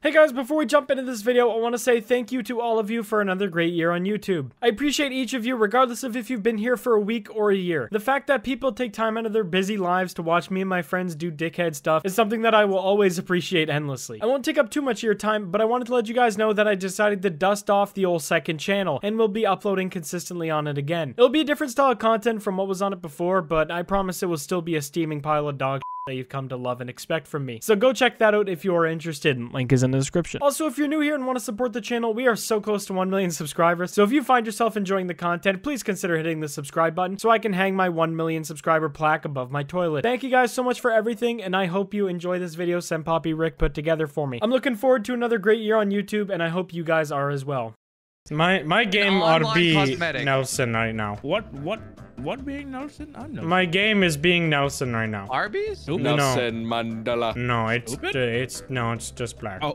Hey guys, before we jump into this video, I want to say thank you to all of you for another great year on YouTube. I appreciate each of you regardless of if you've been here for a week or a year. The fact that people take time out of their busy lives to watch me and my friends do dickhead stuff is something that I will always appreciate endlessly. I won't take up too much of your time, but I wanted to let you guys know that I decided to dust off the old second channel and will be uploading consistently on it again. It'll be a different style of content from what was on it before, but I promise it will still be a steaming pile of dog that you've come to love and expect from me. So go check that out if you are interested. Link is in the description. Also, if you're new here and want to support the channel, we are so close to 1 million subscribers. So if you find yourself enjoying the content, please consider hitting the subscribe button so I can hang my 1 million subscriber plaque above my toilet. Thank you guys so much for everything, and I hope you enjoy this video Senpapi Rick put together for me. I'm looking forward to another great year on YouTube, and I hope you guys are as well. My my game ought to be cosmetic. Nelson right now. What what what being Nelson? I know. My game is being Nelson right now. Arby's? Stupid. No. Nelson Mandela. No, it's Stupid? uh, it's no, it's just black. Oh,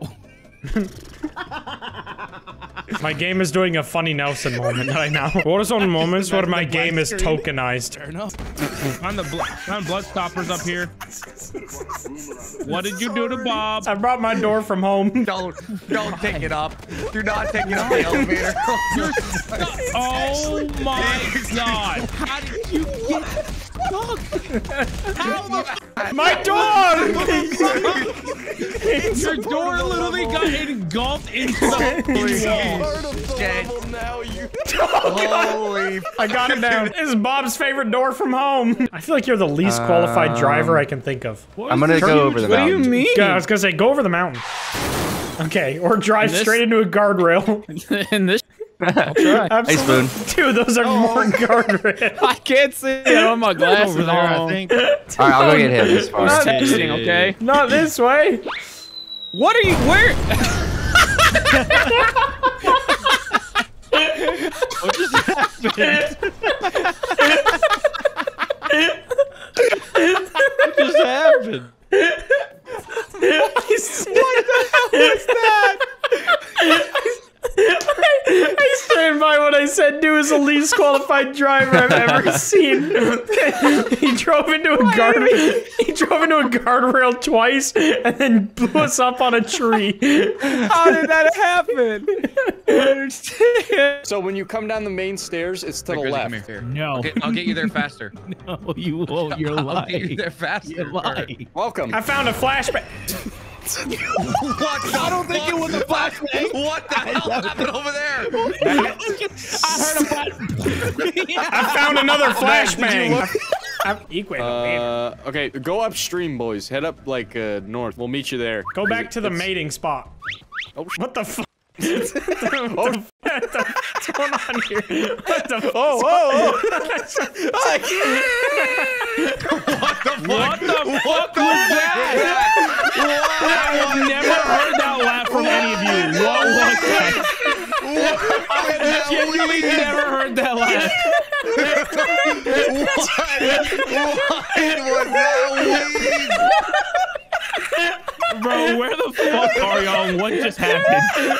My game is doing a funny Nelson moment right now. What are some moments where my game is tokenized? fair enough. Find the blood, find blood stoppers up here. What did you do to Bob? I brought my door from home. Don't, don't take it up. Do not take it up the elevator. Oh my god! How did you get stuck? How the My door! Your door literally got engulfed into the wall. Dead. now you. Holy. I got it down. This is Bob's favorite door from home. I feel like you're the least qualified um, driver I can think of. I'm gonna go over the mountain. What do you mean? Yeah, I was gonna say, go over the mountain. Okay, or drive This- straight into a guardrail. in this. I'll try. Absolutely. Spoon. Dude, those are oh. more guardrails. I can't see it on my glasses. Over there, I think. All right, I'll go get him. It's fine. Not- Texting, okay? Not this way. What are you? Where? what just happened? what just happened? I stand by what I said. Dude is the least qualified driver I've ever seen. he drove into a guard. He drove into a guardrail twice and then blew us up on a tree. How did that happen? I don't understand. So when you come down the main stairs, it's to the left. No, I'll get, I'll get you there faster. no, you won't. You're I'll get you there faster. You're lying. Welcome. I found a flashback. What the I don't think it was a flashbang. What the hell happened over there? I heard about. I found another flashbang. I'm equal. Uh, okay, go upstream, boys. Head up like uh, north. We'll meet you there. Go back to the It's- mating spot. Oh, What the fuck? What the what the what's going on here? What the Oh, oh, oh. What the fuck was that? I have never heard that laugh from any of you. What was that? I have genuinely never heard that laugh. Bro, where the fuck are y'all? What just happened?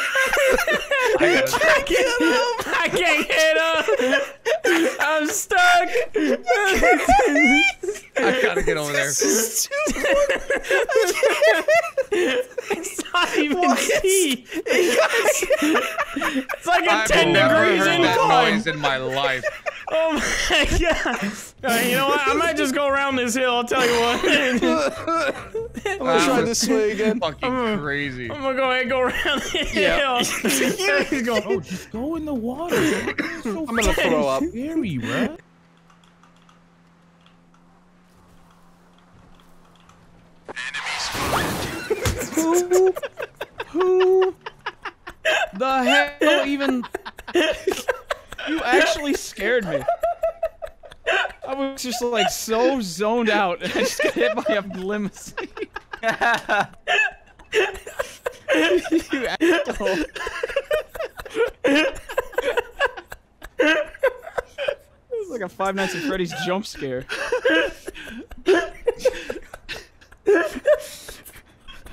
I can't get up. I'm stuck. I gotta get over there. It's not even tea. It's like a I've 10 never degrees heard that incline. noise in my life. Oh my god. Uh, you know what? I might just go around this hill. I'll tell you what. I'm gonna try this way again. Fucking crazy. I'm gonna go ahead and go around the Yeah. hill. He's going, Oh, just go in the water. So I'm gonna throw up. scary, bro. Who? Who? The hell even? You actually scared me. I was just like so zoned out, and I just got hit by a limousine. you asshole. Is like a Five Nights at Freddy's jump scare.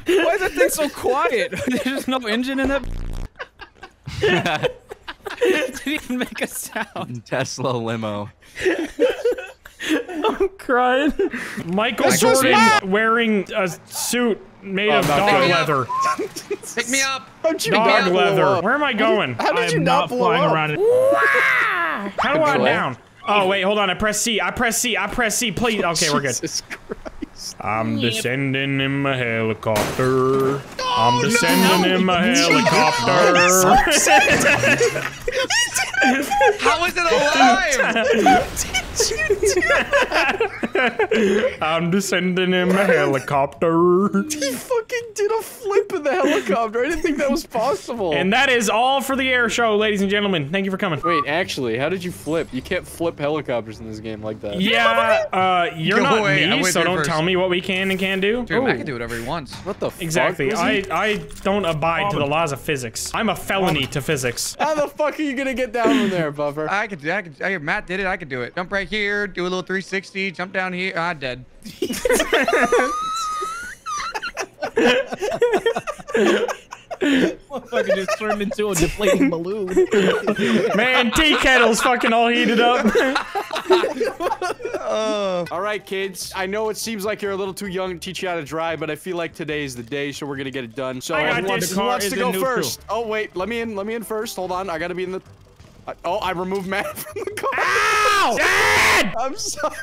Why is that thing so quiet? There's no engine in that. it didn't even make a sound. Tesla limo. I'm crying. Michael I Jordan wearing a suit made Oh, of dog big. leather. Pick me up. How'd you Dog not leather. up? Where am I going? How did you I'm not not blow flying up? around it. How do I Control. down? Oh wait, hold on. I press C. I press C. I press C. Please. Okay, we're good. Jesus Christ. I'm descending in my helicopter. Oh, I'm descending in my helicopter. How is it alive? I'm descending in my helicopter. He fucking did a flip in the helicopter. I didn't think that was possible. And that is all for the air show, ladies and gentlemen. Thank you for coming. Wait, actually, how did you flip? You can't flip helicopters in this game like that. Yeah, uh, you're Go not away, me, so don't first. tell me what we can and can't do. Dude, I Ooh. can do whatever he wants. What the fuck? Exactly. I, I don't abide to the laws of physics. I'm a felony to physics. How the fuck are you gonna get down from there, Puffer? I could, I could, I, Matt did it. I could do it. Jump right here, do a little 360, jump down here. Ah, dead. Fucking just turned into a deflating balloon. Man, tea kettle's fucking all heated up. All right, kids. I know it seems like you're a little too young to teach you how to drive, but I feel like today is the day, so we're gonna get it done. So I got who wants, this. who wants to go neutral. first? Oh wait, let me in. Let me in first. Hold on, I gotta be in the. I- oh, I removed Matt from the car. Ow! Dad! I'm sorry.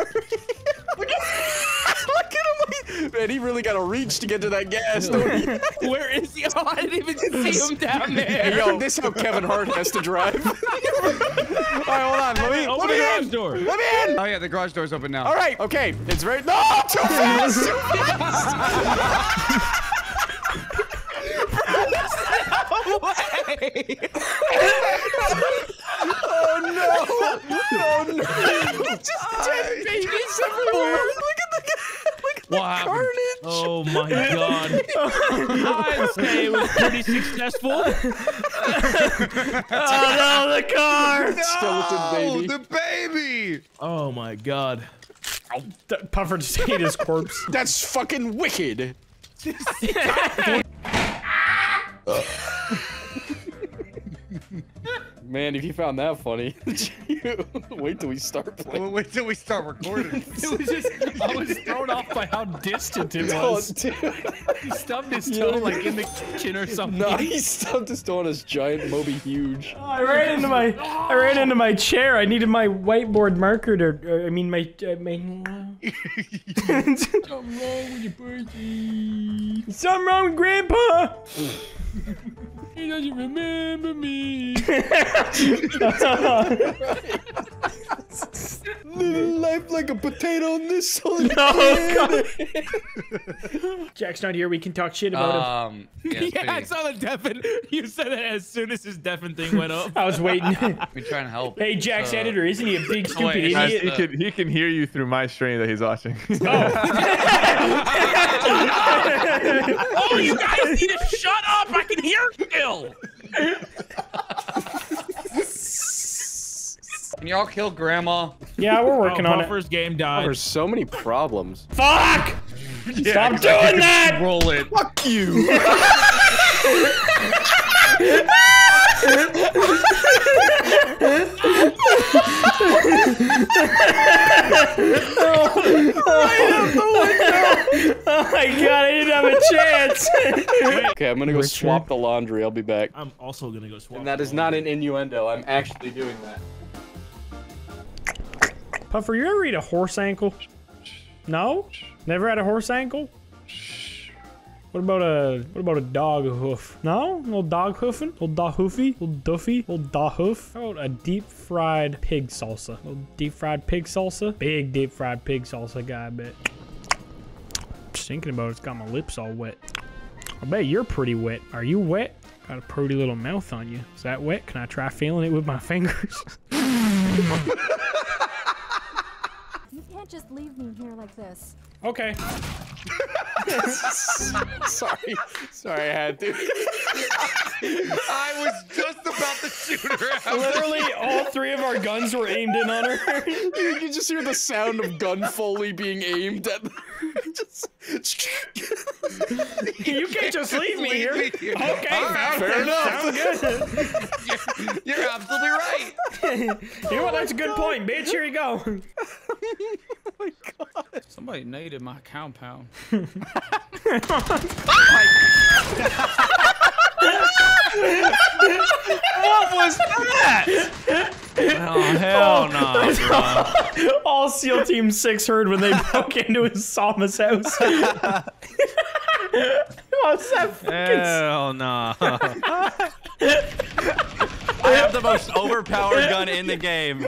Look at Look at him. Man, he really got to reach to get to that gas. Don't? Where is he? Oh, I didn't even see him down Hey, there. yo, this is how Kevin Hart has to drive. All right, hold on. Let me. Open let the garage in. door. Let me in. Oh yeah, the garage door's open now. All right. Okay. It's very. No, too fast. Too fast. Oh no! Oh no! Just dead babies everywhere. Look at the. What happened? carnage. Oh my god. I'd say it was pretty successful. Oh no, the car! Skeleton baby. the baby. Oh my god. D- Puffer just ate his corpse. That's fucking wicked. Uh. Man, if you found that funny, wait till we start playing. Well, wait till we start recording. It was just, I was thrown off by how distant it Oh, was. dude. He stubbed his toe like in the kitchen or something. No, he stubbed his toe on his giant Moby Huge. I ran into my, I ran into my chair. I needed my whiteboard marker to, uh, I mean my, uh, my. Something wrong with your birthday. Something wrong with Grandpa. He doesn't remember me. Living life like a potato in this solid Oh, Jack's not here. We can talk shit about him. um, yes, yeah, I saw the deafen. You said it as soon as his deafen thing went up. I was waiting. We trying to help. hey, Jack's Uh, editor, isn't he a big stupid wait, idiot? he can he can hear you through my stream that he's watching. oh, you guys need to shut up! I can hear still. Can y'all kill grandma? Yeah, we're working oh, on it. Puffer's game died. There's so many problems. Fuck! Stop doing that! Roll it. Fuck you! Oh my god, I didn't have a chance. okay, I'm gonna go swap the laundry. I'll be back. I'm also gonna go swap. And that is not an innuendo. I'm actually doing that. Puffer, you ever eat a horse ankle? No? Never had a horse ankle? What about a what about a dog hoof? No? Little dog hoofing? Little dog hoofy? Little duffy? Little dog hoof? How about a deep fried pig salsa? Little deep fried pig salsa? Big deep fried pig salsa guy, I bet. Just thinking about it, it's got my lips all wet. I bet you're pretty wet. Are you wet? Got a pretty little mouth on you. Is that wet? Can I try feeling it with my fingers? You can't just leave me here like this. Okay. Sorry. Sorry, I had to. I was just about to shoot her out. Literally, all three of our guns were aimed in on her. you can just hear the sound of gun foley being aimed at. just... you can't just leave me here. Leave me here. Okay, All right, fair enough. Sound good. You're, you're absolutely right. You know what? That's a good oh point, bitch. Here you go. oh my God. Somebody naded my compound. What was that? Oh hell no, bro. All SEAL Team 6 heard when they broke into his Sama's house. Oh, What's that fucking Hell no. I have the most overpowered gun in the game.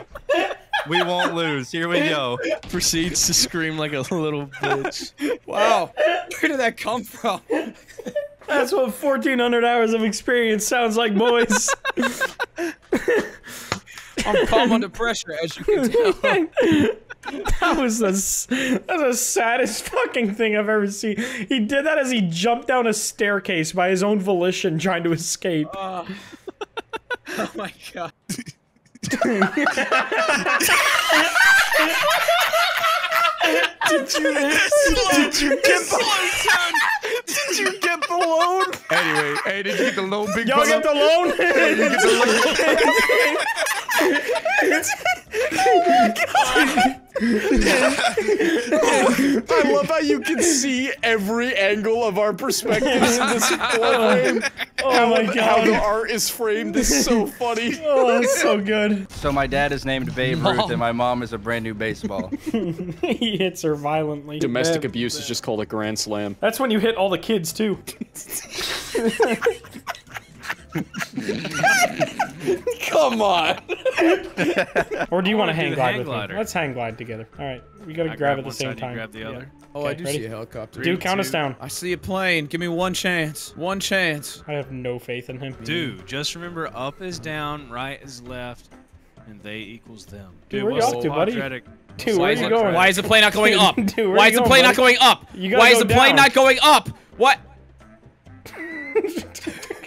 We won't lose. Here we go. Proceeds to scream like a little bitch. Wow. Where did that come from? That's what 1400 hours of experience sounds like, boys. I'm calm under pressure, as you can tell. that was the s- that's the saddest fucking thing I've ever seen. He did that as he jumped down a staircase by his own volition, trying to escape. Uh, oh my god. Did you get the loan? Did you get the loan? Anyway, hey, did you get the low big Y'all get the loan? I love how you can see every angle of our perspectives in this floor frame. oh my god. How the art is framed is so funny. Oh, that's so good. So my dad is named Babe Ruth, and my mom is a brand new baseball. he hits her violently. Domestic abuse is just called a grand slam. That's when you hit all the kids too. Come on. Or do you want to hang do the glide hang with glider. me? Let's hang glide together. All right, we gotta I grab grab at the same side, you time. grab the Yeah. other. Oh, I do ready? see a helicopter. Dude, count us down. I see a plane. Give me one chance. One chance. I have no faith in him. Dude, just remember up is down, right is left, and they equals them. Dude, where you what's the to, buddy? quadratic- Dude, Why where is, you it, going? why is the plane not going up? Dude, why is the plane not going up? Why is the plane not going up? What?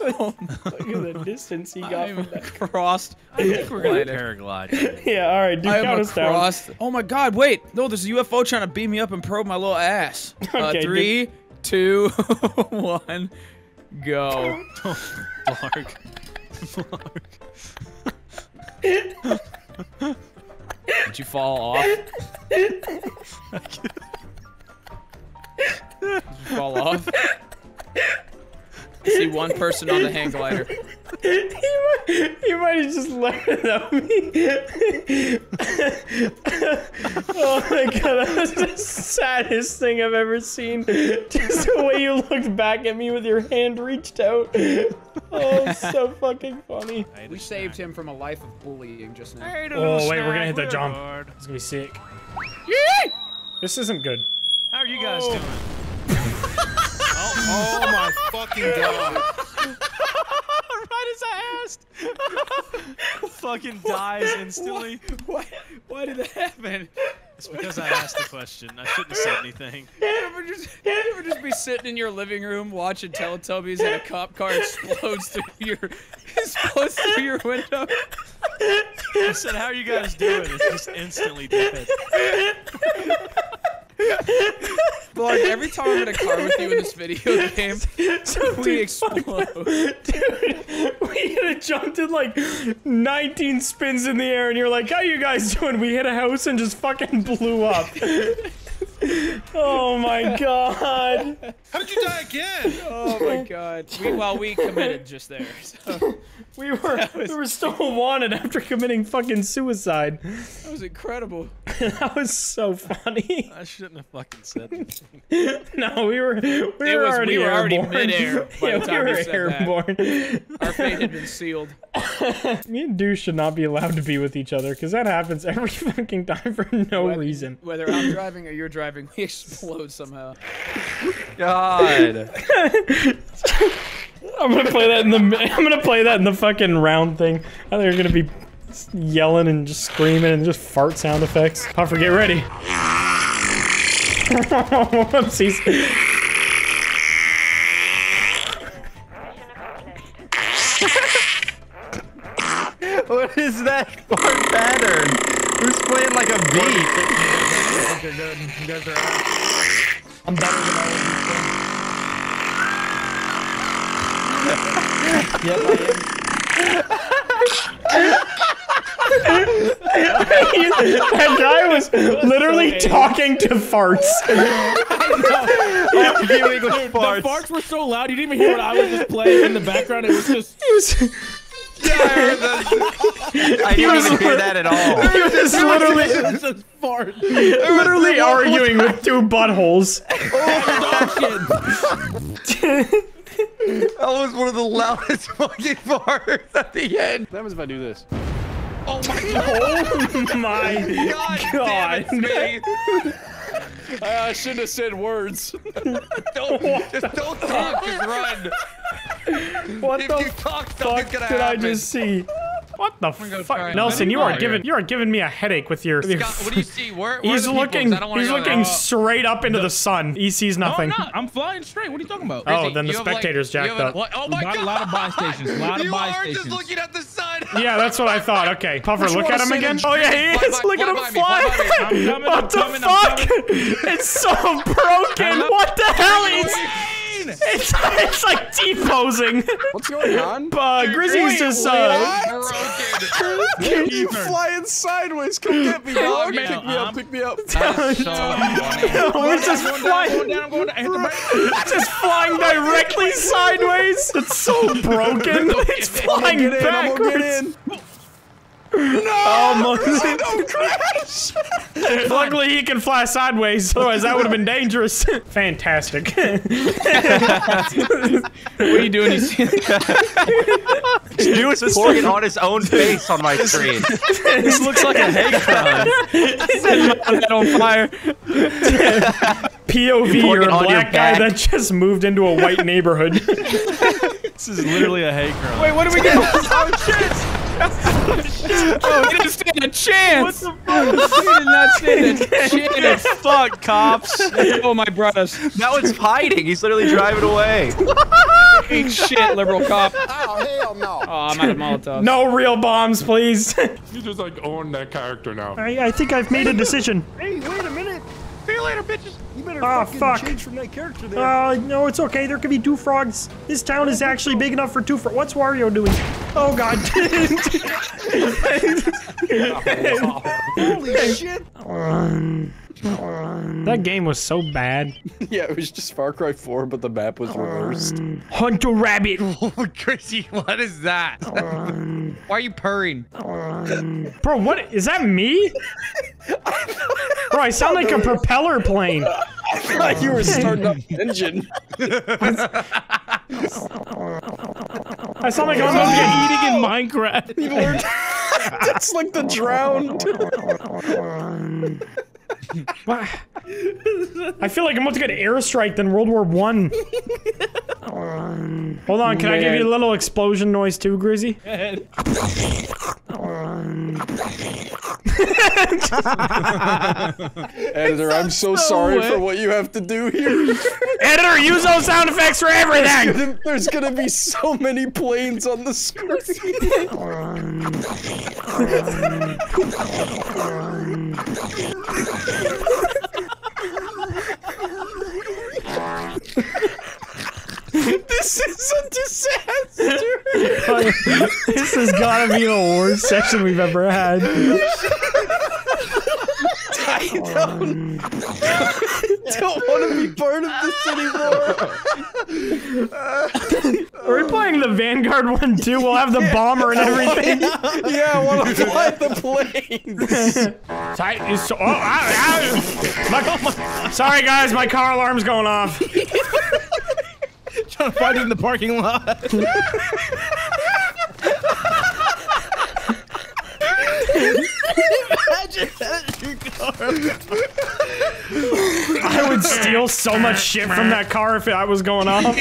Look at the distance he got I'm from that. crossed. I think we're gonna paraglide. Yeah, all right, dude, I count am us down. crossed. Oh my god, wait. No, there's a UFO trying to beam me up and probe my little ass. Okay, uh, dude. three, two, one, go. Blarg. Did you fall off? Did you fall off? I see one person on the hang glider. he, might, he might have just left without me. oh my god, that was the saddest thing I've ever seen. Just the way you looked back at me with your hand reached out. Oh, so fucking funny. We saved him from a life of bullying just now. Oh, wait, we're gonna hit that jump. It's gonna be sick. This isn't good. How are you guys oh. doing? Oh, oh my fucking god. right as I asked. Fucking dies instantly. Why, why did that happen? It's because I asked the question. I shouldn't have said anything. You ever just, you ever just be sitting in your living room watching Teletubbies and a cop car explodes through your explodes through your window? I said, "How are you guys doing?" It's just instantly dead. Like every time I'm in a car with you in this video game, we explode. Dude, we hit a jump did like 19 spins in the air, and you're like, "How you guys doing?" We hit a house and just fucking blew up. oh my god! How did you die again? Oh my god. We, well, we committed just there. So We were we were still wanted after committing fucking suicide. that was incredible. that was so funny. I shouldn't have fucking said anything. No, we were we were was- already we were already airborne. midair yeah, the time we we were that. airborne. Our fate had been sealed. Me and Deuce should not be allowed to be with each other because that happens every fucking time for no Whether- reason. Whether I'm driving or you're driving, we explode somehow. God. I'm gonna play that in the. I'm gonna play that in the fucking round thing. How they're gonna be yelling and just screaming and just fart sound effects. Puffer, get ready. Whoopsies. What is that fart pattern? Who's playing like a beat? I'm better than all of you. Yep, that guy was literally talking to farts. Arguing with Dude, farts. the farts were so loud, you didn't even hear what I was just playing in the background. It was just. He was, Yeah, I heard that. I didn't even hear that at all. he was literally, just fart. literally arguing with two buttholes. Oh, That was one of the loudest fucking farts at the end. What happens if I do this? Oh my god. Oh my God, damn it. I shouldn't have said words. Don't, just don't talk, just run. What If the you talk, fuck did I just see? What the fuck, Nelson? You are giving you are giving me a headache with your. with your- Scott, what do you see? Where, where He's are the people? looking. 'Cause I don't wanna He's looking there. straight up into the sun. He sees No, I'm nothing. not. I'm flying straight. What are you talking about? Oh, then the You have, like- spectators you jacked a- up. what? Oh my Lot- god! lot of buy stations, lot of you are just looking at the sun. Yeah, that's what I thought. Okay, Puffer, Which look at him again. Oh yeah, he Fly is. by- Look at him fly by me. fly. I'm coming, What the fuck? It's so broken. What the hell is? It's, it's like T-posing. What's going on? Uh, Grizzy's just uh, Broken. you flying sideways? Come get me, Oh, dog. yeah. Pick me up. Pick me up. That is so funny. we're just Going down, flying, going down, going down. Hit the brake. just flying directly sideways. It's so broken. It's I'm gonna flying get in. I'm gonna backwards. Get in. Almost. Don't crash. Luckily, he can fly sideways. Otherwise, that would have been dangerous. Fantastic. What are you doing? You see? He was pouring on his own face on my screen. This looks like a hate crime. Set on fire. POV, you're a Fucking on your black guy that just moved into a white neighborhood. This is literally a hate crime. Wait, what do we do? oh shit! oh, he didn't stand a chance. What the fuck? He did not stand a chance. Fuck, cops. Oh my brothers. Now it's hiding. He's literally driving away. Eat shit, liberal cop. Oh, hell no. Oh, I'm out of Molotov. no real bombs, please. You just like own that character now. I, I think I've made a decision. Hey, wait a minute. See you later, bitches. Better Ah, fucking fuck. change from that character there. Uh, no, it's okay. There could be two frogs. This town is actually big enough for two frogs. What's Wario doing? Oh, God. Holy shit. That game was so bad. Yeah, it was just Far Cry 4, but the map was reversed. Hunt a rabbit. Oh, Chrissy, what is that? Why are you purring? Bro, what? Is that me? Bro, I sound like a propeller plane. I Like you were starting up the engine. I sound like I'm You're gonna eating in Minecraft. That's like the drowned. I feel like I'm about to get airstriked than World War One. Hold on, can I give you a little explosion noise too, Grizzy? Editor, I'm so sorry for what you have to do here. Editor, use those sound effects for everything! There's gonna be so many planes on the screen. this is a disaster. this has gotta be the worst section we've ever had. I don't, don't want to be part of this anymore. Are we playing the Vanguard one too? We'll have the bomber and everything. yeah, I want to fly the planes. Sorry, it's so- oh, ow, ow. My- sorry guys, my car alarm's going off. Trying to find it in the parking lot. Imagine. I would steal so much shit from that car if I was going off.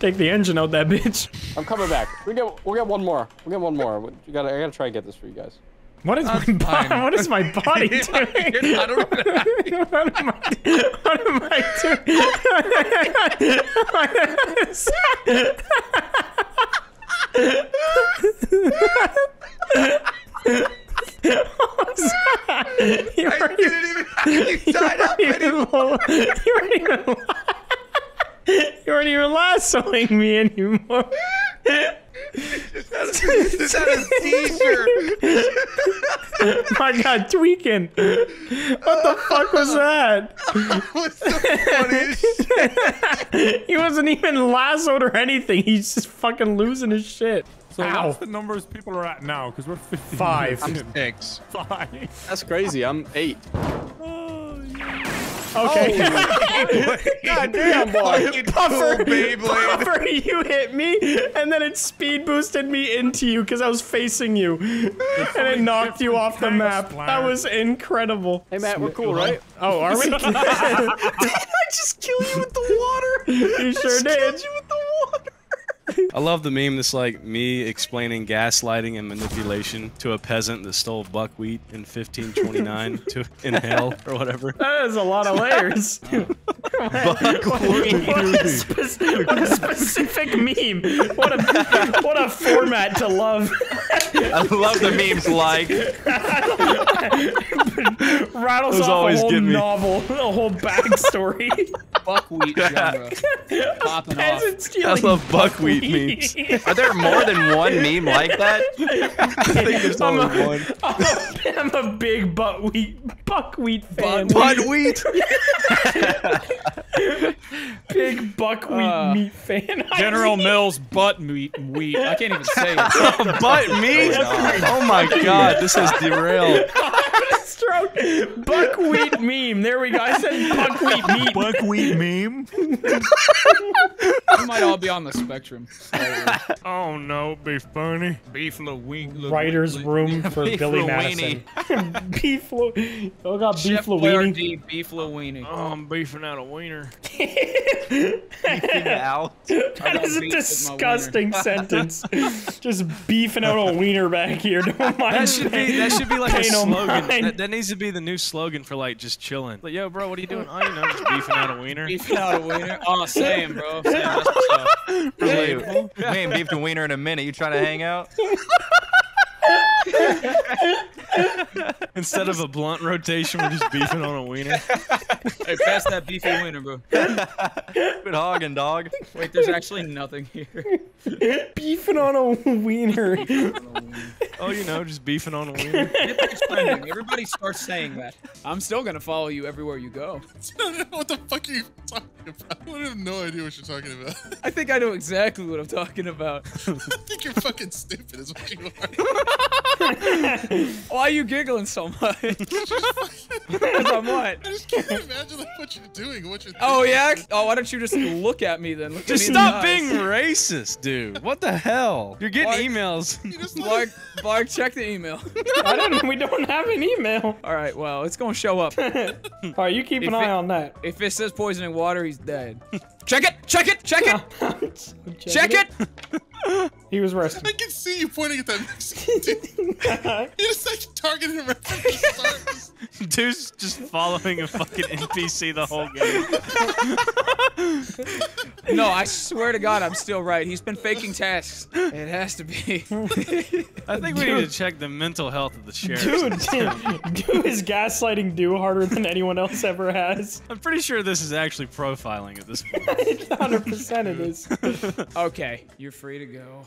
Take the engine out that bitch. I'm coming back. We get we get one more. We get one more. You gotta I gotta try and get this for you guys. What is my body? What is my body doing? I don't know. what am I? What am I doing? you I didn't even you tied up even, anymore. you weren't even, you weren't even lassoing me anymore. Just had This had a t-shirt. My God, tweaking. What the fuck was that? What's the funniest? He wasn't even lassoed or anything. He's just fucking losing his shit. So Ow. what's the numbers people are at now? Because we're 50 Five. minutes in. Six. Five. That's crazy. I'm eight. Oh, Okay. Oh, God damn, boy. Fucking Puffer, cool Beyblade. Puffer, you hit me, and then it speed boosted me into you because I was facing you, and it knocked you off the map. That was incredible. Hey Matt, we're cool, right? Oh, are we? I just kill you with the water. you sure did. you with the water. I love the meme that's like me explaining gaslighting and manipulation to a peasant that stole buckwheat in 1529 to in hell or whatever. That is a lot of layers. what, a spec- what a specific meme. What a what a format to love. I love the memes like. Rattles Those off a whole novel, a whole backstory. Buckwheat genre. Popping off. Peasant stealing love buckwheat memes. Are there more than one meme like that? I think there's I'm only a- one. I'm a, I'm a big buckwheat buckwheat fan. Buckwheat. Big buckwheat Uh, meat fan. General Mills butt meat wheat. I can't even say it. Butt meat. Oh my god, this is derailed. Stroke. Buckwheat meme. There we go. I said buckwheat meat. Buckwheat meme. We might all be on the spectrum. Oh no, be funny. Beef Louie. Writer's room for Beef Billy Louini. Madison. beef Lu- Oh god, beef Chef Louini. Boyardee, Beef Louini. Oh, I'm beefing out a wiener. Out. That is a beef with my disgusting sentence. Just beefing out a wiener back here. Don't mind. That should be that should be like a slogan. That, that needs to be the new slogan for like just chilling. Like, yo, bro, what are you doing? Oh, you know, just beefing out a wiener. Beefing out a wiener. Oh, same, bro. Same. That's what's up. Relatable. We ain't beefed a wiener in a minute. You trying to hang out? Instead of a blunt rotation, we're just beefing on a wiener. Hey, pass that beefy wiener, bro. Quit hogging, dog. Wait, there's actually nothing here. beefing on a wiener. Oh, you know, just beefing on a wiener. Everybody starts saying that. I'm still gonna follow you everywhere you go. what the fuck are you talking about? I have no idea what you're talking about. I think I know exactly what I'm talking about. I think you're fucking stupid, is what you are. Why are you giggling so much? Because I'm what? I just can't imagine like, what you're doing, what you're Oh yeah? Oh, why don't you just look at me then? Look Just me in the stop being racist, dude. What the hell? You're getting What? emails. You just like, Bark, Bark, check the email. I don't. We don't have an email. All right, well, it's gonna show up. All right, you keep an If eye it- on that. If it says poisoning water, he's dead. Check it! Check it! Check it! Check it! He was resting. I can see you pointing at that Mexican dude. You just like targeting him right from the start. Dude's just following a fucking NPC the whole game. No, I swear to God, I'm still right. He's been faking tasks. It has to be. I think we need to check the mental health of the sheriff. Dude, dude is gaslighting do harder than anyone else ever has. I'm pretty sure this is actually profiling at this point. 100% it is. Okay, you're free to go.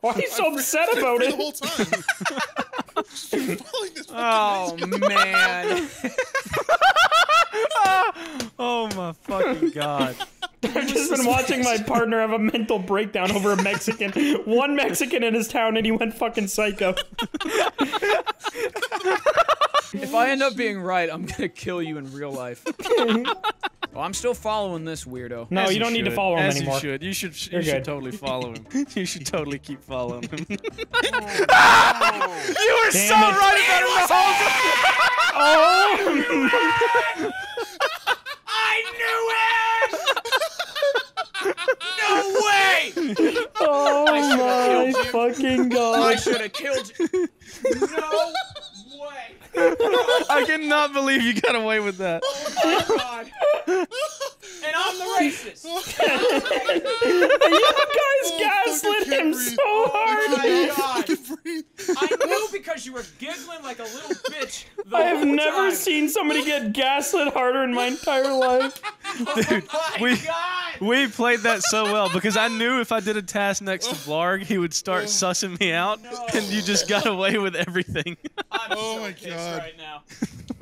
Why are you so upset about the it? whole time. Just been oh, following this fucking Oh man. oh my fucking god. I've just been watching my partner have a mental breakdown over a Mexican. One Mexican in his town and he went fucking psycho. If I end up being right, I'm gonna kill you in real life. Well, oh, I'm still following this weirdo. No, As you don't need to follow him As anymore. You should. You should. You You're should good. totally follow him. you should totally keep following him. You were Damn so it. right about it the whole time. Oh! No way! Oh my fucking I should have killed you. No way! I cannot believe you got away with that. Oh my God. And I'm the racist. You guys oh, gaslit him so hard. Oh my oh God. I knew because because you were giggling like a little bitch. The I have whole never time. seen somebody get gaslit harder in my entire life. Oh Dude, we we played that so well because I knew if I did a task next to Blarg, he would start sussing me out, and you just got away with everything. I'm Oh so my pissed God. Right now.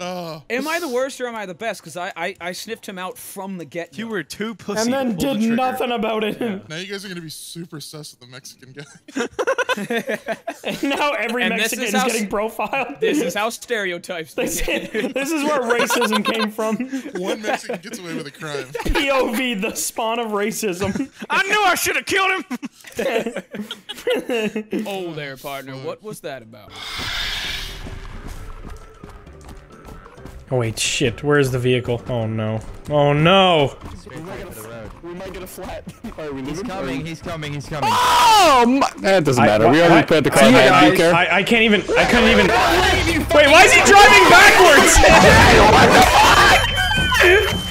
Oh. Am I the worst or am I the best? Because I, I I sniffed him out from the get. You were too pussy. And then to pull the did trigger. nothing about it. Now you guys are gonna be super sus with the Mexican guy. Now every And Mexican is is how- getting profiled. This is how stereotypes. This, begin. this is where racism came from. One Mexican gets away with a crime. POV, the spawn of racism. I knew I should have killed him. oh there, partner. What was that about? Oh wait, shit. Where's the vehicle? Oh no. Oh no. We might get a flat. Are He's coming, he's coming, he's coming. Oh, my, that doesn't matter. we already I- put the car I- behind. Do you I- care? I, I can't even. I couldn't even. Wait, why is he driving backwards? What the fuck?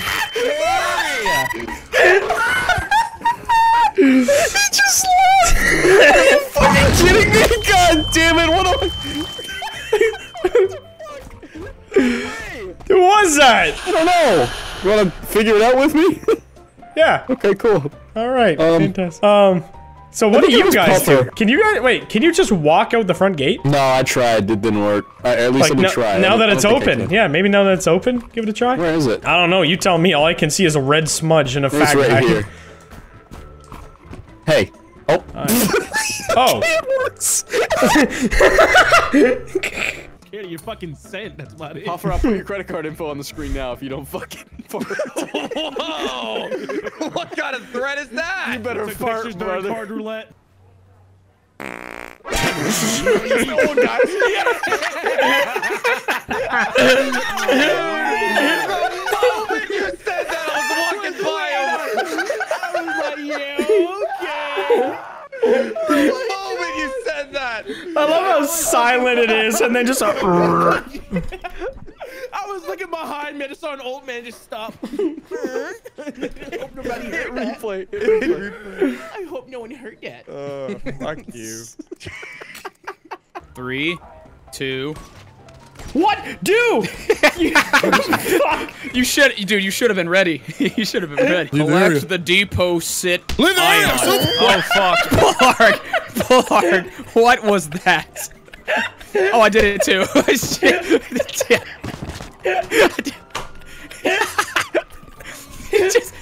he just lost. Are you fucking kidding me? God damn it! What a... Who was that? I don't know. You want to figure it out with me? Yeah. okay, cool. All right. Um, fantastic. Um. So what do you guys do? Can you guys wait? Can you just walk out the front gate? No, I tried. It didn't work. Uh, at least Like let me try. Now that it's don't think I open. Yeah, maybe now that it's open, give it a try. Where is it? I don't know. You tell me. All I can see is a red smudge and a It's fat right guy. here. Hey. Oh. Oh. it works. Yeah, you fucking said that's about it. Offer, I'll put your credit card info on the screen now if you don't fucking fart. Whoa! what kind of threat is that? you better Take fart, pictures during brother. card roulette. moment you said that, I was walking by him. The moment you said that. I love how silent it is, and then just a. I was looking behind me. I just saw an old man just stop. I hope nobody heard that. Replay. I hope no one heard that. Uh, fuck you. Three, two. What? Do? You. You should, dude. You should have been ready. you should have been ready. Leave the Collect area. the depot sit. Leave the area, Oh fuck, Blarg, Blarg. What was that? Oh, I did it too. Shit. Just-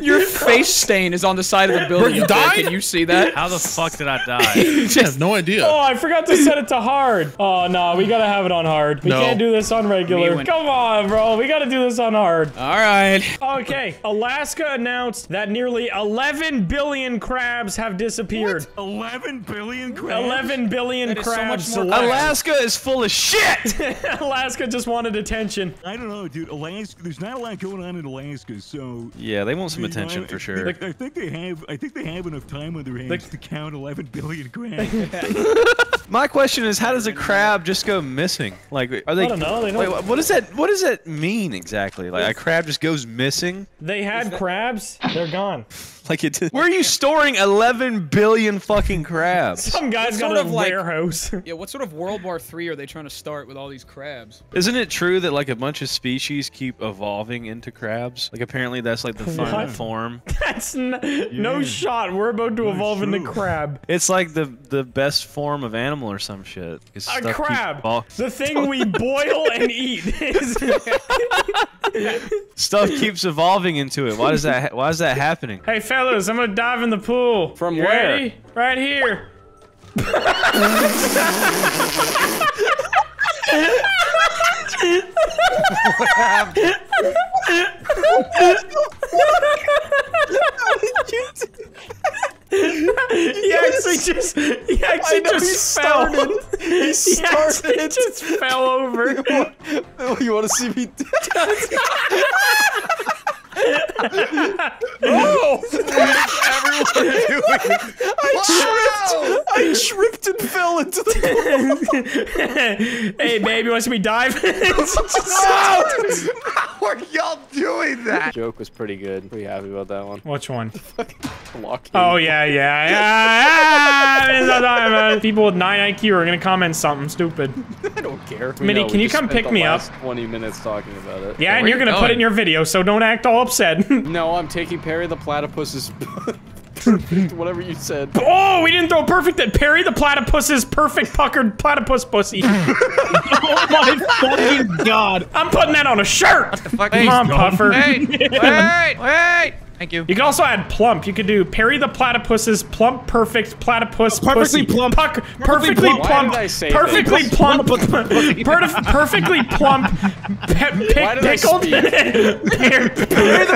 your face stain is on the side of the building. You died? Can you see that? How the fuck did I die? I have no idea. Oh, I forgot to set it to hard. Oh no, we gotta have it on hard. We No. can't do this on regular. Come on, bro. We gotta do this on hard. All right. Okay, Alaska announced that nearly 11 billion crabs have disappeared. 11 billion crabs? 11 billion That is so much crabs. more select- Alaska is full of shit. Alaska just wanted attention. I don't know, dude. Alaska, there's not a lot going on in Alaska, so. Yeah, they want some you know, attention I- for sure. I, I think they have. I think they have enough time on their hands like, to count 11 billion crabs. My question is, how does a crab just go missing? Like, are they? I don't know, they don't- Wait, what- what does that? What does that mean exactly? Like, a crab just goes missing? They had crabs, they're gone. Like it? did. Where are you storing 11 billion fucking crabs? Some guy's What got sort a of, like- warehouse. Yeah, what sort of World War III are they trying to start with all these crabs? Isn't it true that like a bunch of species keep evolving into crabs? Like apparently that's like the final What? form. That's n- no shot. We're about to evolve into crab. It's like the the best form of animal or some shit. 'cause A stuff crab. The thing we boil and eat. is- Stuff keeps evolving into it. Why does that? ha- Why is that happening? hey fellas, I'm gonna dive in the pool. From You where? ready? Right here. he actually just he actually just fell. He, actually just fell over. Oh, you want to see me? Oh! I tripped I tripped and fell into the pool. hey, babe, you want to see me dive? How are y'all doing that? Joke was pretty good. Pretty happy about that one. Which one? Lock Oh yeah, yeah, yeah. yeah. Uh, people with nine IQ are gonna comment something stupid. I don't care. Minnie, can you come pick me up? last 20 minutes talking about it. Yeah, and where you're gonna put it in your video, so don't act all upset. No, I'm taking Perry the Platypus's whatever you said. oh, we didn't throw perfect at Perry the platypus's perfect puckered platypus pussy. Oh my fucking god. I'm putting that on a shirt. What the Fuck Come on, Puffer. Hey, wait, wait. Thank you. You can also add plump. You could do Perry the platypus's plump perfect platypus oh, Perfectly pussy. plump. Puck, perfectly plump. Why plump. did I say perfectly things? plump. perf- perfectly plump. Pe- pic- Why did I pickled. speak? Perry-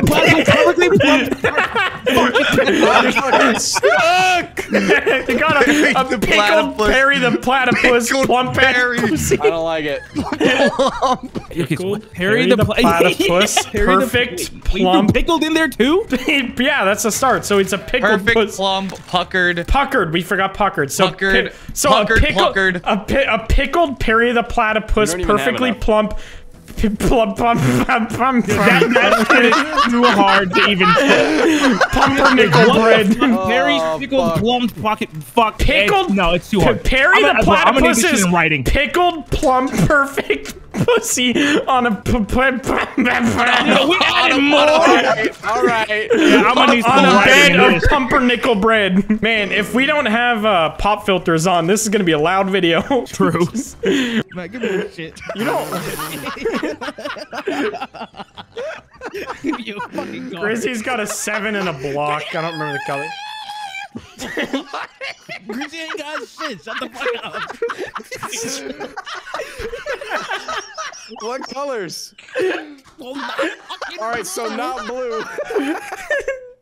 Perfectly plump. you got a, a the pickled platypus. Perry the platypus Pickled plump Perry. pussy. I don't like it. Okay, so Perry Harry the the, platypus, perfect, plump. pickled in there too? yeah, that's a start. So it's a pickled Perfect, puss. plump, puckered. Puckered. We forgot puckered. So Puckered, pi- so puckered, a pickled, puckered. A, pi- a pickled Perry the platypus, You don't even have perfectly enough. plump. Plump, plump, plump, plump, That, that's too hard to even pumpernickel bread. Very Oh, pickled, fuck. plump, pocket, fuck. Pickled- egg. No, it's too hard. Perry I'm the gonna- I'm gonna need this platypus shit in writing. pickled, plump, perfect pussy on a p- p- p- No, we added more. All right. Yeah, I'm gonna need on a bed of pumpernickel bread. Man, if we don't have uh, pop filters on, this is gonna be a loud video. True. Man, give me this shit. You know, you fucking garbage. Grizzy's got a seven and a block. I don't remember the color. Grizzy ain't got shit. Shut the fuck up. What colors? All right, so not blue.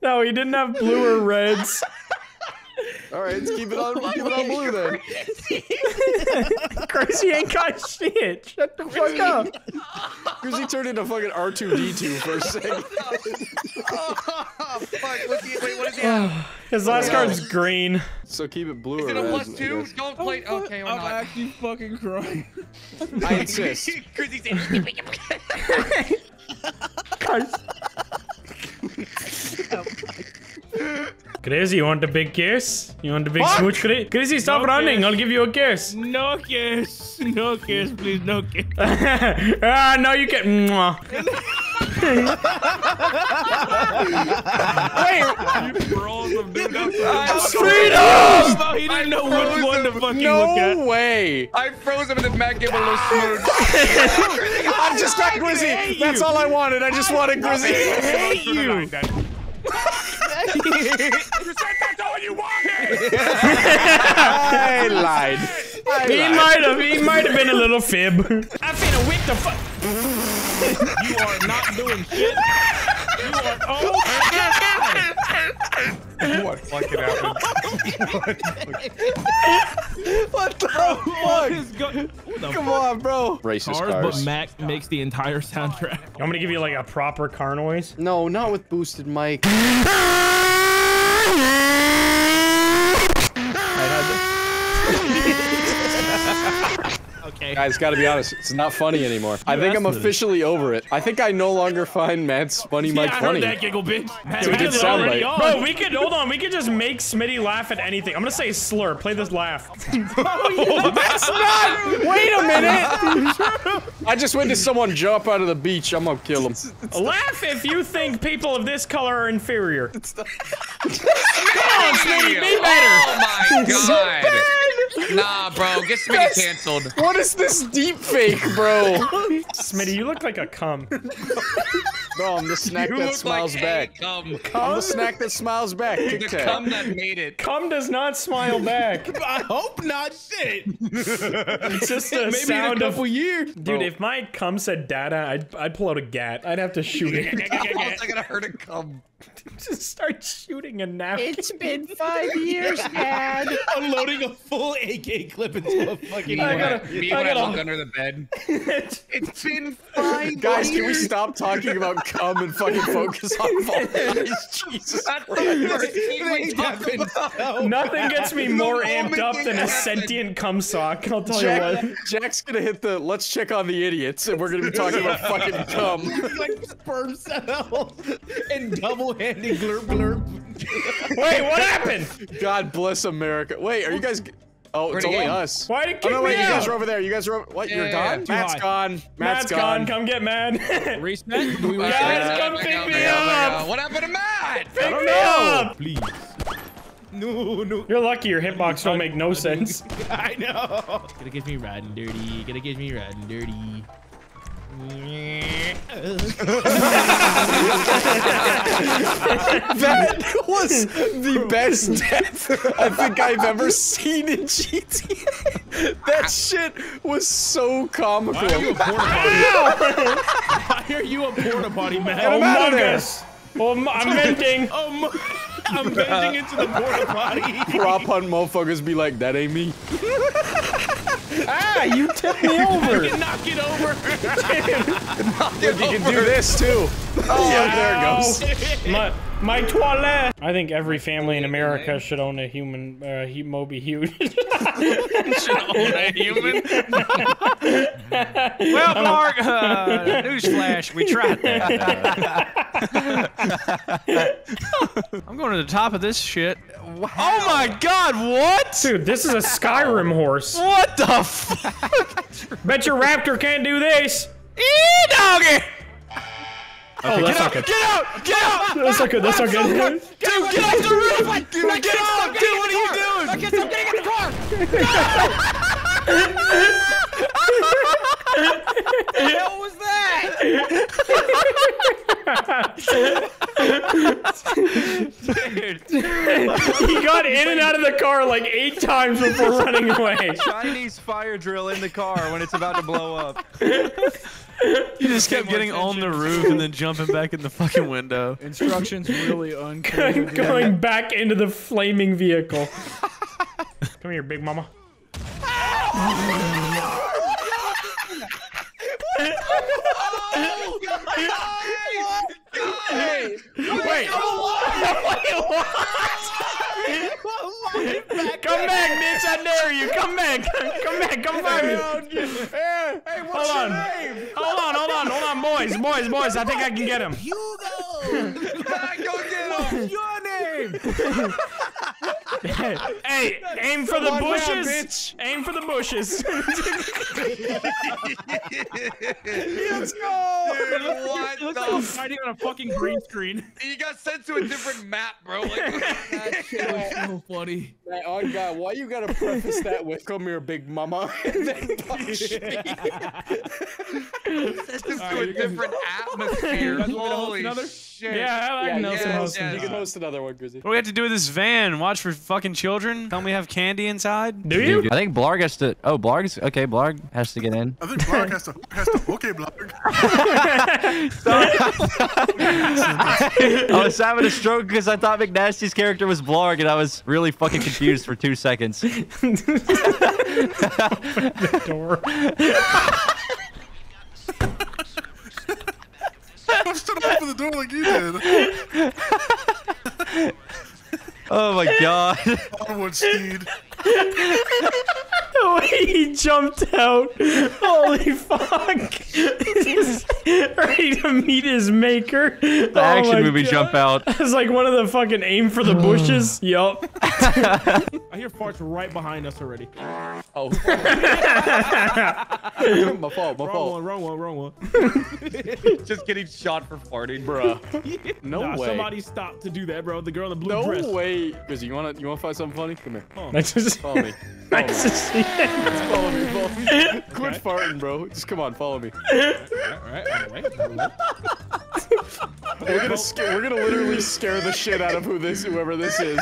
No, he didn't have blue or reds. All right, let's keep it on. Keep it on blue then. Grizzy ain't got shit. Shut the fuck up. Grizzy turned into fucking R2D2 for a second. Oh, fuck, what's he, wait, what is he have? His last card's green. So keep it blue Is or it a red. plus I two? Don't play. Oh, okay, or I'm not. actually fucking crying. I insist. Chrissy said, Grizzy, you want a big kiss? You want a big smooch? Gri- Grizzy, stop No running. kiss. I'll give you a kiss. No kiss. No kiss, please. No kiss. ah, no, you can. Mwah. Oh, he didn't know which one to fucking look at. No way. I froze him and then Matt gave him a little smooch. I just got Grizzy. That's all I wanted. I just wanted Grizzy. hate you. I lied. He might have. He might have been a little fib. I finna whip the fuck. You are not doing shit. You are. Oh, What fucking happened? What the fuck? is going? Come on, bro. Racist Cars, cars. but Mac makes the entire soundtrack. I'm gonna give you like a proper car noise? No, not with boosted mic. Okay. Guys, gotta be honest, it's not funny anymore. I think I'm asked me. officially over it. I think I no longer find Matt's funny Yeah, mic I funny. heard that giggle, bitch. Matt, So we Matt did is sound already Bro, we could hold on. We could just make Smitty laugh at anything. I'm gonna say slur. Play this laugh. Oh, That's not. Wait a minute. I just witnessed someone jump out of the beach. I'm gonna kill him. laugh if you think people of this color are inferior. Come on, Smitty, be better. Oh my god. Nah, bro, get Smitty canceled. What is this deep fake, bro? Smitty, you look like a cum. Bro, I'm the snack You that smiles like back. a cum. I'm the snack that smiles back. The Tic Tac. cum that made it. Cum does not smile back. I hope not. Shit. It's just a Maybe in a sound of. couple years. Dude, if my cum said data, I'd, I'd pull out a gat. I'd have to shoot it. I gotta hurt a cum. Just start shooting a napkin. It's been five years, Dad. Unloading a full AK clip into a fucking. I gotta, Me I I gotta, look under the bed. It's been five Guys, can we stop talking about cum and fucking focus on Fallout? Jesus Christ. the first thing we talk about. Nothing gets me more amped up it than a sentient cum sock. I'll tell you what. Jack's gonna hit the let's check on the idiots, and we're gonna be talking about fucking cum. like sperm cells and double handing glurp glurp. Wait, what happened? God bless America. Wait, are you guys? Oh, it's only go? us. Why did it Oh kick no, me wait, you guys out? are over there. You guys are over. What? Yeah, You're yeah, gone. yeah. Matt's Too gone. Matt's Matt's gone. gone. Come get man. Reset? Do we Guys, Guys, come pick out, me back up. out. What happened to Matt? Pick me up. Please. No, no. You're lucky your hitbox don't make no sense. I know. Gonna get me riding dirty. Gonna get me riding dirty. That was the best death I think I've ever seen in GTA. That shit was so comical. Why are you a porta potty? Why are you a porta potty, man? Get him out of there. Humongous. Oh, m- I'm venting. Oh, I'm bending into the porta potty. Prop hunt motherfuckers be like, that ain't me. Ah, you tipped me over. You can knock it over. Look, you can do this too. Oh, yeah. there it goes. My, my toilet. I think every family in America should own a human, uh, he, Moby Huge. Should own a human. Well, Mark, uh, newsflash, we tried that. I'm going to the top of this shit. Oh my god, what? Dude, this is a Skyrim horse. What the fuck? Bet your raptor can't do this. Eee, doggy! Oh, that's not good. Get out! Get out! That's not good. That's not good. Dude, get off the roof! Dude, get off! Dude, what are you doing? I guess I'm getting in the car! What the hell was that? Dude, He got in and out of the car like eight times before running away. Chinese fire drill in the car when it's about to blow up. You just kept getting on the roof and then jumping back in the fucking window. Instructions really unclear. Going back into the flaming vehicle. Come here, big mama. Hey, Wait. Come back, bitch! I dare you. Come back. Come back. Come find me. hey, hey, what's Hold on. your name? Hold on. Hold on. Hold on, boys. Boys. Boys. I think I can get him. Hey, aim for the on down, bushes. bitch. Aim for the bushes. Let's go. Dude, what It looks the like I'm f- fighting on a fucking green screen. You got sent to a different map, bro. Like, That shit was so funny. Man, oh God, why you gotta preface that with "Come here, big mama"? and then punch me? sent us to a different atmosphere. guys want me to host Holy another? Shit. yeah, I like Yeah, Nelson yeah, hosting. yeah. You can host another one, Grizzy. What do we have to do with this van? Watch for fucking children? Tell me we have candy inside? Do you? I think Blarg has to. Oh, Blarg's okay. Blarg has to get in. I think Blarg has to has to okay Blarg. I was having a stroke because I thought McNasty's character was Blarg, and I was really fucking confused for two seconds. the Door. I stood open the door like you did. Oh my god. Onward, Steed. The way he jumped out. Holy fuck. He's ready to meet his maker. The action oh movie jump out. It's like one of the fucking aim for the bushes. yup. I hear farts right behind us already. Oh. my fault. My fault. Wrong fault. one, wrong one, wrong one. Just getting shot for farting. Bruh. No Nah, way. somebody stop to do that, bro. The girl in the blue No dress. way. Grizzy, you wanna you wanna find something funny? Come here. Nice to see, Follow me. nice to see you. Follow me. Follow me. Quit farting, bro. Just come on. Follow me. Alright, alright, alright. We're gonna scare. We're gonna literally scare the shit out of who this whoever this is.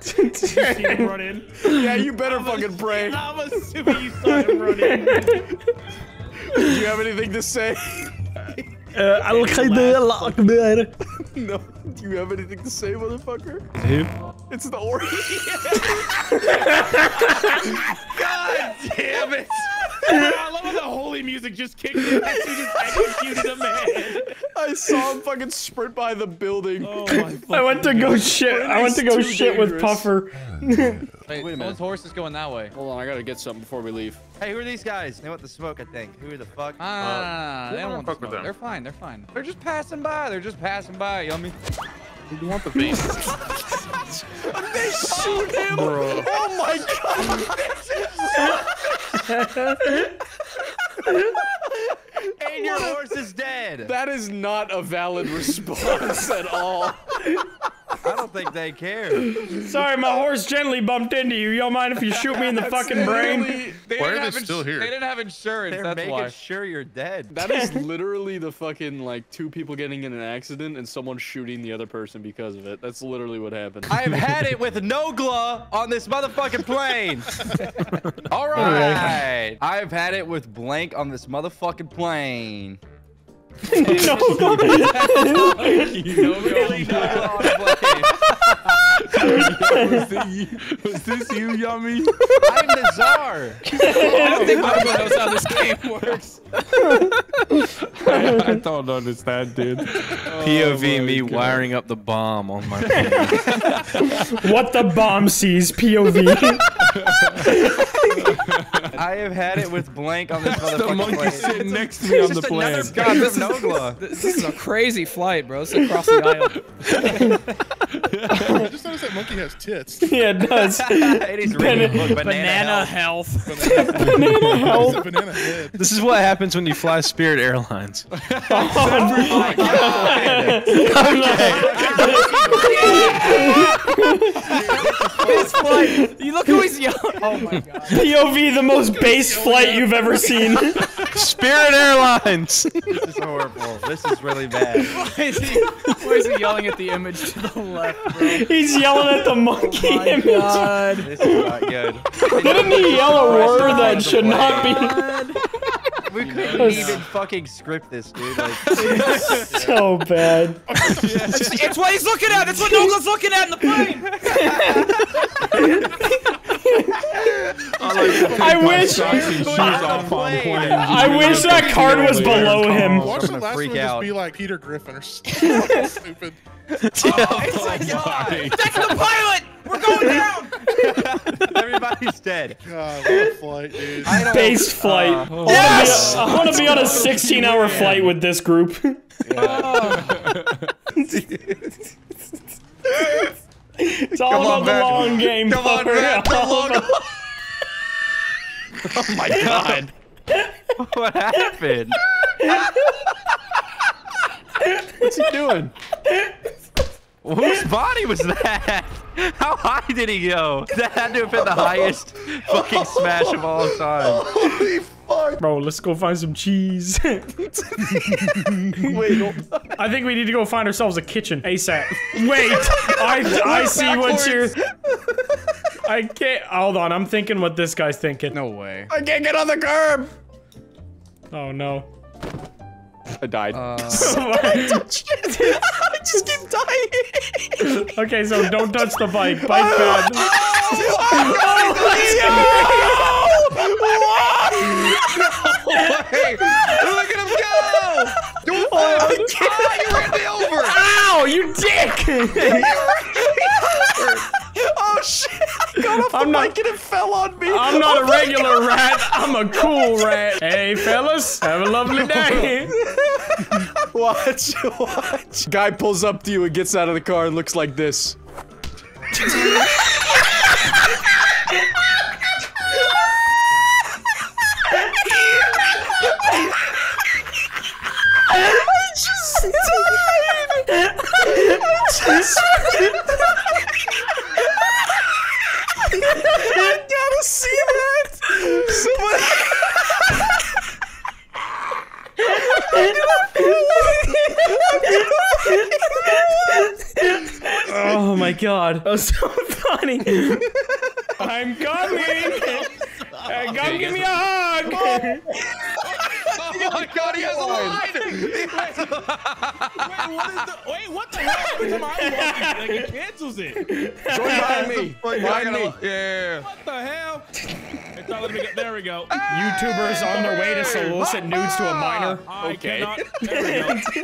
See him run in. Yeah, you better fucking pray. I'm assuming you saw him run in. Do you have anything to say? Uh, Al-Qaeda, Allah Akbar. No. Do you have anything to say, motherfucker? Who? It's the Ori. God damn it! I love how the holy music just kicked in as he just executed a man. I saw him fucking sprint by the building. Oh my I went to go shit. I went to go It's too shit with. Puffer. Wait, Wait a minute. Those horse is going that way. Hold on, I gotta get something before we leave. Hey, who are these guys? They want the smoke, I think. Who the fuck? Ah, they don't want to fuck with smoke. them. They're fine. They're fine. They're just passing by. They're just passing by. Yummy. You want the beef? They shoot him! Bro. Oh my god! and your horse is dead. That is not a valid response at all. I don't think they care. Sorry, my horse gently bumped into you. You don't mind if you shoot me in the fucking brain? Literally- They Why didn't are have they still here? They didn't have insurance. They're that's making why. sure you're dead. That is literally the fucking like two people getting in an accident and someone shooting the other person because of it. That's literally what happened. I've had it with Nogla on this motherfucking plane. All right. I've had it with blank on this motherfucking plane. You know, Really Nogla on a plane. Was this you, Yummy? I'm the czar. I don't think Marco knows how this game works. I, I don't understand, dude. Oh POV me wiring up the bomb on my plane. What the bomb sees, POV. I have had it with blank on this the motherfucking monkey plane. sitting next to me on the plane. God, this is- of This is a crazy flight, bro. It's across the aisle. I just noticed that monkey has tits. yeah, it does. it is reading the book, Banana, Health. health. Banana It's health. a banana head. this is what happens when you fly Spirit Airlines. Okay. This flight. You look who he's yelling. Oh my god. POV, the most base flight you've ever seen. Spirit Airlines! This is horrible. This is really bad. Why is he, why is he yelling at the image to the left, bro? He's yelling at the oh monkey My image. god. This is not good. Didn't he yell a word that should not be We couldn't even fucking script this, dude. Like, so bad? It's, it's what he's looking at. It's what Nogla's looking at in the plane. I wish Shoes off on plane. plane. I wish that card was below him. Watch I'm the last one just be like Peter Griffin or something stupid. Oh, oh, That's the pilot. We're going down. everybody's dead. God, what a flight, dude. I don't, Base flight. Uh, I wanna be- I want to be on a 16 hour flight with this group. it's all Come about on, the Matt. long game. Come on, Puffer. Matt, the All long- about- Oh my god. what happened? What's he doing? Whose body was that? How high did he go? That had to have been the highest fucking smash of all time. Holy fuck! Bro, let's go find some cheese. Wait. I think we need to go find ourselves a kitchen ASAP. Wait, I I see what you're. I can't. Hold on, I'm thinking what this guy's thinking. No way. I can't get on the curb! Oh no. I died. Uh, I just keep dying. Okay, so don't touch the bike. Bike bad. Hey, look at him go! Don't fall! Ah, you ran me over! Ow, you dick! Oh shit! I got off the I'm not- bike and it fell on me. I'm not Oh a regular rat. I'm a cool rat. Hey, fellas, have a lovely day. God. Watch, watch. Guy pulls up to you and gets out of the car and looks like this. I just died. I just. I gotta see that. Somebody. Oh my god. That was so funny. I'm coming. Uh, Come give me a hug. Oh my god, he has a line! Wait, what is the? Wait, what the hell? Every time I walk, like it cancels it. Join behind me. Fuck, Behind me. Yeah, yeah, yeah. What the hell? It's not letting me get. There we go. YouTubers on their way to solicit nudes to a minor. I Okay. cannot. There we go.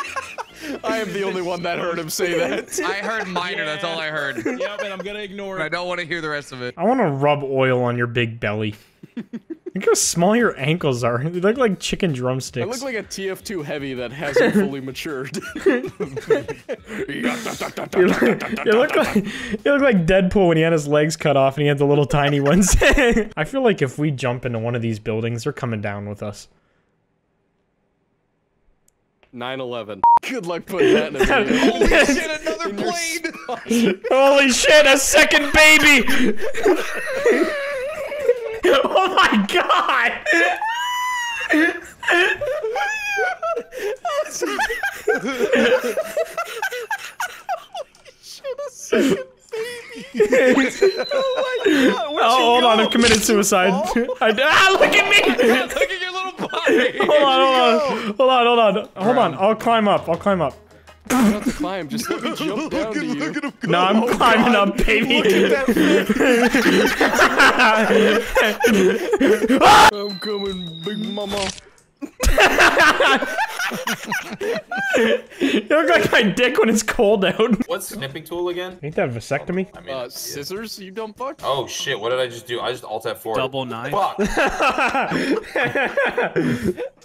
I am the only one that heard him say that. I heard minor, that's all I heard. Yep, and I'm gonna ignore it. I don't want to hear the rest of it. I want to rub oil on your big belly. Look how small your ankles are. They look like chicken I drumsticks. look like a TF2 heavy that hasn't fully matured. you, look, you look like you look like Deadpool when he had his legs cut off and he had the little tiny ones. I feel like if we jump into one of these buildings, they're coming down with us. 9/11. Good luck putting that in a video. Holy shit, another plane! Holy shit, a second baby! oh my god! oh, my god! Oh, hold on, I've committed suicide. I, ah, look at me! Look at your little body! Hold on, hold on, hold on, hold on, hold on. I'll climb up. I'll climb up. You don't have to climb. Just let me jump down to you. No, I'm climbing up, baby. I'm coming, big mama. You look like my dick when it's cold out. What's snipping tool again? Ain't that a vasectomy? I mean, Uh, scissors, you dumb fuck. oh shit, what did I just do? I just alt F4. Double knife. Fuck.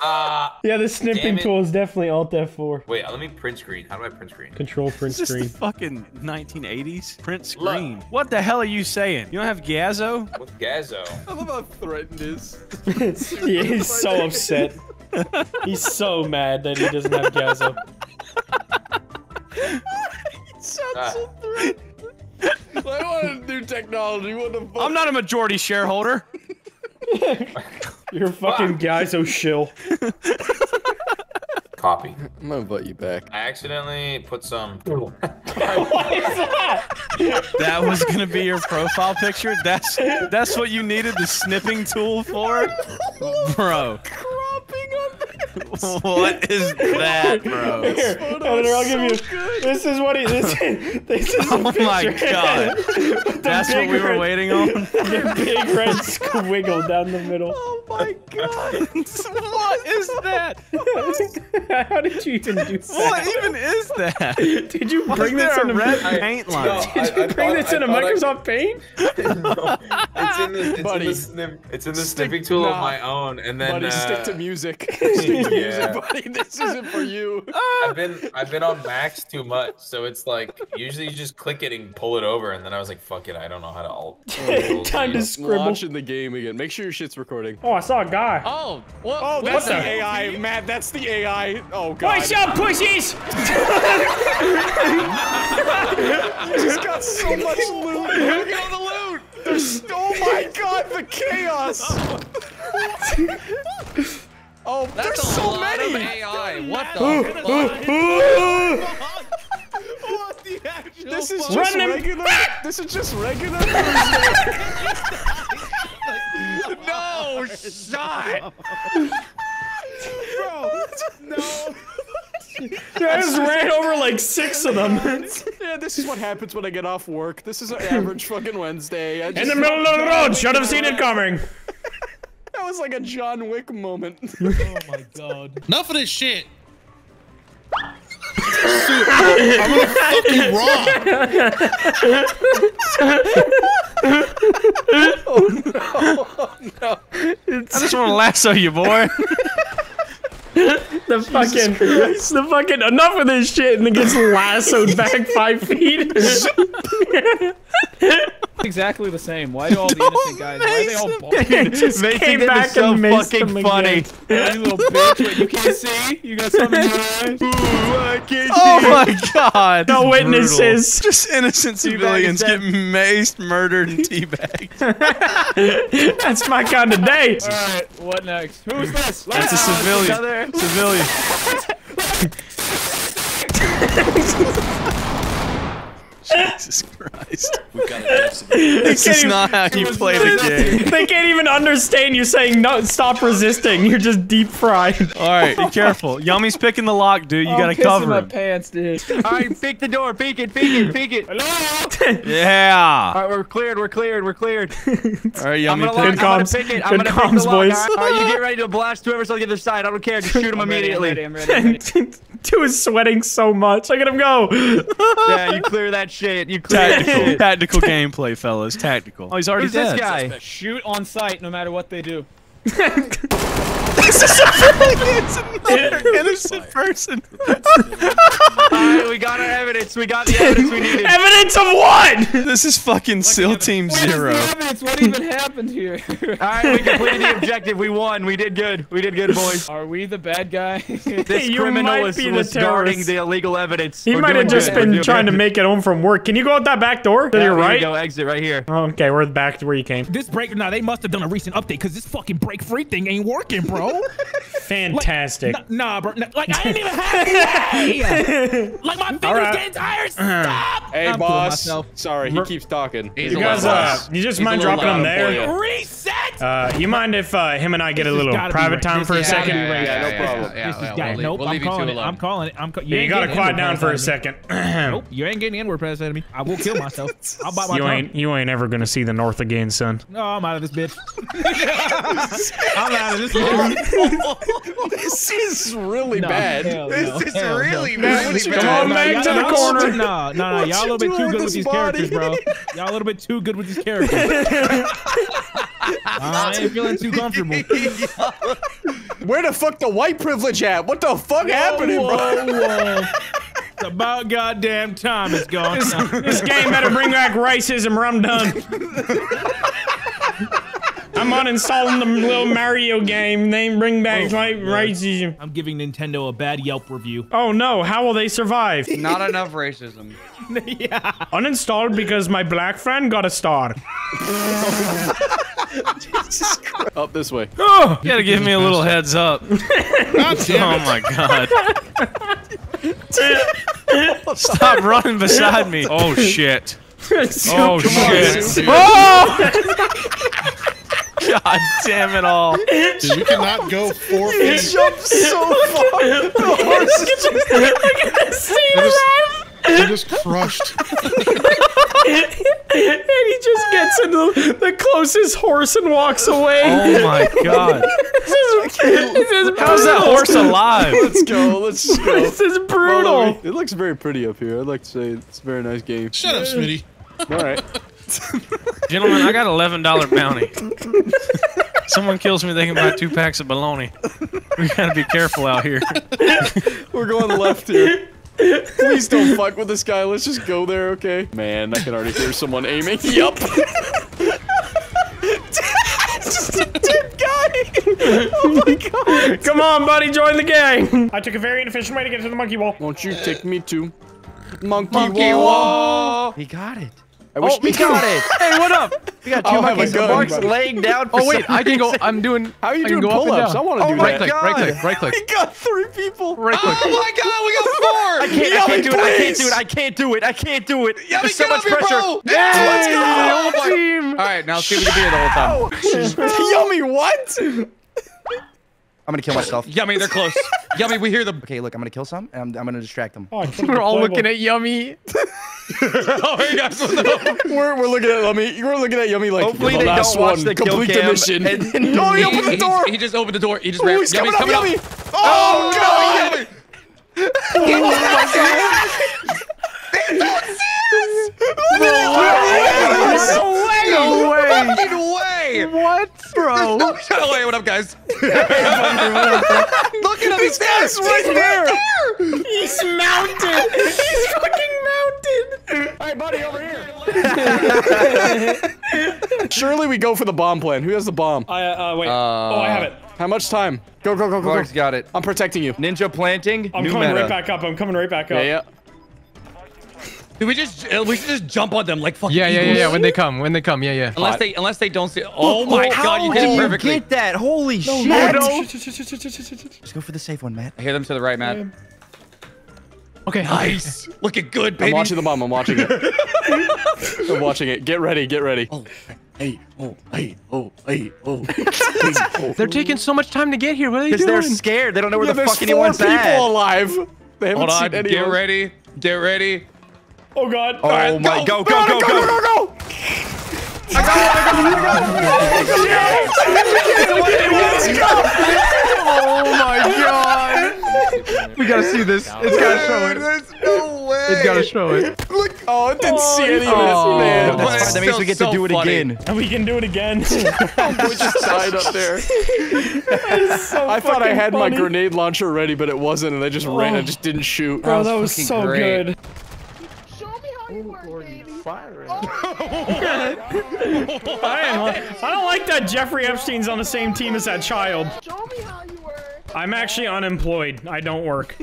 uh, Yeah, the snipping tool is definitely Alt F4. wait, let me print screen. How do I print screen? Control print Is this the screen. fucking 1980s? Print Look. screen. What the hell are you saying? You don't have Gyazo? What's Gyazo? I love how threatened is. yeah, he's so upset. He's so mad that he doesn't have Gyazo. Ah, I wanted new technology. What the fuck? I'm not a majority shareholder. You're a fucking Gyazo shill. copy. I'm gonna invite you back. I accidentally put some. what is That was gonna be your profile picture. That's that's what you needed the snipping tool for, bro. What is that, bro? Here, Editor, I'll give you. This is what he. This, this is. Oh the my picture. god. The That's what we were red- waiting on. The big red squiggle down the middle. Oh my god. What is that? How did you even do that? What even is that? Did you bring this in a a red I- paint no, line? I- Did you bring this in a thought I- Microsoft Paint? no, it's in the, it's Buddy. in the, snip, it's in the Stick- snipping tool nah. of my own, and then buddy, uh, stick to music. stick to music, Yeah. buddy. This isn't for you. I've been I've been on Max too much, so it's like usually you just click it and pull it over, and then I was like, fuck it, I don't know how to alt. Time to scribble. Launching the game again. Make sure your shit's recording. Oh, I saw a guy. Oh, what? Oh, what that's the- the AI, Matt. That's the AI. Oh god. What's up, pussies? You just got so much loot. Look at all the loot. There's. Oh my god, the chaos. Oh, That's there's so many. of AI. What the? What the actual This is just regular. Ah! This is just regular. no shot. bro. No. I just ran over like six of them. yeah, this is what happens when I get off work. This is an average fucking Wednesday. In the middle of the road, should have seen it coming. that was like a John Wick moment. Oh my god. Enough of this shit. I'm gonna fucking raw. Oh fuck you raw. I just want to lasso you, boy. The fucking, the fucking, enough of this shit, and then gets lassoed back five feet. Exactly the same. Why do all the innocent guys? Why are they all bald? just They came back so and maced fucking him funny. again. You little bitch. Wait, you can't see? You got something in your eyes? Oh my god. No witnesses. Just innocent civilians dead. get maced, murdered, and teabagged. That's my kind of day. Alright, what next? Who's this? That's a civilian. Civilian. Jesus Christ. We got it. This can't is even- not how you play the game. they can't even understand you saying no. Stop resisting. You're just deep fried. All right, be careful. Yummy's picking the lock, dude. You oh, I'm gotta pissing cover my pants, dude. All right, peek the door. Peek it. Peek it. Peek it. Hello. Yeah. All right, we're cleared. We're cleared. We're cleared. All right, I'm Yummy. gonna, lock, pick- I'm gonna pick it. I'm Good gonna pick comms, the lock. boys. All right, all right, you get ready to blast whoever's on the other side. I don't care. Just shoot him immediately. I'm ready, I'm ready, I'm ready. Two is sweating so much. Look at him go. yeah, you clear that shit. You clear that Tactical, tactical gameplay, fellas. Tactical. Oh, he's already Who's dead. this guy? Shoot on sight, no matter what they do. innocent person. All right, we got our evidence. We got the evidence we needed. Evidence of what? This is fucking SEAL Team Zero. Evidence, what even happened here? All right, we completed the objective. We won. We did good. We did good, boys. Are we the bad guy? This You criminal might was, be the was guarding the illegal evidence. He We're might have just good. Been doing trying to make it home from work. Can you go out that back door? To Yeah, your right? Go exit right here. Oh, okay, we're back to where you came. This break, nah, they must have done a recent update because this fucking break free thing ain't working, bro. Fantastic. Nah, nah, bro. Nah, like, I didn't even halfway. like, my fingers right. getting tired. Stop. Hey, I'm boss. myself. Sorry, he keeps talking. He's You guys, uh, you just He's mind dropping them loud there? you. Reset. Uh, you mind if uh, him and I get a This has little private right. time This for a has gotta be second? right. Yeah, no problem. Yeah, yeah, yeah, we'll nope, we'll I'm leave you two calling it. I'm calling it. You you gotta quiet down for a out of me. second. Nope, you ain't getting N-word press out of me. I will kill myself. I'll bite my You tongue. ain't you ain't ever gonna see the north again, son. No, I'm out of this bitch. I'm out of this bitch. this is really No, bad. hell This no, is hell no. really, really Come bad. on back to the corner. Nah, nah, nah. Y'all a little bit too good with these body? characters, bro. Y'all a little bit too good with these characters. I ain't feeling too comfortable. Where the fuck the white privilege at? What the fuck happening, whoa, bro? whoa. It's about goddamn time it's gone. This game better bring back racism or I'm done. I'm uninstalling the little Mario game. They bring back oh, like racism. I'm giving Nintendo a bad Yelp review. Oh no, how will they survive? Not enough racism. yeah. Uninstalled because my black friend got a star. Up this way. Oh, You gotta give me a little heads up. oh my god. Stop running beside me. Oh shit. Oh shit. Oh! God damn it all. Dude, you cannot go four He feet. jumped so far. The horse is just They're just, they're just crushed. and he just gets into the closest horse and walks oh away. Oh my god. this is, this is How's that horse alive? Let's go. Let's just go. This is brutal. me. It looks very pretty up here. I'd like to say it's a very nice game. Shut up, Smitty. All right. Gentlemen, I got $11 bounty. Someone kills me, they can buy two packs of bologna. We gotta be careful out here. We're going left here. Please don't fuck with this guy. Let's just go there, okay? Man, I can already hear someone aiming. Yup. just a dead guy. Oh my god. Come on, buddy, join the gang. I took a very inefficient way to get to the monkey wall. Won't you take me to monkey, Monkey wall? wall. He got it. I wish Oh, we got it. Hey, what up? We got two I'll have a monkeys. gun, Mark's buddy. laying down. For Oh wait, some I can go. I'm doing. How are you I doing go up and pull-ups? I want to Oh do my that. Right click, right click, right click. I got three people. Right click. Oh my god, we got four! I can't, I can't do it, I can't do it, I can't do it, I can't do it. Yummy, There's so much here, pressure. bro. Yeah, let's go! Oh my- Team. All right, now let's see if we can be here the whole time. Yummy, what? I'm gonna kill myself. Yummy, they're close. Yummy, we hear them. Okay, look, I'm gonna kill some, and I'm, I'm gonna distract them. Oh, We're all looking at Yummy. oh, hey guys, what's? We're, we're looking at Yummy. We're looking at Yummy like Hopefully the they last don't watch one. the kill Complete the cam mission. and then oh, he He- opened the door. He, just opened the door. He just Oh, ran. he's Yummy's coming up, coming Yummy. up. Oh, oh, God. Yummy. No way. No way! Fucking way! What, bro? No way! What up, guys? Look at him. He's there. That's right there. He's mounted. He's fucking mounted. Hey, buddy, over here. Surely we go for the bomb plan. Who has the bomb? I, uh, wait. oh, I have it. How much time? Go, go, go, go, Mark's go. got it. I'm protecting you. Ninja planting. I'm new coming meta. right back up. I'm coming right back up. Yeah, yeah. Did we just uh, we should just jump on them like fucking Yeah, yeah, yeah, yeah. When they come, when they come, yeah, yeah. Unless they unless they don't see. Oh my How god, you hit did it perfectly. get that? Holy shit! no. Just go for the safe one, Matt. I hear them to the right, Matt. Okay. Nice. Looking good, baby. I'm watching the bomb. I'm watching it. I'm watching it. Get ready. Get ready. Oh, hey, oh, hey, oh, hey, oh. They're taking so much time to get here. What are they Because doing? they're scared. They don't know where Yeah, the there's fuck four anyone's people alive. They haven't Hold on. seen Get ready. Get ready. Oh god. Oh Alright, my, go, go, Go, go, go, go. go, go, go! oh my god. we gotta see this. It's gotta show it. There's no way. It's gotta show it. Look. Oh, I didn't see oh, any of it, Oh. man. That's fine. That means we get still to do it funny. again. And we can do it again. We just died up there. so I thought I had funny. my grenade launcher ready, but it wasn't, and I just ran. I just didn't shoot. Bro, that was fucking so great. good. I, oh, I don't like that Jeffrey Epstein's on the same team as that child. Show me how you work. I'm actually unemployed. I don't work.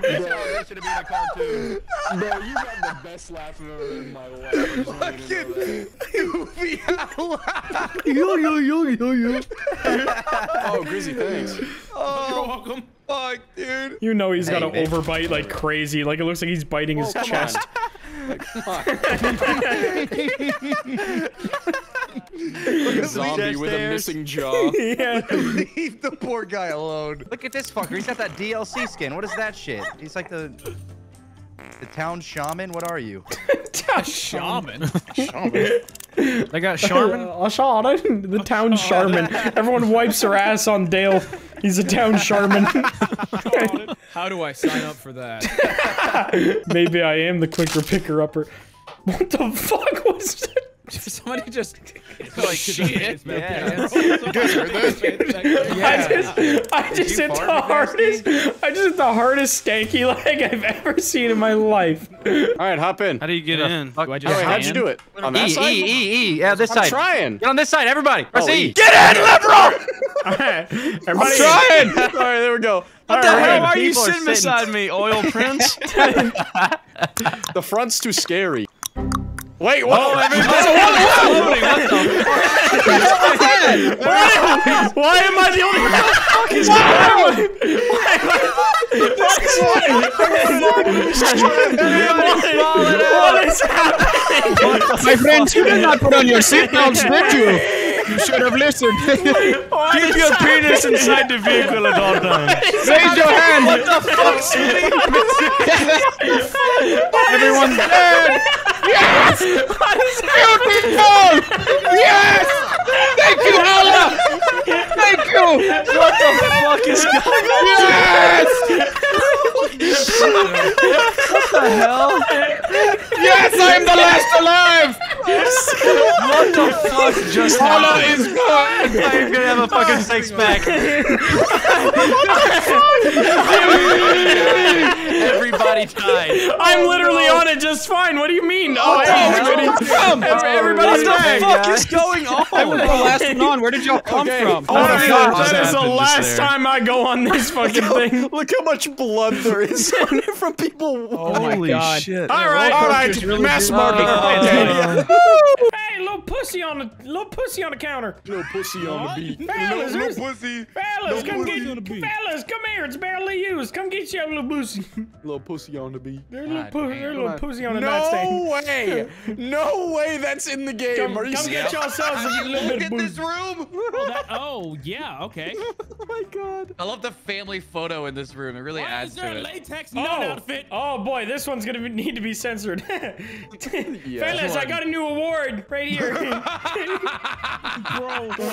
That should have been a cartoon. Bro, you got the best laugh I've ever in my life. Yo, yo, yo, yo, yo. Oh, Grizzy, thanks. Oh, you're welcome. Fuck, dude. You know he's got to Hey, overbite like crazy. Like it looks like he's biting his come on. chest. Zombie with a missing jaw. yeah. Leave the poor guy alone. Look at this fucker. He's got that DLC skin. What is that shit? He's like the the town shaman. What are you? Shaman. Shaman. They got Charmin. Uh, Shaman, the town shaman. Everyone wipes their ass on Dale. He's a town shaman. How do I sign up for that? Maybe I am the clicker picker upper. What the fuck was that? Somebody just Like shit. Yeah. I just, I just you hit the fart with that, hardest, I just hit the hardest stanky leg I've ever seen in my life. All right, hop in. How do you get in? Do I Oh, just wait, how'd you stand? do it? On E that E side? E E. Yeah, this I'm side. trying. Get on this side, everybody. Press Oh, E. E. Get in, liberal! Everybody, I'm trying. All right, there we go. What the Alright, hell are you people are sitting sitting- beside me, oil prince? The front's too scary. Wait, what? oh, everybody's floating. Oh, what the fuck? Why am I the only one? What the fuck is What is happening? My friends, you did not put on your seatbelts, did you? You should have listened. Keep your penis inside the vehicle at all times. Raise your hand. What the fuck, Everyone's dead. Yes! Beautiful! Yes! Thank you, Allah! Thank you! What the fuck is going on? Yes! What the hell? Yes, I am the last alive! What the fuck just Allah happened? is good! I'm gonna have a fucking six pack. Everybody died. I'm oh, literally on it just fine. What do you mean? Oh, the hell? hey, Where'd you from? Everybody's What the back. fuck is going on? I was the last one on. Where did y'all come Okay. from? Oh, That my is- God. that is the last time I go on this fucking thing. Look how much blood there is from people. Oh Holy god. shit. All right, All right, mass market. Hey, little pussy on the little pussy on the counter. Little pussy on the beat. Fellas, No where's- pussy. fellas, No come pussy get on the beat. fellas, come here. It's barely used. Come get your little pussy. Little pussy on the beat. There's a little, pu- there's little pussy on the No nightstand. way! No way that's in the game. Come, Are you come get yourselves a little bit Look of at this room. Oh, that, oh, yeah, okay. Oh my god. I love the family photo in this room. It really Why adds is there to a it. latex nun Oh, outfit? oh boy, this one's gonna be, need to be censored. Fellas, I got a new award right here. Bro,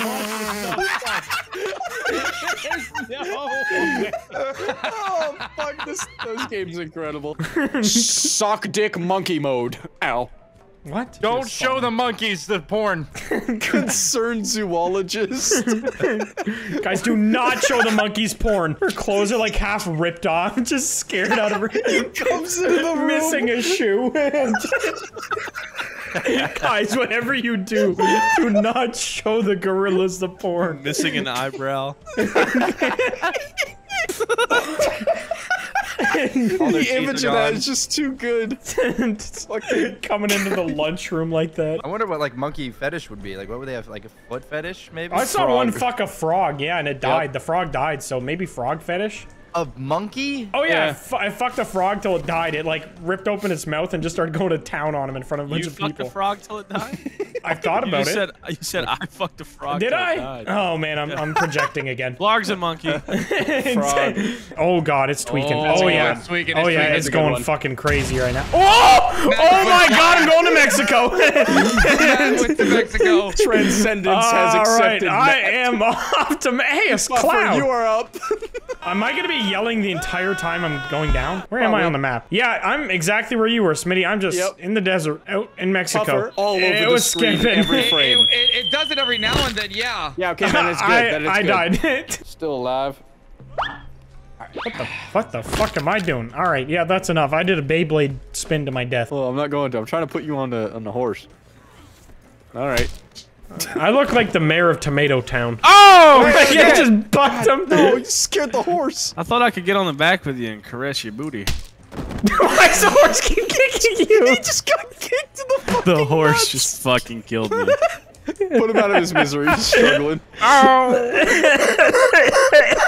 Oh fuck this this game's incredible. Sock dick monkey mode. Ow. What? Don't show the monkeys the porn. Concerned zoologist. Guys, do not show the monkeys porn. Her clothes are like half ripped off, just scared out of her. he comes into the room. missing a shoe. Guys, whatever you do, do not show the gorillas the porn. Missing an eyebrow. the image of that is just too good. fucking coming into the lunchroom like that. I wonder what like monkey fetish would be. Like, what would they have? Like a foot fetish, maybe? I saw one fuck a frog, yeah, and it died. The frog died, so maybe frog fetish. A monkey? Oh yeah, Yeah. I fu- I fucked a frog till it died. It like ripped open its mouth and just started going to town on him in front of a bunch You of fucked people. a frog till it died? I thought about just it. Said, you said I fucked a frog Did till I? it died. Oh man, I'm, I'm projecting again. Vlog's a monkey. Frog. Oh god, it's tweaking. Oh, Oh, that's a good yeah. It's tweaking, oh yeah, tweaking. it's That's going one. fucking crazy right now. Oh! Oh my god, I'm going to Mexico. went to Mexico. Transcendence has All accepted. right, I am off to Hey, it's Cloud. you are up. Am I gonna be yelling the entire time I'm going down? Where am I on the map? Yeah, I'm exactly where you were, Smitty. I'm just Yep. in the desert, out in Mexico. Buffer all over it the was screen, skipping. every frame. It, it, it does it every now and then, yeah. Yeah, okay, then it's good. I, then it's I good. died. Still alive. what the what the fuck am I doing? All right, yeah, that's enough. I did a Beyblade spin to my death. Well, I'm not going to. I'm trying to put you on the on the horse. All right. I look like the mayor of Tomato Town. Oh! I shit. just bucked him. No, you scared the horse. I thought I could get on the back with you and caress your booty. Why does the horse keep kicking you? He just got kicked in the fucking The horse nuts. just fucking killed me. Put him out of his misery. He's struggling. Oh.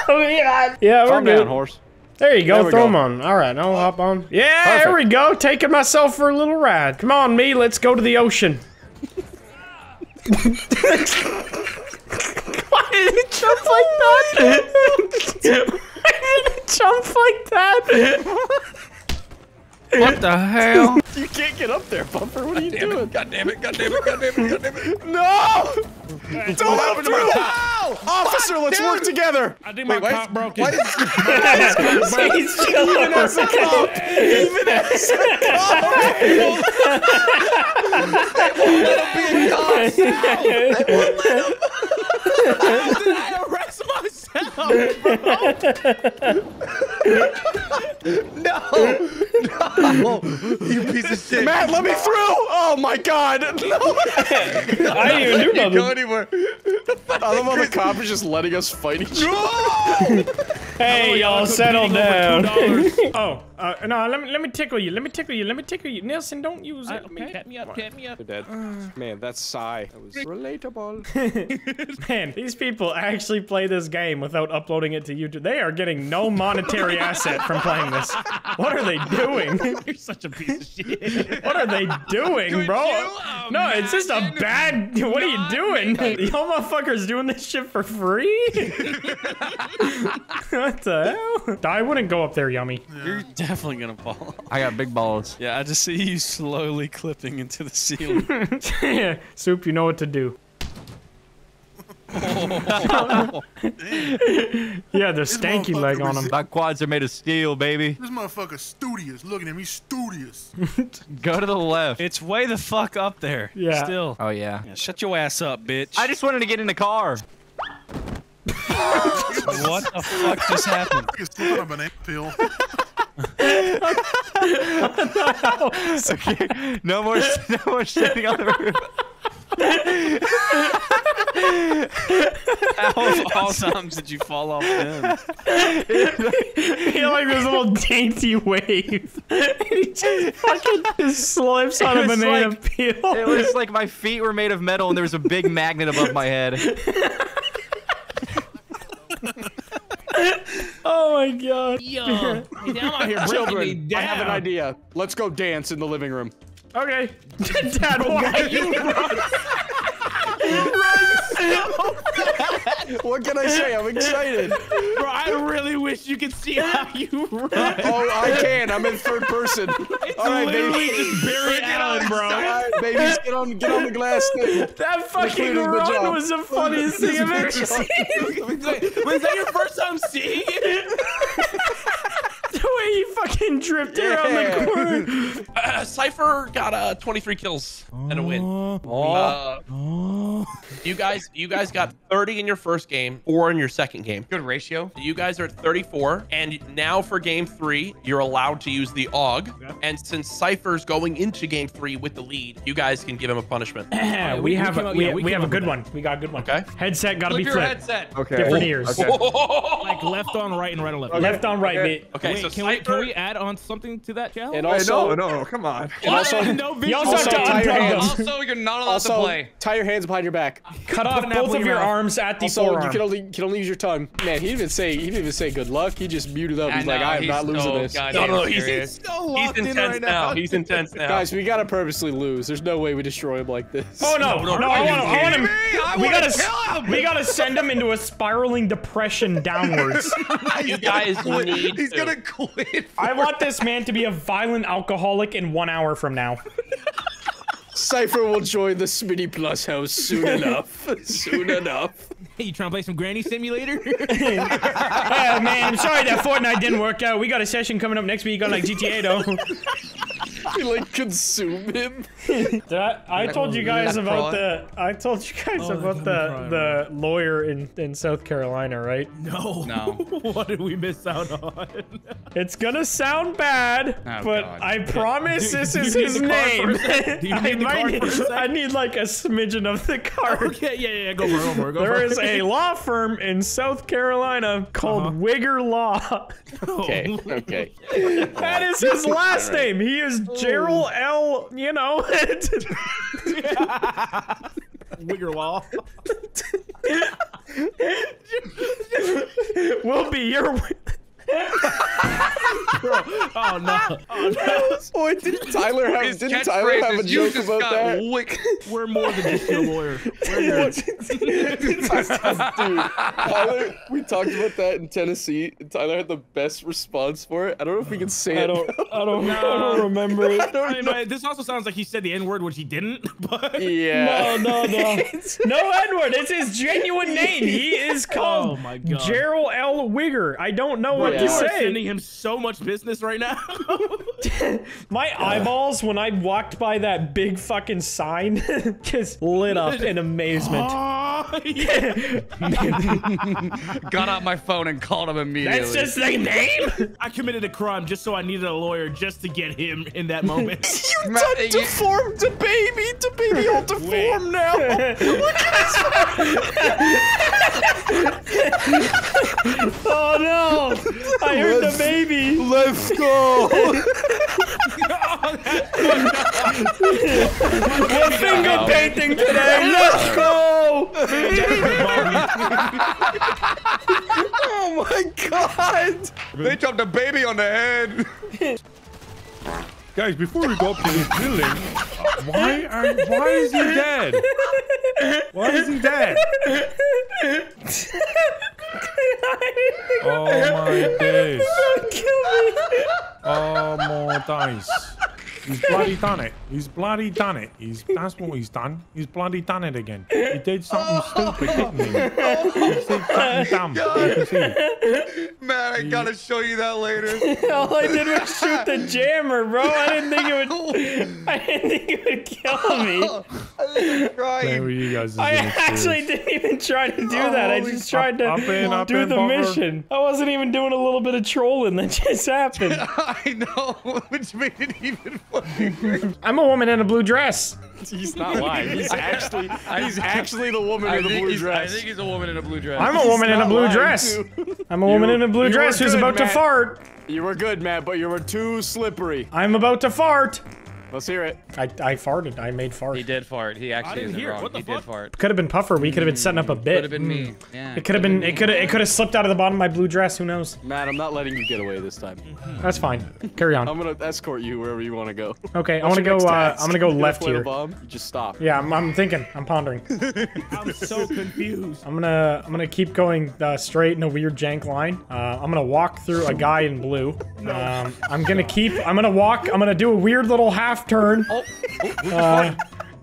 oh god. Yeah, we're Calm good. down, horse. There you go. There Throw go. him on. All right, I'll hop on. Yeah, Perfect. there we go. Taking myself for a little ride. Come on, me. Let's go to the ocean. Why did it jump like that? Why did it jump like that? What the hell? You can't get up there, Bumper. What are you doing? it, God damn it, God damn it, God damn it, God damn it. No! Don't let him through! Officer, let's work together! I think my cop broke it. He's chilling. Even as a cop! Even as a I arrest No! No! You piece of shit. Matt, let me through! Oh my god! No! I didn't even do You nothing. go anywhere. I love how the cop is just letting us fight each other. Hey, y'all, settle down. oh, uh, no, let me let me tickle you. Let me tickle you. Let me tickle you. Nelson, don't use it. Okay, Pat me up, pat me up. They're dead. Man, that sigh. That was relatable. Man, these people actually play this game without uploading it to YouTube. They are getting no monetary asset from playing this. What are they doing? You're such a piece of shit. What are they doing, bro? Oh, no, it's just a bad. What are you doing? Y'all motherfuckers doing this shit for free? what the hell? I wouldn't go up there, yummy. You're definitely gonna fall. I got big balls. Yeah, I just see you slowly clipping into the ceiling. yeah, Soup, you know what to do. Oh, yeah, the stanky leg on him. My quads are made of steel, baby. This motherfucker's studious. Looking at me, studious. Go to the left. it's way the fuck up there. Yeah. Still. Oh, yeah. Yeah, shut your ass up, bitch. I just wanted to get in the car. what the fuck just happened? It's still on a banana peel. Okay, no more, no more shitting on the roof. How of all times did you fall off then? He like this little dainty wave. he just fucking just slips on It a banana like- peel. It was like my feet were made of metal and there was a big magnet above my head. oh my god. Yo, hey, I'm out here breaking Children, down. I have an idea. Let's go dance in the living room. Okay. Dad, why you run? What can I say? I'm excited. Bro, I really wish you could see how you run. Oh, I can. I'm in third person. All right, Literally baby. just Barry Allen, bro. All right, babies, get on, get on the glass thing. That fucking Including the run job. was the funniest thing I've ever Good seen. Was that your first time seeing it? The way he fucking dripped around the corner. Uh, Cypher got uh, 23 kills and a win. Uh, you guys, you guys got 30 in your first game, four in your second game. Good ratio. You guys are at 34, and now for game three, you're allowed to use the AUG. And since Cypher's going into game three with the lead, you guys can give him a punishment. Yeah, we- we, we have a, we, yeah, we we have a good one. We got a good one. Okay. Headset gotta be flipped. headset. Okay. Different ears. Okay. Like left on right and right on left. Left on right, Okay. mate. Okay, Wait, so can we can we add on something to that challenge? And also, no, no, come on. and also, no You also also have to tie your hands. Also, you're not allowed Also, to play. tie your hands behind your back. Cut off both of your your arms at the Also, forearm. you can only you can only use your tongue. Man, he didn't even say he didn't even say good luck. He just muted up. I He's like, I am he's not losing so this. goddamn No, no, he's, serious. he's, he's intense now. He's intense now. Guys, we gotta purposely lose. There's no way we destroy him like this. Oh no, no, no, I want, you I want him. kidding me? I we gotta, kill him. we gotta send him into a spiraling depression downwards. You guys need He's gonna quit. I want this man to be a violent alcoholic in one hour from now. Cypher will join the Smitty Plus house soon enough. soon enough. Hey, you trying to play some Granny Simulator? Oh man, I'm sorry that Fortnite didn't work out. We got a session coming up next week on like GTA though. We like consume him. Did I, I told you guys about fraud. the I told you guys Oh, about got me the crying, the lawyer in in South Carolina, right? no. No. what did we miss out on? It's gonna sound bad, Oh, but God. I promise Do- this do is his the card for name. Do you I, need the might need, for a sec? I need like a smidgen of the card. okay, yeah, yeah, yeah, go for it, go for it, go There for is it. a law firm in South Carolina called Uh-huh. Wigger Law. Okay, okay. That is his last name. He is Gerald L. You know. Wigger Law. will be your. Oh no. Oh no. Wait, didn't Tyler have His didn't Tyler have a catchphrases, you joke just about got that? wick- We're more than just your lawyer. We're Dude, Tyler, we talked about that in Tennessee. and Tyler had the best response for it. I don't know if we can say I it. don't. I don't. I don't remember it. I mean, uh, this also sounds like he said the N word, which he didn't. But Yeah. No, no, no. no, Edward. It's his genuine name. He is called Oh my God. Gerald L. Wigger. I don't know what Yeah. to you are sending him so much business right now. My eyeballs, when I walked by that big fucking sign, just lit up in amazement. oh, yeah. Got out my phone and called him immediately. That's just the name. I committed a crime just so I needed a lawyer just to get him in that moment. You Ma- done you- deformed to baby. To baby all deformed now. oh no! I heard the baby. Let's go. We're finger painting today. Let's go. oh my god. They dropped a baby on the head. Guys, before we go up to this building, why are why is he dead? Why is he dead? Oh my days. Oh my days. He's bloody done it. He's bloody done it. He's that's what he's done. He's bloody done it again. He did something stupid, didn't he? He did something dumb. You can see. Man, I gotta show you that later. All I did was shoot the jammer, bro. I didn't think it would. I didn't think it would kill me. There you guys. I actually experience. didn't even try to do that. I just tried to Up in, do in, the buffer. mission. I wasn't even doing a little bit of trolling that just happened. I know, which made it even funnier. I'm a woman in a blue dress. He's not lying. He's actually he's actually the woman I in the blue he's, I think he's a woman in a blue dress. I'm a woman in a blue dress. too. I'm a woman You- in a blue dress were who's good, about to fart. You were good, Matt, but you were too slippery. I'm about to fart. Let's hear it. I, I farted. I made fart. He did fart. He actually didn't isn't hear it. wrong. What the he fuck? did fart. Could have been Puffer. We could have been setting up a bit. Could have been me. Yeah. It could have been. It could have. It could have slipped out of the bottom of my blue dress. Who knows? Matt, I'm not letting you get away this time. That's fine. Carry on. I'm gonna escort you wherever you want to go. Okay, I What's want to go. Uh. I'm gonna go You left here. bomb? You just stop. Yeah, I'm, I'm thinking. I'm pondering. I'm so confused. I'm gonna I'm gonna keep going uh, straight in a weird jank line. Uh, I'm gonna walk through a guy in blue. Um, I'm gonna keep. I'm gonna walk. I'm gonna do a weird little half turn. Oh, Uh,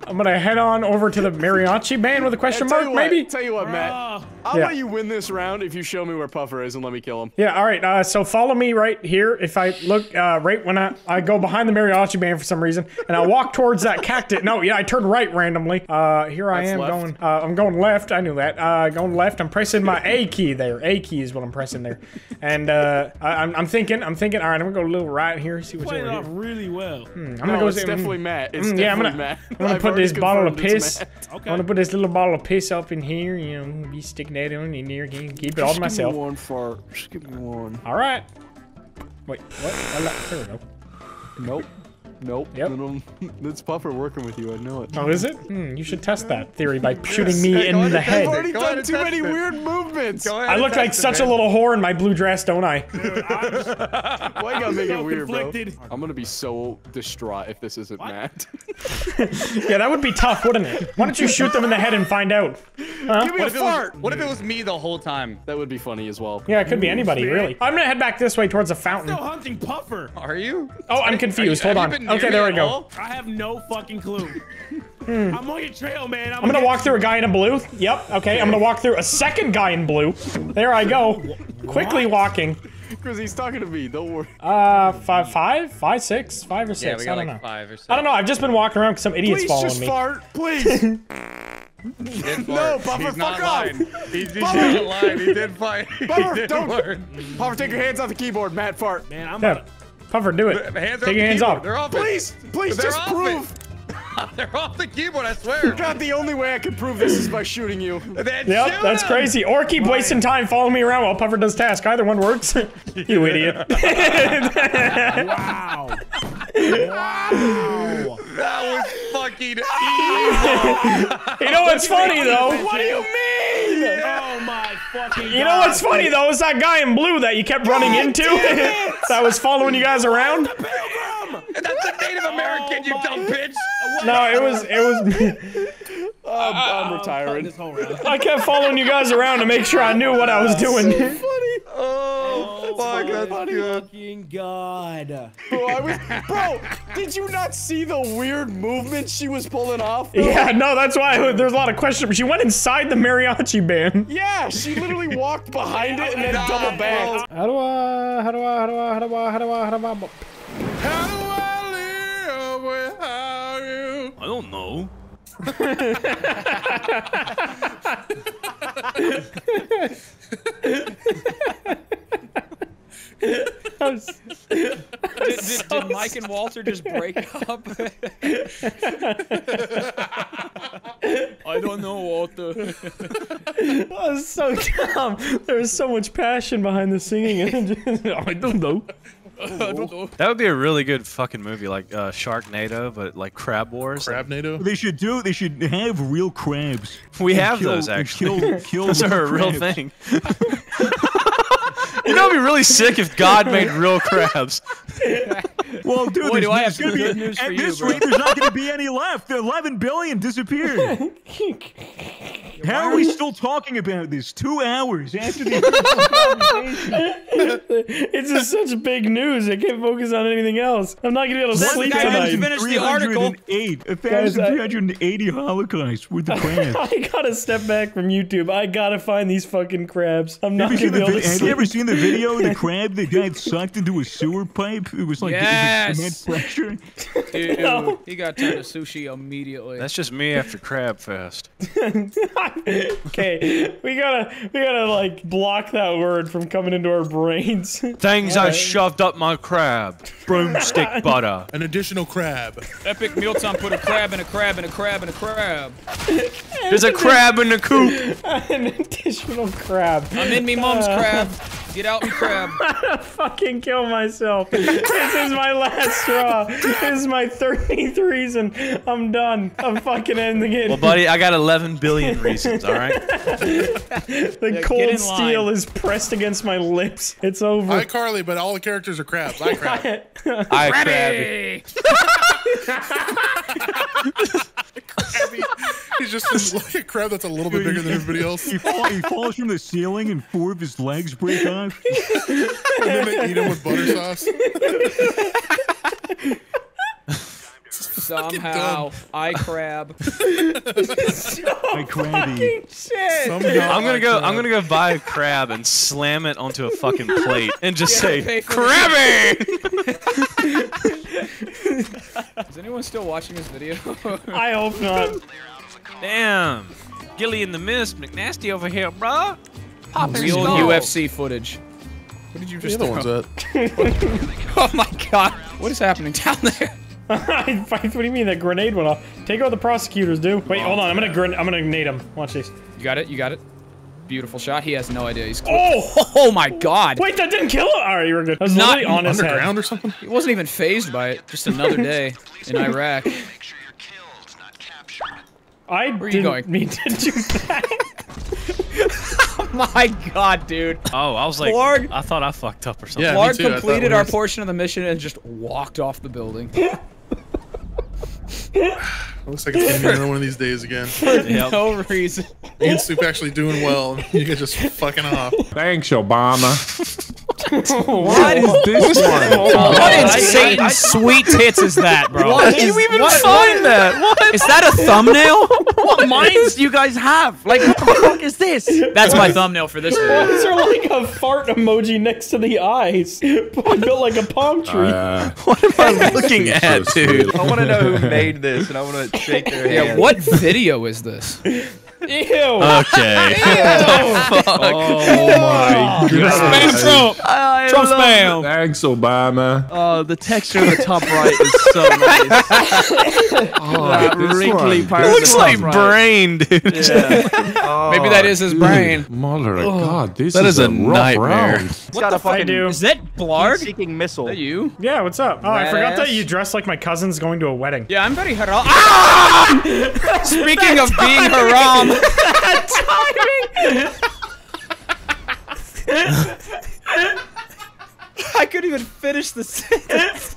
I'm gonna head on over to the mariachi band with a question Hey, tell mark, what, maybe. Tell you what, Matt. I'll Yeah. let you win this round if you show me where Puffer is and let me kill him. Yeah, all right. Uh, so follow me right here. If I look uh, right when I, I go behind the mariachi band for some reason, and I walk towards that cactus. No, yeah, I turn right randomly. Uh, here I That's am left. going. Uh, I'm going left. I knew that. Uh, going left. I'm pressing my A key there. A key is what I'm pressing there. And uh, I, I'm, I'm thinking. I'm thinking. All right, I'm gonna go a little right here. See what's Playing over off here. really well. I'm no, gonna go. it's see- definitely Matt. It's Mm, yeah, I'm gonna. Matt. I'm gonna I've put this bottle of piss. Okay. I'm gonna put this little bottle of piss up in here. You know, be sticking I don't need near Keep it all to Just give me myself. one fart. Just give me one. All right. Wait, what? There we go. Nope. Nope. Yep. Little- It's Puffer working with you. I know it. Oh, is it? Hmm, you should test that theory by shooting me Hey, in the and head. I've already done too many weird movements. I look like such a little whore in my blue dress, don't I? Why you gotta make it so weird, bro? I'm gonna be so distraught if this isn't Matt. yeah, that would be tough, wouldn't it? Why don't you shoot them in the head and find out? Huh? Give me What a if, it fart. was, what if it was me the whole time? That would be funny as well. Yeah, it could be anybody, really. I'm gonna head back this way towards the fountain. Still hunting Puffer. Are you? Oh, I'm confused. Hold on. You Okay, me there we at go. all? I have no fucking clue. I'm on your trail, man. I'm, I'm gonna walk through a guy in a blue. Yep, okay. I'm gonna walk through a second guy in blue. There I go. Quickly walking. Because he's talking to me. Don't worry. Uh, five, five, five, six, five or six. Yeah, six. we I got don't like know. five or six. I don't know. I've just been walking around because some idiots Please following just me. fart, please. No, fart. Puffer, He's fuck not off. lying. He, he's Puffer. not lying. He did fight. He did don't. fart. Puffer, take your hands off the keyboard. Matt, fart. Man, I'm Yeah, Puffer, do it. Hands Take your hands off. They're off. Please, please, They're just off prove. It. They're off the keyboard, I swear. God, the only way I can prove this is by shooting you. Then Yep, shoot that's him. crazy. Or keep wasting time following me around while Puffer does task. Either one works. you idiot. wow. wow. That was fucking evil. you know what's funny though? What do you mean? Oh my fucking You know what's funny though is that guy in blue that you kept running into that was following you guys around. That's a Native American, you dumb bitch. No, it was it was. I'm, I'm retiring. This whole. I kept following you guys around to make sure I knew what I was doing. So funny. Oh, fuck, that's good. Fucking god. Bro, I was, bro, did you not see the weird movement she was pulling off? bro? Yeah, no, that's why there's a lot of questions. She went inside the mariachi band. Yeah, she literally walked behind it and then double backed. How do I? How do I? How do I? How do I? How do I? How do I? How do I live without you? I don't know. Did, did, did Mike and Walter just break up? I don't know, Walter. That was so dumb. There was so much passion behind the singing, and just, I don't know. I. That would be a really good fucking movie, like uh, Sharknado, but like Crab Wars. Crabnado? They should do. They should have real crabs. We have kill- those actually. Kill, kill those little are a real thing. you know, it'd be really sick if God made real crabs. Well, dude, Boy, there's, do I have gonna good be, news at for you, this bro. rate, there's not going to be any left. The 11 billion disappeared. How are we still talking about this two hours after the original it's just such big news. I can't focus on anything else. I'm not gonna be able to Let the sleep guy tonight. finish the article. 308, Guys, I- 1,380 holocausts with the crabs. I gotta step back from YouTube. I gotta find these fucking crabs. I'm not Have gonna be able to vi- have sleep. you ever seen the video of the crab that got sucked into a sewer pipe? It was like Yes! it was immense pressure. Dude, No. he got turned to sushi immediately. That's just me after Crab Fest. okay, we gotta we gotta like block that word from coming into our brains. Things I shoved up my crab. Broomstick butter. An additional crab. Epic Mealtime put a crab in a crab in a crab in a crab. There's a crab in the coop. An additional crab. I'm in me mom's Uh, crab. Get out me crab. I'm gonna fucking kill myself. this is my last straw. This is my 13th reason. I'm done. I'm fucking ending it. Well, buddy, I got 11 billion reasons, all right? the Yeah, cold steel line. is pressed against my lips. It's over. I Carly, but all the characters are crabs. I crab. I crab. Ready? He's just like a crab that's a little bit bigger than everybody else. He, fall, he falls from the ceiling and four of his legs break off. And then they eat him with butter sauce. Somehow, I crab. I crabby. Shit. Somehow I'm gonna I go. crab. I'm gonna go buy a crab and slam it onto a fucking plate and just Yeah, say "Crabby." Is anyone still watching this video? I hope not. Damn, Gilly in the mist, McNasty over here, bruh. Popping Real skulls. UFC footage. What did you just other throw? one's at. Oh my god. What is happening down there? what do you mean that grenade went off? Take out the prosecutors, dude. Wait, hold on. I'm gonna gren I'm gonna nade him. Watch this. You got it? You got it? Beautiful shot. He has no idea he's. Oh! Oh my god! Wait, that didn't kill him. All right, you were good. I was Not on his head. Or something? He wasn't even phased by it. Just another day in Iraq. I Where are you didn't going? mean to do that. oh my god, dude. Oh, I was like, Blarg- I thought I fucked up or something. Yeah, me Lard too. I thought completed our were- portion of the mission and just walked off the building. Looks like it's gonna be another one of these days again. Yep. no reason. Me and Soup actually doing well. You guys just fucking off. Thanks, Obama. What is this one? What in Satan's sweet tits is that, bro? What is- even what- find that? What? Is that a thumbnail? What minds do you guys have? Like, what the fuck is this? That's my thumbnail for this video. These are like a fart emoji next to the eyes, built like a palm tree. Uh, What am I looking at, so dude? I want to know who made this, and I want to shake their hand. Yeah, what video is this? Ew. Okay. oh my Spam. Trump. I Trump love- spam. Thanks, Obama. Oh, the texture of the top right is so nice. Oh, that this wrinkly one. part It looks like right. brain, dude. Yeah. Maybe that is his brain. Mother of God, this That is, is a rough nightmare. round. It's got a I do. Is that Blarg? seeking missile. Is that you? Yeah, what's up? Oh, I forgot that you dressed like my cousin's going to a wedding. Yeah, I'm very haram. Ah! Speaking of being haram. I couldn't even finish the sentence.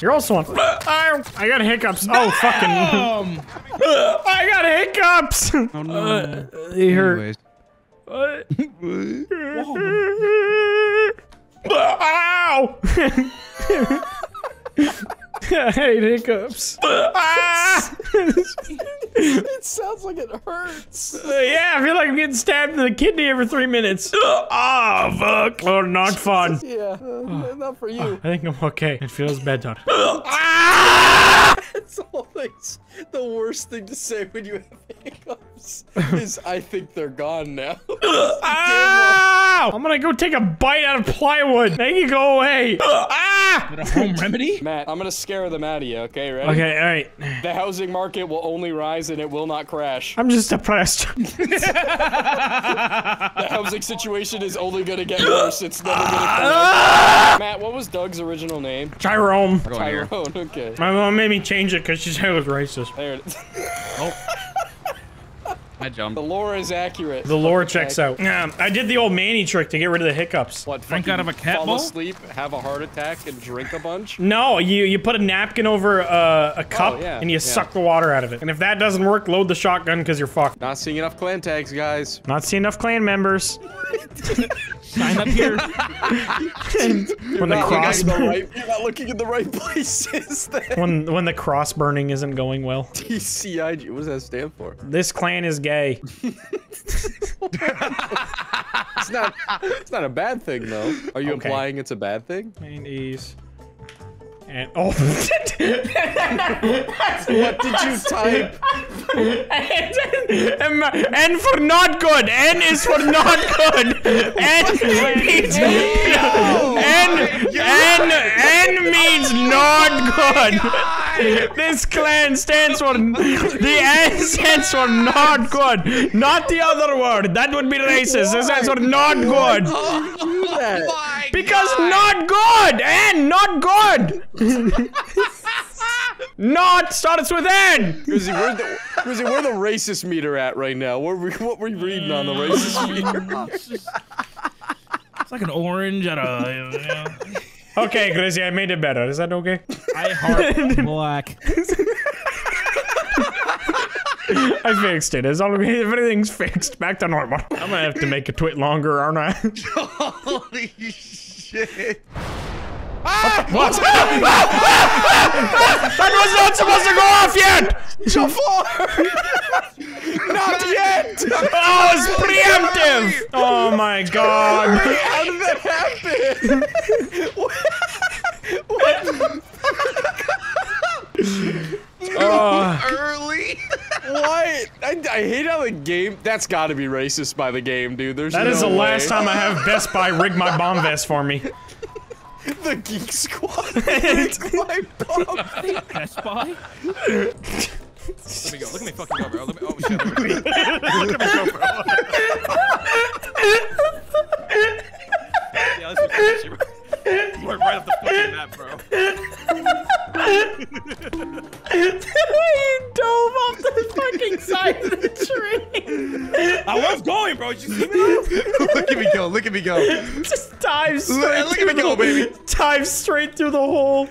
You're also on. I, I got hiccups. Oh, fucking. I got hiccups. Oh, no. Oh, they uh, hurt. What? Ow! I hate hiccups. Ah! It sounds like it hurts. Uh, yeah, I feel like I'm getting stabbed in the kidney every three minutes. Ah, fuck. Oh, not fun. Yeah, uh, not for you. I think I'm okay. It feels better. It's always the worst thing to say when you have hiccups. Is I think they're gone now. Ow! I'm gonna go take a bite out of plywood. Make it go away. Ah! A home remedy? Matt, I'm gonna scare them out of you. Okay, ready? Okay, all right. The housing market will only rise and it will not crash. I'm just depressed. The housing situation is only gonna get worse. It's never gonna crash. Matt, what was Doug's original name? Tyrone. Tyrone. Okay. My mom made me change it because she said it was racist. There it is. I jumped. The lore is accurate. The lore checks out. Yeah, I did the old Manny trick to get rid of the hiccups. What? Drink out of a cat fall bowl? asleep, have a heart attack, and drink a bunch? No, you you put a napkin over uh, a cup Oh, yeah, and you yeah. suck the water out of it. And if that doesn't work, load the shotgun because you're fucked. Not seeing enough clan tags, guys. Not seeing enough clan members. Sign up here. when the cross the right, you're not looking in the right places. Then. when when the cross burning isn't going well. TCIG. What does that stand for? This clan is gay. It's not. It's not a bad thing though. Are you Okay. implying it's a bad thing? Mandy's. And oh. What did you type? N, N for not good. N is for not good. N means N N N means not good. This clan stands for the N stands for not good, not the other word. That would be racist. It stands for not good. Because not good. and not good. Not starts with N. Grizzy, where the Grizzy, where the racist meter at right now? What were we, what were you reading on the racist meter? It's like an orange at a. Okay, Grizzy, I made it better. Is that okay? I heart black. I fixed it. As long as everything's fixed, back to normal. I'm gonna have to make a twit longer, aren't I? Holy shit. what? that was not supposed to go off yet! Jafar! Not yet! Oh, it's preemptive! Oh my god. How did that happen? Oh. Early. What? I, I hate how the game. That's got to be racist by the game, dude. There's That no is the last time I have Best Buy rig my bomb vest for me. The Geek Squad. rigged my bomb. Best Buy? Let me go. Look at me fucking go, bro. Let me, oh shit. Look at me. Look at me go, bro. yeah, this is shit, bro. You went right off the fucking map, bro. he dove off the fucking side of the tree. I was going, bro. Did you see me? look at me go. Look at me go. Just dive straight. Look- look at me go, the- baby. Dive straight through the hole.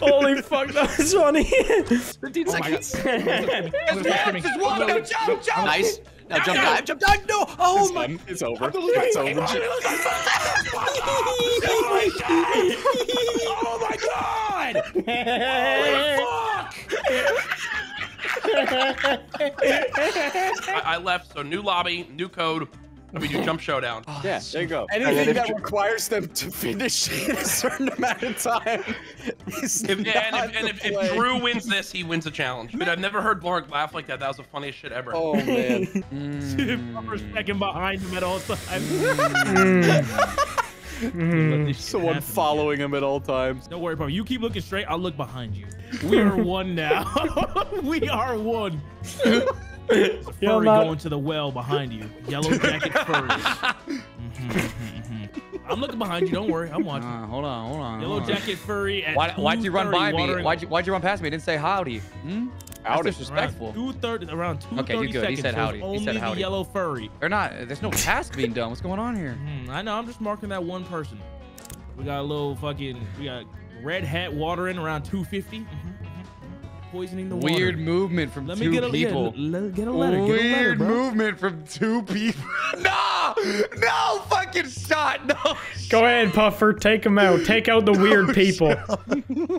Holy fuck, that was funny. 15 seconds. Just walk, jump, jump. Nice. Now jump dive, jump dive. No. Oh It's my. done. It's over. It's over. oh my god! Oh my god. fuck. I, I left, so new lobby, new code. We do jump showdown. Oh, yeah, there you go. Anything that requires them to finish in a certain amount of time is If, not and if, and if, if. Drew wins this, he wins a challenge. Dude, I've never heard Blarg laugh like that. That was the funniest shit ever. Oh man. Puffer hmm. second behind him at all times. Hmm. Someone following him at all times. Don't worry, bro. You keep looking straight. I'll look behind you. We are one now. we are one. There's a furry not- going to the well behind you. Yellow jacket furry. Mhm, mhm, mhm. I'm looking behind you. Don't worry. I'm watching. Uh, hold on, hold on. Yellow hold on. jacket furry. At Why, why'd you run by me? Why'd you, why'd you run past me? I didn't say howdy. Hmm? Howdy. That's disrespectful. Two thirty, around two Okay, thirty you good. He seconds. said so it's howdy. He Only said the yellow furry. They're not. There's no task being done. What's going on here? Hmm, I know. I'm just marking that one person. We got a little fucking. We got red hat watering around 250. Poisoning the water. Weird movement from Let two me get a, yeah, people. l- l- get a letter. Get a letter, Weird bro. movement from two people. no! No fucking shot! No! Go ahead, Puffer. Take them out. Take out the weird people.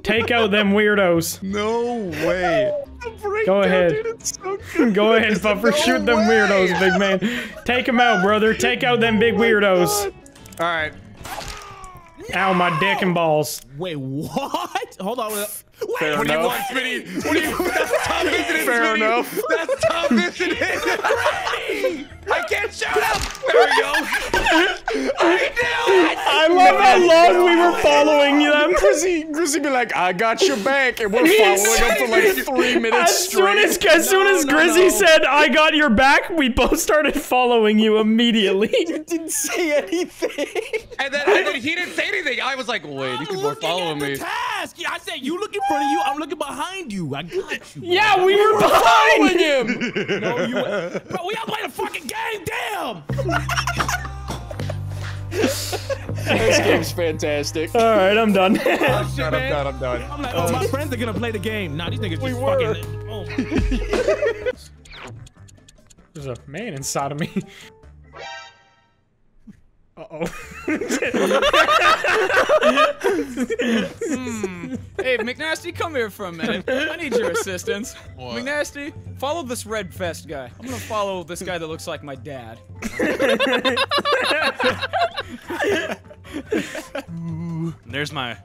Take out them weirdos. No way. Go ahead. Go ahead, Puffer. Shoot them weirdos, big man. Take them out, brother. Take out them big oh weirdos. All right. Ow, my dick and balls. Wait, what? Hold on. Wait, Fair What do you want, Smitty? What do you That's Tom it, Fair Smitty? enough. That's Tom it? I can't shoot him! There we go! I knew it! I love how long we were following them. Grizzy, Grizzy be like, I got your back, and we're following him for like three minutes As soon as, straight. as soon as No, no, Grizzy no. said, I got your back, we both started following you immediately. You didn't say anything. And then, and then he didn't say anything. I was like, wait, these people are looking following at me. task. Yeah, I said you look in front of you. I'm looking behind you. I got you. yeah, we were behind him. No, you. Bro, we gotta play the fucking game. Damn. this game's fantastic. All right, I'm done. Oh, shit, I'm done, man. I'm done, I'm done. I'm like, oh, my friends are gonna play the game. Nah, these niggas just fucking. Oh. There's a man inside of me. Uh-oh. Hmm. Hey, McNasty, come here for a minute. I need your assistance. What? McNasty, follow this red vest guy. I'm gonna follow this guy that looks like my dad. There's my.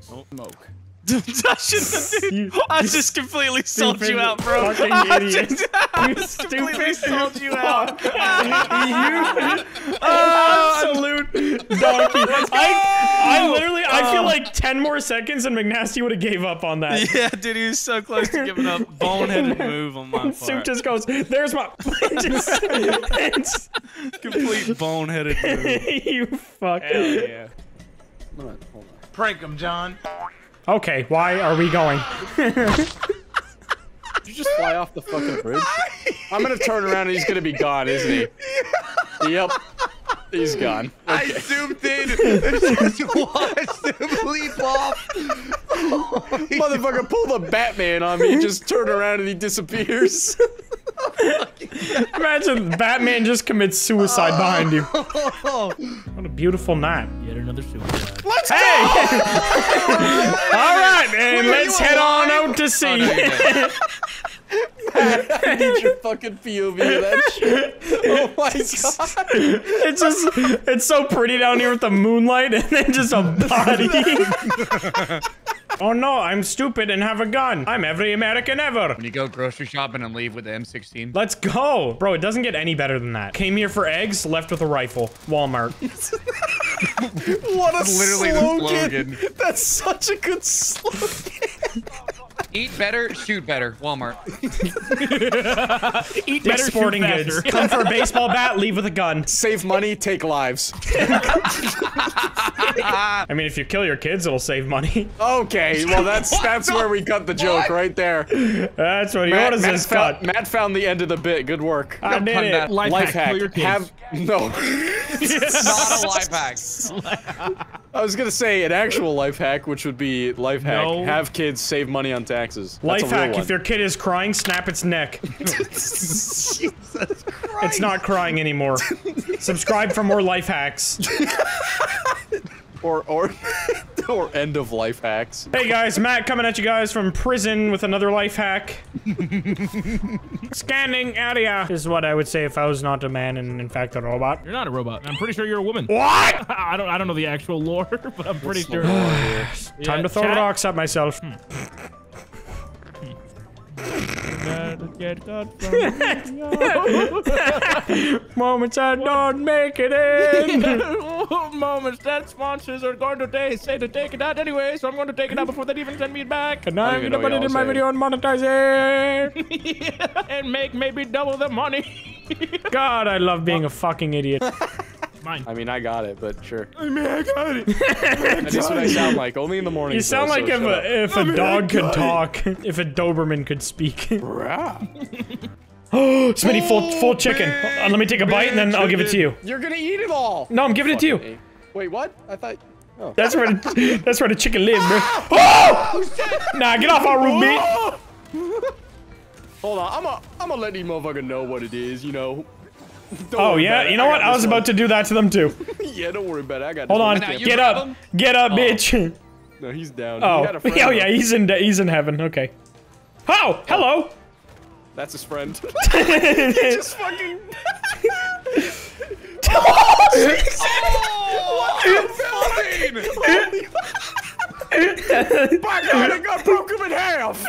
Smoke. I, shouldn't have- I just completely sold you out, bro. Fucking I idiot. just, I You just completely stupid sold you out. you absolute donkey. I, I literally, I feel oh. like 10 more seconds and McNasty would have gave up on that. Yeah, dude, he was so close to giving up. Boneheaded move on my part. Soup part. just goes, there's my... just, it's- Complete boneheaded move. you fuck. Hell yeah. Prank him, John. Okay, why are we going? Did you just fly off the fucking bridge? I'm gonna turn around and he's gonna be gone, isn't he? Yep. He's gone. I zoomed in and just watched him leap off. Motherfucker pulled a Batman on me, just turn around and he disappears. Imagine Batman just commits suicide behind you. What a beautiful night. Yet another suicide. Let's Hey! All right, man, Wait, let's you head on out to sea. Oh, no, you're dead. I need your fucking POV of that shit. Oh my god. it's just, it's so pretty down here with the moonlight and then just a body. oh no, I'm stupid and have a gun. I'm every American ever. When you go grocery shopping and leave with the M16. Let's go. Bro, it doesn't get any better than that. Came here for eggs, left with a rifle. Walmart. What a Literally the slogan. slogan. That's such a good slogan. Eat better, shoot better. Walmart. Eat better, Sporting shoot Goods. faster. Come for a baseball bat, leave with a gun. Save money, take lives. I mean, if you kill your kids, it'll save money. Okay, well that's that's where we cut the joke right there. That's what Matt, yours Matt is found, cut. Matt found the end of the bit. Good work. I did it. Life, Life hack, hack. kill your kids. Have no. It's not a life hack. I was gonna say an actual life hack, which would be life hack. No. Have kids save money on taxes. That's Life hack, if your kid is crying, snap its neck. It's not crying anymore. Subscribe for more life hacks. or or or end of life hacks. Hey guys, Matt coming at you guys from prison with another life hack. Scanning area is what I would say if I was not a man and in fact a robot. You're not a robot. I'm pretty sure you're a woman. What? I don't. I don't know the actual lore, but I'm pretty sure. Time to throw chat- rocks at myself. Hmm. Moments I don't make it in. Moments that sponsors are going to they say to take it out anyway, so I'm going to take it out before they even send me it back. And I'm gonna put it in my y'all video and monetize it. and make maybe double the money. God, I love being a fucking idiot. Mine. I mean, I got it, but sure. I mean, I got it. That is what I sound like. Only in the morning. You sound like if a, if a dog could talk, if a Doberman could speak. Oh, Smitty, full full chicken. Uh, let me take a bite and then I'll give it to you. You're gonna eat it all. No, I'm giving it to you. Fucking Wait, what? I thought. Oh. That's where the, that's where the chicken lives, bro. Oh! Nah, get off our roof, bitch. Hold on, I'm a, I'm gonna let these motherfuckers know what it is, you know. Don't Oh yeah, you know I what? I was this about to do that to them too. yeah, don't worry about it. I got. Hold this on, one. get up, him? get up, bitch. No, he's down. Oh, He had a friend, oh yeah, he's in he's in heaven. Okay. Oh, oh. hello. That's his friend. he just fucking. By God, I got broke him in half.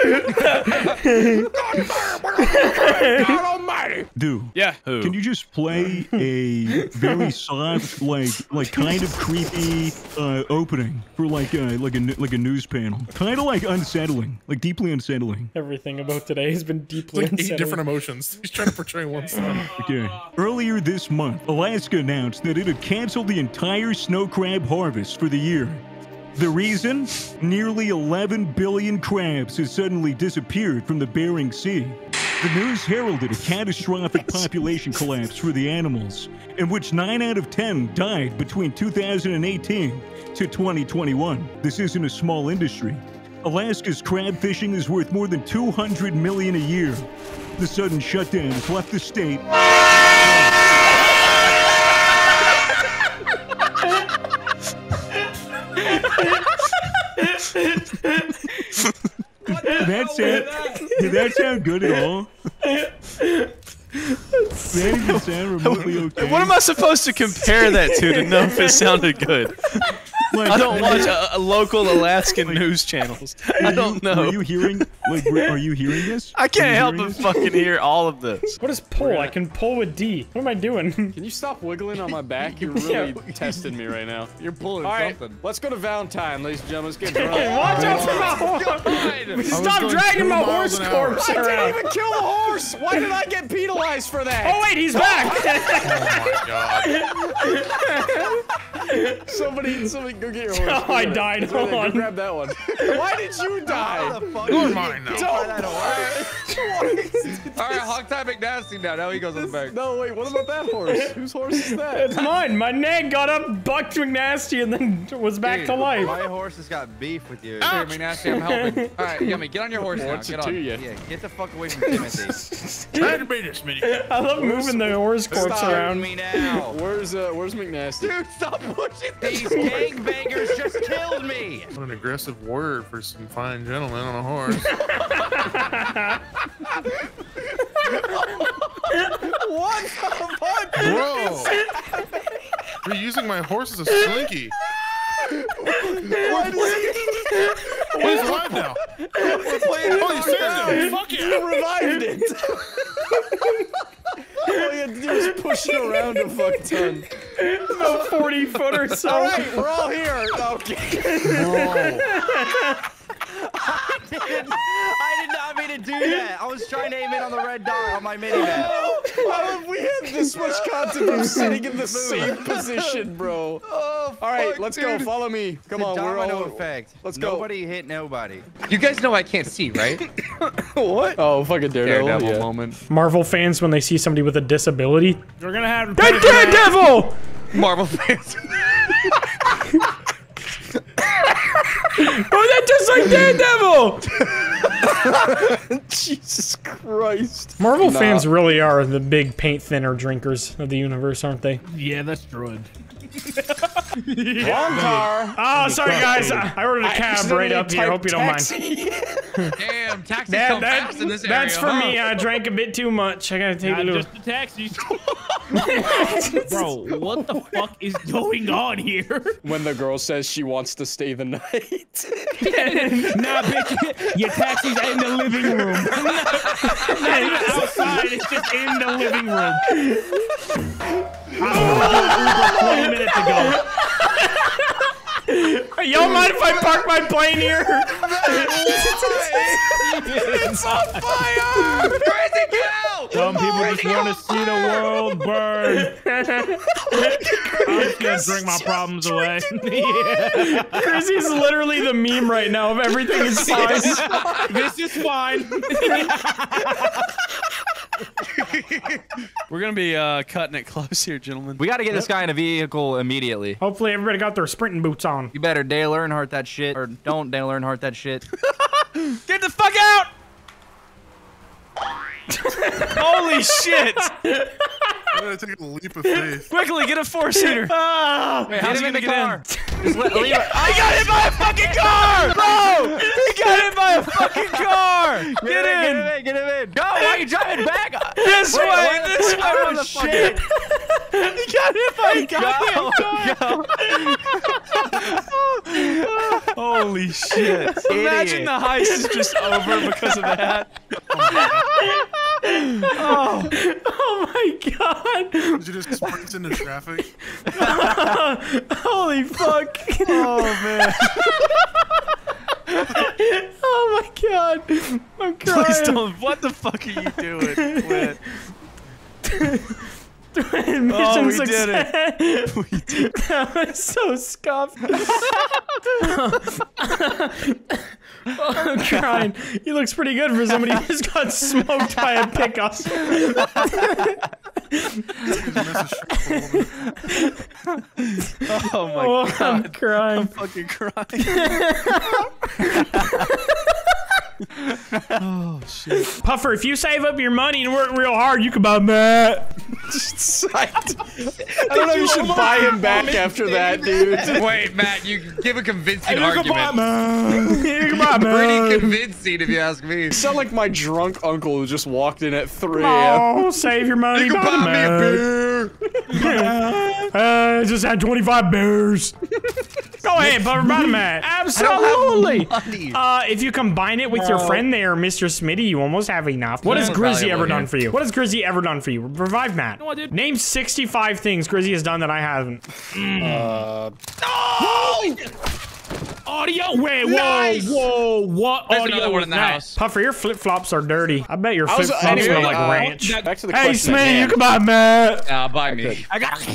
God Almighty. Dude. Yeah. Who? Can you just play a very soft, like, like kind of creepy uh, opening for like, uh, like a like a news panel? Kind of like unsettling, like deeply unsettling. Everything about today has been deeply Like eight different emotions. He's trying to portray one side. Okay. Earlier this month, Alaska announced that it had canceled the entire snow crab harvest for the year. The reason? Nearly 11 billion crabs had suddenly disappeared from the Bering Sea. The news heralded a catastrophic population collapse for the animals, in which 9 out of 10 died between 2018 to 2021. This isn't a small industry. Alaska's crab fishing is worth more than 200 million a year. The sudden shutdown has left the state that sound, did that sound good at all? That sound remotely okay. What am I supposed to compare that to to know if it sounded good? Like, I don't watch a, a local Alaskan news channels. I don't know. Are you hearing? Like, are you hearing this? I can't help but this? fucking hear all of this. What is pull? I can pull with D. What am I doing? Can you stop wiggling on my back? You're really Yeah. testing me right now. You're pulling All right, something. let's go to Valentine, ladies and gentlemen. Let's get drunk. Watch out for my horse! Stop dragging my horse an hour. corpse I didn't even kill the horse. Why did I get penalized for that? Oh wait, he's back! Oh my god. Somebody, somebody, go get your horse. Oh, I get it. died. It's right Hold there. Go on. grab that one. Why did you die? You're mine now. All right, Hog Tie McNasty now. Now he goes on the back. No, wait. What about that horse? Whose horse is that? It's mine. My nag got up, bucked McNasty, and then was back to life. My horse has got beef with you. Here, McNasty, I'm helping. All right, Yummy, get on your horse now. What's Get on. to ya? Yeah, get the fuck away from Timothy. Try to beat us, Smitty. I love moving the horse corpse Stop. around. me now. Where's uh, where's McNasty? Dude, stop pushing These gangbangers just killed me. What an aggressive word for some fine gentleman on a horse. what the fuck? Bro! You're using my horse as a slinky. What is He's alive now. Oh, you saved him. Fuck it. You yeah. revived it. All you had to do was push it around a fuck ton. About 40 foot or so. All right, we're all here. Okay. didn't. I did not mean to do that. I was trying to aim in on the red dot on my mini map. How have we had this much content of sitting in the same position, bro? Oh, All right, fuck, let's go. Follow me. Come The on, we're domino all. effect. Let's go. Nobody hit nobody. You guys know I can't see, right? what? Oh, fucking Daredevil. Daredevil yeah. moment. Marvel fans when they see somebody with a disability. We're gonna have Hey, Daredevil! Marvel fans. Oh, that just like Daredevil! Jesus Christ. Marvel Nah. fans really are the big paint thinner drinkers of the universe, aren't they? Yeah, that's druid. Wrong car. Oh, sorry guys. I I ordered a I cab right up here. Hope you don't mind. Damn, taxis That- come that- fast in this that's area. for huh? me. I drank a bit too much. I gotta take a Not little. just the taxis. Bro, what the fuck is going on here? When the girl says she wants to stay the night. nah, bitch, your taxi's in the living room. Not even outside, it's just in the living room. I ordered Uber 20 minutes ago. Y'all mind if I park my plane here? it's on fire! Crazy cow! Some people just want to see the world burn. I'm just gonna drink my problems away. yeah. Chrissy's literally the meme right now of everything is fine. This is fine. We're gonna be uh, cutting it close here, gentlemen. We got to get this guy in a vehicle immediately. Hopefully everybody got their sprinting boots on. You better Dale Earnhardt that shit, or don't Dale Earnhardt that shit. Get the fuck out! Holy shit! I'm gonna take a leap of faith. Quickly, get a four seater. Ah, Wait, how's he him in gonna the get car. Just let. I got hit by a fucking car, bro! He got hit by a fucking car. Get, Get in. in, get in, get him in. Go, why are you driving back? This Wait, way, this way. on Oh, shit. he got hit by a goddamn Go, car. Holy shit! Imagine the heist is just over because of that. Oh, oh my god. Did you just sprint into traffic? Holy fuck. Oh man! Oh my god. I'm crying. Please don't. What the fuck are you doing? Oh, mission Oh, we success. did it. We did That was so scuffed. oh, I'm crying. He looks pretty good for somebody who just got smoked by a pickup. Oh my oh, god! I'm crying. I'm fucking crying. oh shit! Puffer, if you save up your money and work real hard, you can buy Matt. Psyched. I don't know if you should buy him back after that, dude. Wait, Matt, you give a convincing You can buy argument. Matt. You can buy Pretty Matt. convincing, if you ask me. You sound like my drunk uncle who just walked in at 3 a.m. Oh, save your money. You can buy buy me a beer. Uh, I just had 25 bears. Go ahead, Puffer, buy Matt. Absolutely. Uh, if you combine it with your friend there, Mr. Smitty, you almost have enough. What has Grizzy ever done for you? What has Grizzy ever done for you? Revive Matt. No, I didn't. Name 65 things Grizzy has done that I haven't. Uh, Audio. Wait, whoa, Nice. whoa, what There's audio another one in the that? house. Puffer, your flip flops are dirty. I bet your flip was- flops anyway, smell like uh, ranch. back to the Hey, question at Smitty, you hand. can buy Matt. Uh, buy me. I got.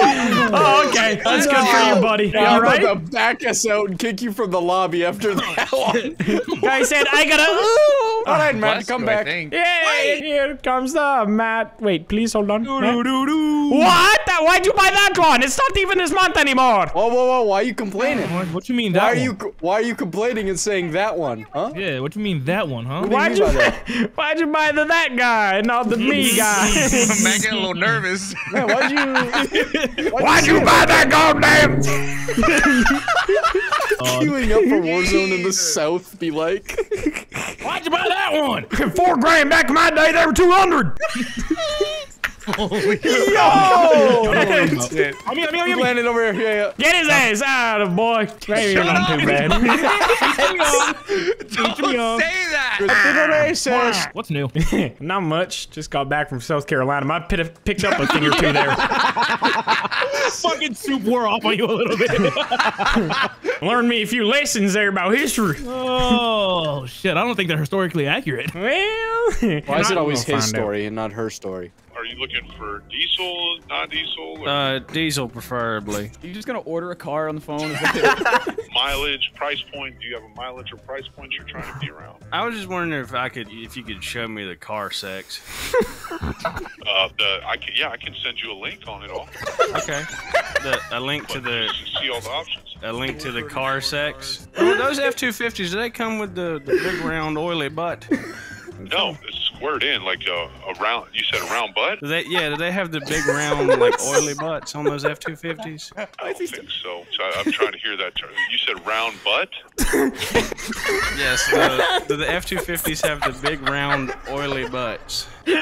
oh, okay. That's good for you, buddy. You Yeah, all I'm about to back us out and kick you from the lobby after that one. Guy said, I gotta. Ooh. All right, Matt, Bless come back. think. Yeah, here comes the Matt. Wait, please hold on. Matt. What? Why'd you buy that one? It's not even this month anymore. Whoa, whoa, whoa! Why are you complaining? What, what you mean that? Why are one? you Why are you complaining and saying that one? Huh? Yeah, what you mean that one, huh? What Why'd mean you? Why'd you buy the that guy, and not the me guy? Matt getting a little nervous. Yeah, why'd you? Why'd you buy that goddamn? Queuing up for Warzone in the South, be like. Why'd you buy that one? Four grand back in my day, they were two hundred. Holy Yo! I mean, I mean, I mean, Landed over here. Yeah, yeah. Get his ass out of boy. Maybe you're not too bad. Teach me on. Say that. Racist. What's new? not much. Just got back from South Carolina. I pit- picked up a thing or two there. fucking soup wore off on you a little bit. Learn me a few lessons there about history. oh shit! I don't think they're historically accurate. Well, Why is it always We'll his find out. story and not her story? Are you looking for diesel, non-diesel, Uh, diesel preferably. You just gonna order a car on the phone? Is that it? mileage, price point? Do you have a mileage or price point you're trying to be around? I was just wondering if I could, if you could show me the car sex. Uh, the I can yeah, I can send you a link on it all. Okay. The, a link to the See all the options. a link to the car sex. Oh, those F two fifties. Do they come with the, the big round oily butt? No, it's squared in like a, a round. You said a round butt? Do they, yeah, do they have the big round like oily butts on those F two fifties? I don't think so. So I, I'm trying to hear that. term. You said round butt? Yes. The, do the F two fifties have the big round oily butts? No,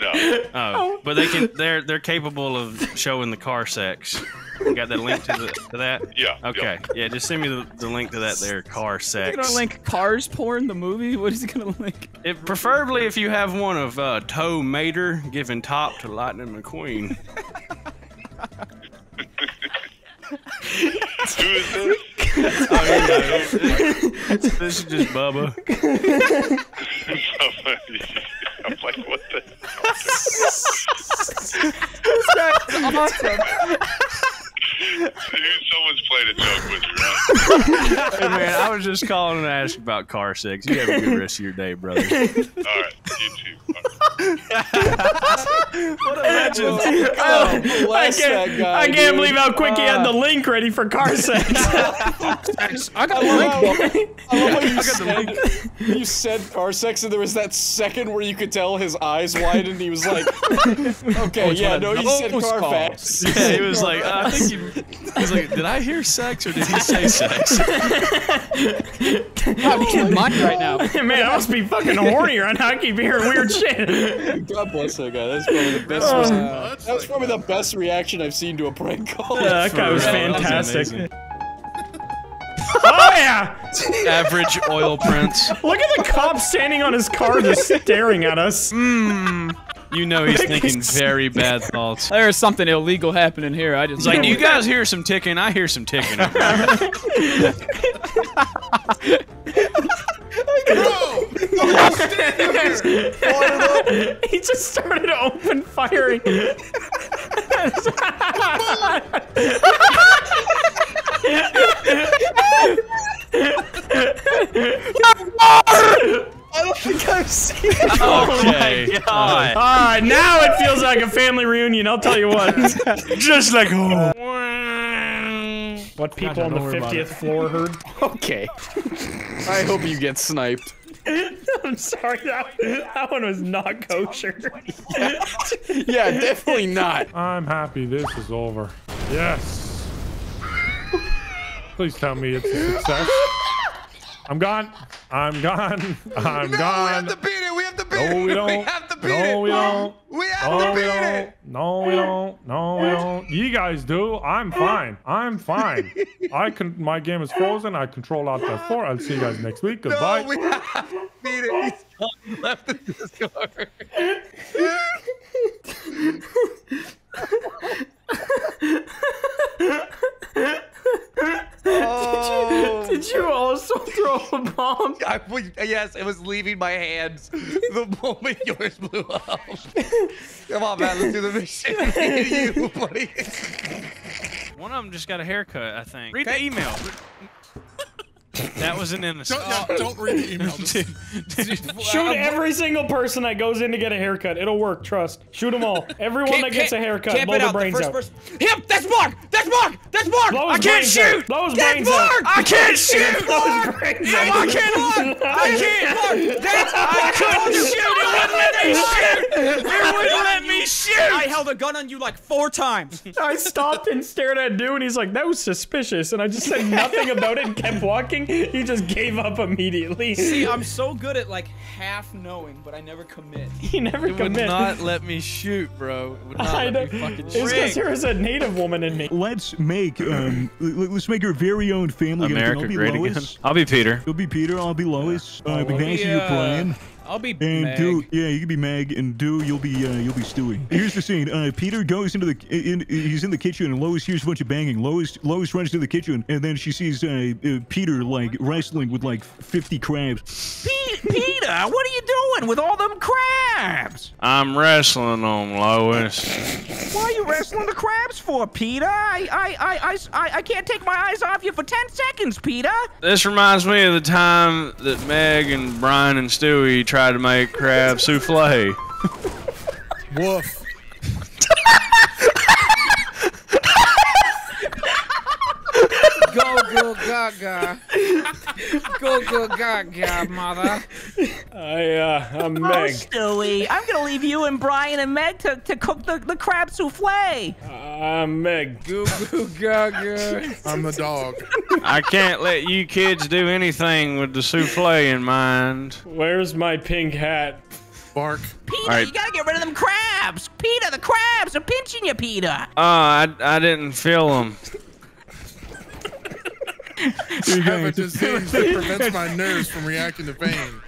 no. Oh, but they can. They're they're capable of showing the car sex. You got that link to the to that? Yeah. Okay. Yeah. Just send me the, the link to that there car Is sex. he gonna link Cars porn, the movie? What is he gonna link? It, preferably if you have one of uh, Tow Mater giving top to Lightning McQueen. Who is this? Oh, yeah. this is just Bubba. I'm like, what the? awesome. Dude, someone's played a joke with you, right? Hey man, I was just calling to ask about car sex. You have a good rest of your day, brother. All right, you too. what a legend. Oh, I can't, that guy, I can't believe how quick he had the link ready for car sex. I got I love the link. how, I love how you, said, you said car sex, and there was that second where you could tell his eyes widened. he was like, "Okay, it's yeah, no, of you said those car calls. Yeah, he was like, uh, I think he, he was like, did I hear sex or did he say sex? I'm can't mind right now. Man, I must be fucking horny right now. I keep hearing weird shit. God bless that guy. That's probably the best. Oh. that was probably the best reaction I've seen to a prank call. Yeah, that guy was For was fantastic. Oh yeah! Average oil prince. Look at the cop standing on his car just staring at us. Mmm. You know he's thinking very bad thoughts. There's something illegal happening here. I just It's like, do you guys hear some ticking? I hear some ticking. he just started open firing. I don't think I've seen. Okay. Oh my God. All right, now it feels like a family reunion. I'll tell you what. Just like home. What people Gosh, on the don't worry about 50th floor heard. Okay. I hope you get sniped. I'm sorry, that, that one was not kosher. Yeah, definitely not. I'm happy this is over. Yes. Please tell me it's a success. I'm gone. I'm gone. I'm no, gone. we have to beat it. We have to beat No, it. we don't. We have to beat no, it. we don't. We have no, to we beat don't. it. No, we don't. No, we don't. You guys do. I'm fine. I'm fine. I can. My game is frozen. I control out the floor. I'll see you guys next week. Goodbye. No, we have to beat it. He's gone left in Discord. Oh. Did you oh. also throw a bomb? I, yes, it was leaving my hands the moment yours blew up. Come on, man, let's do the mission. You, buddy. One of them just got a haircut, I think. Read the email. That was an innocent. Don't, oh. no, don't read the email. Just- Shoot every single person that goes in to get a haircut. It'll work, trust. Shoot them all. Everyone Camp- that gets a haircut, blow their out. The brains out. person- Him! That's Mark! That's Mark! That's Mark! Blow I can't brains out. shoot! Blow his That's brains out. Mark! I can't shoot! Blow his brains out. I can't Mark! I can't Mark! That's I couldn't shoot! It wouldn't let me shoot! It wouldn't let me shoot! I held a gun on you like four times. I stopped and stared at dude, and he's like, "That was suspicious," and I just said nothing about it and kept walking. He just gave up immediately. See, I'm so good at like half knowing, but I never commit. He never It would not let me shoot, bro. It would not I let know. me fucking It's because there was a native woman in me. Let's make um, l- l- let's make our very own family. America I'll be great again. I'll be Peter. You'll be Peter. I'll be Lois. Uh, we'll Ignacio, be, you're uh, Brian. I'll be And Meg. do yeah, you can be Meg, and do you'll be uh, you'll be Stewie. Here's the scene. Uh, Peter goes into the in, he's in the kitchen, and Lois hears a bunch of banging. Lois Lois runs to the kitchen, and then she sees uh, uh, Peter like wrestling with like 50 crabs. Peter, what are you doing with all them crabs? I'm wrestling them, Lois. Why are you wrestling the crabs for, Peter? I, I, I, I, I, I can't take my eyes off you for 10 seconds, Peter. This reminds me of the time that Meg and Brian and Stewie tried to make crab souffle. Woof. Go, go, gaga. Go, go, gaga, mother. I, uh, I'm Oh, Meg. Stewie, I'm gonna leave you and Brian and Meg to, to cook the, the crab souffle. I'm Meg. Goo goo gaga. I'm the dog. I can't let you kids do anything with the souffle in mind. Where's my pink hat? Bark. Peter, All right. you gotta get rid of them crabs. Peter, the crabs are pinching you, Peter. Oh, I, I didn't feel them. I have a disease that prevents my nerves from reacting to pain.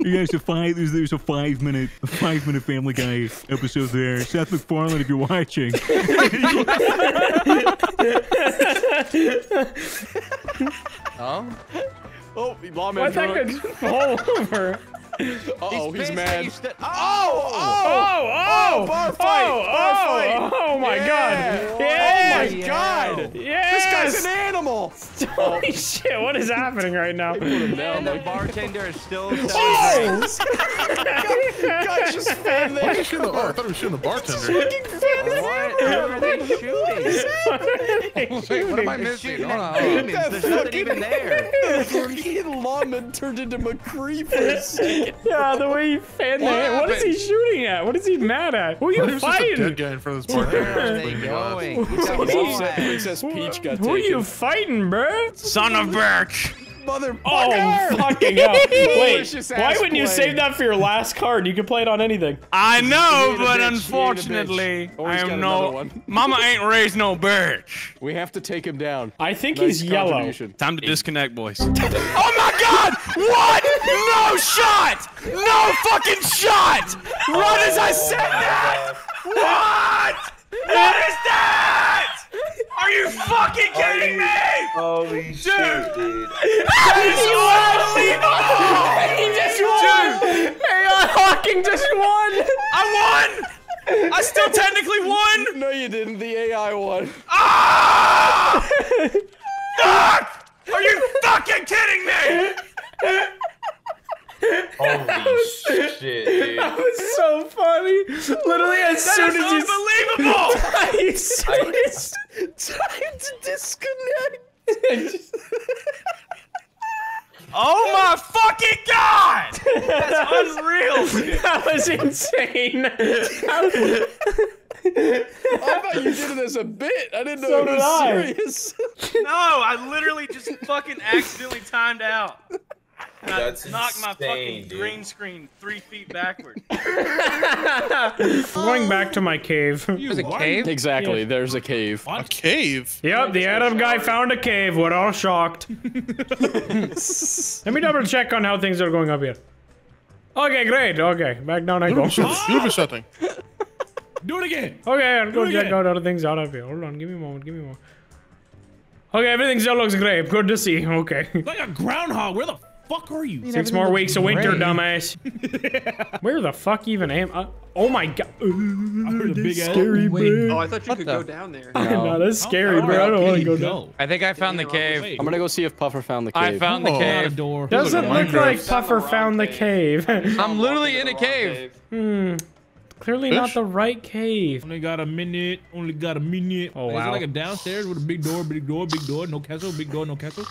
You guys, a five there's, there's a five minute a five minute Family Guy episode there. Seth MacFarlane, if you're watching. Oh? Oh, lawman Why'd that drunk. guy fall over? Uh-oh, he's, pissed mad. you oh, Oh, oh, oh, bar fight, oh, bar fight. oh, oh my Yeah. god. Oh Yes. my god. Yes. This guy's an animal. Holy shit, what is happening right now? And the bartender is still Oh! Guy just fan Why there. are shooting the bar? I thought he was shooting the bartender. What? Who are they shooting? Wait, what am I missing? Hold on, hold on. There's nothing even there. The fucking lawman turned into McCree for a second. Yeah, the way he fanned What there. What is he shooting at? What is he mad at? Who are you was dead fighting? guy in front of this bar. Where are they going? He's got Offset one. Princess Peach got Who are you fighting, bruh? Son of Birch. Oh, motherfucker! Oh, fucking hell. Wait, why wouldn't you save that for your last card? You could play it on anything. I know, He ain't a but bitch, he ain't a unfortunately, bitch. Oh, he's I am no. Mama ain't raised no birch. We have to take him down. I think Nice he's yellow. Time to disconnect, boys. oh my God! What? No shot! No fucking shot! Run as I said that! What? What is that? Are you fucking kidding me? Holy shit, dude. That is unbelievable! He just won! AI Hawking just won! I won! I still technically won! No, you didn't. The AI won. Ah! Fuck! Are you fucking kidding me? Holy shit, dude. That was so funny. Literally, as That soon is as you unbelievable! as soon Time to disconnect. Oh my fucking god! That's unreal! dude. that was insane. I thought you did it as a bit. I didn't know So it did was I. serious. No, I literally just fucking accidentally timed out. And I That's knocked my fucking dude. green screen three feet backward. Going back to my cave. There's a cave? Exactly. Yeah. There's a cave. A cave? Yep, the Adam guy found a cave. We're all shocked. Let me double check on how things are going up here. Okay, great. Okay, back down I go. Beautiful something. Do it again. Okay, I'll go Do it check out other things out of here. Hold on, give me a moment, give me a moment. Okay, everything still looks great. Good to see. Okay. Like a groundhog. Where the fuck are you? Six more weeks of winter, dumbass. Where the fuck even am I? Oh my god. I heard a big ass scary, wing. bro. Oh, I thought you What could the- go down there. No, that's scary, bro. I don't want to go down. I think I found the cave. I'm gonna go see if Puffer found the cave. I found the Oh. cave. door. Doesn't look like Puffer found the cave. I'm literally in a cave. hmm. Clearly not the right cave. Only got a minute. Only got a minute. Oh, Is wow. it like a downstairs with a big door, big door, big door, no castle, big door, no castle?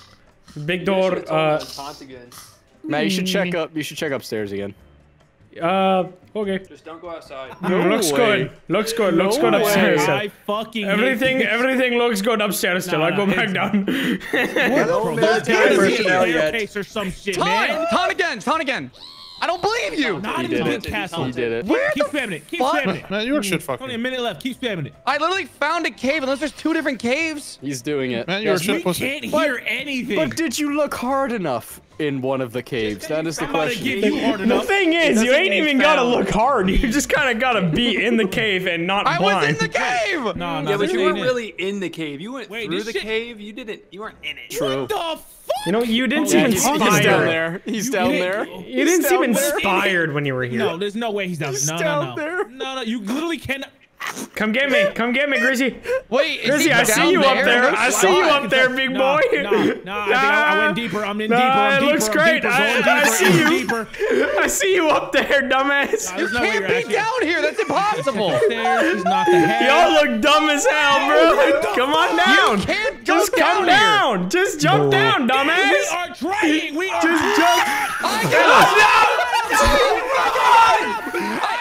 Big door. Uh, Taunt again. Matt, you should check up. You should check upstairs again. uh. Okay. Just don't go outside. Mm, looks way. good. Looks good. Looks No good upstairs. way. I fucking Everything, this. everything looks good upstairs. Still, Nah, I go back it's- down. Bro, Military there's gotta a personnel yet. or some shit, Taunt! man. Taunt again! Taunt again! I don't believe you! Not He in the big castle. He did it. Where Keep the spamming it. Keep fuck? spamming it. Man, you are shit Only a minute left. Keep spamming it. I literally found a cave unless there's two different caves. He's doing it. Man, you're a Yes, shit We pussy. can't But- hear anything. But did you look hard enough? in one of the caves? That is the I'm about to question. give you hard The thing is, you ain't even gotta look hard. You just kind of gotta be in the cave and not I was in the cave. No, no, Yeah, but you weren't it. really in the cave. You went Wait, through the shit- cave. You didn't. You weren't in it. True. What the fuck? You know, you didn't Oh, seem Yeah, he's, he's inspired. down there. He's You down did- there. You He's didn't seem down there. inspired when you were here. No, there's no way he's down. He's no, no, no. there. No, no, you literally cannot. Come get me. Come get me, Grizzy. Wait, Grizzy, I see you up there? there. No I see you up there, big no, boy. No, no, I think I, I went deeper. I'm in Nah, deeper. I'm it deeper. looks I'm great. Deeper, I- going I deeper, see going you. Deeper. I see you up there, dumbass. Nah, there's no Can't be actually. down here. That's impossible. The stairs not the head. Y'all look dumb as hell, bro. Oh come on down. You can't go Just come down down. Just jump down, dumbass. We dumbass. are trying. We are. Just jump. Survive! Oh my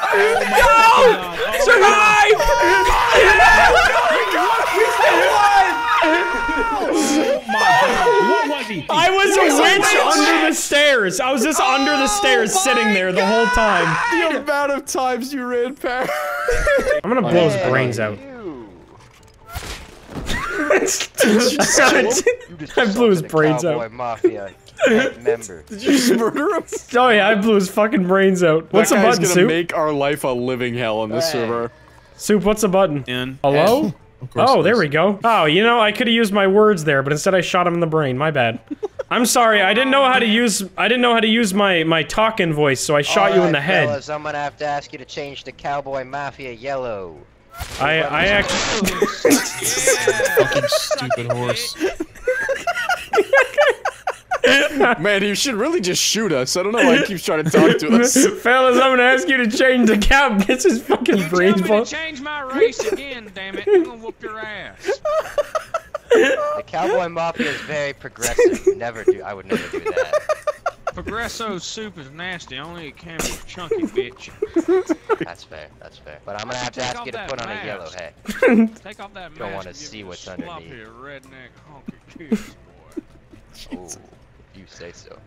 god. What was he? I was a witch under the stairs. I was just under the oh stairs sitting there the whole time. The amount of times you ran past. I'm gonna blow his brains out. I blew his brains out. Mafia member. Did you just murder him? Oh yeah, I blew his fucking brains out. What's the that guy's button, gonna Soup? make our life a living hell on this Hey. server. Soup, what's a button? In. Hello? Oh, course Oh, it there is. we go. Oh, you know, I could have used my words there, but instead I shot him in the brain. My bad. I'm sorry. I didn't know how to use. I didn't know how to use my my talking voice, so I shot you in the Alright, head. Fellas, I'm gonna have to ask you to change the Cowboy Mafia yellow. I I actually. Fucking stupid horse. Man, he should really just shoot us. I don't know why he keeps trying to talk to us. Fellas, I'm gonna ask you to change the cap. Gets his fucking brains blown. change my race again, damn it. I'm gonna whoop your ass. The Cowboy Mafia is very progressive. never do. I would never do that. Progresso soup is nasty. Only it can be chunky, bitch. That's fair. That's fair. But I'm gonna have to ask you to that put on a yellow hat. Take off that mask. Don't wanna see me a what's sloppy underneath. redneck honky kiss, boy. Oh, you say so.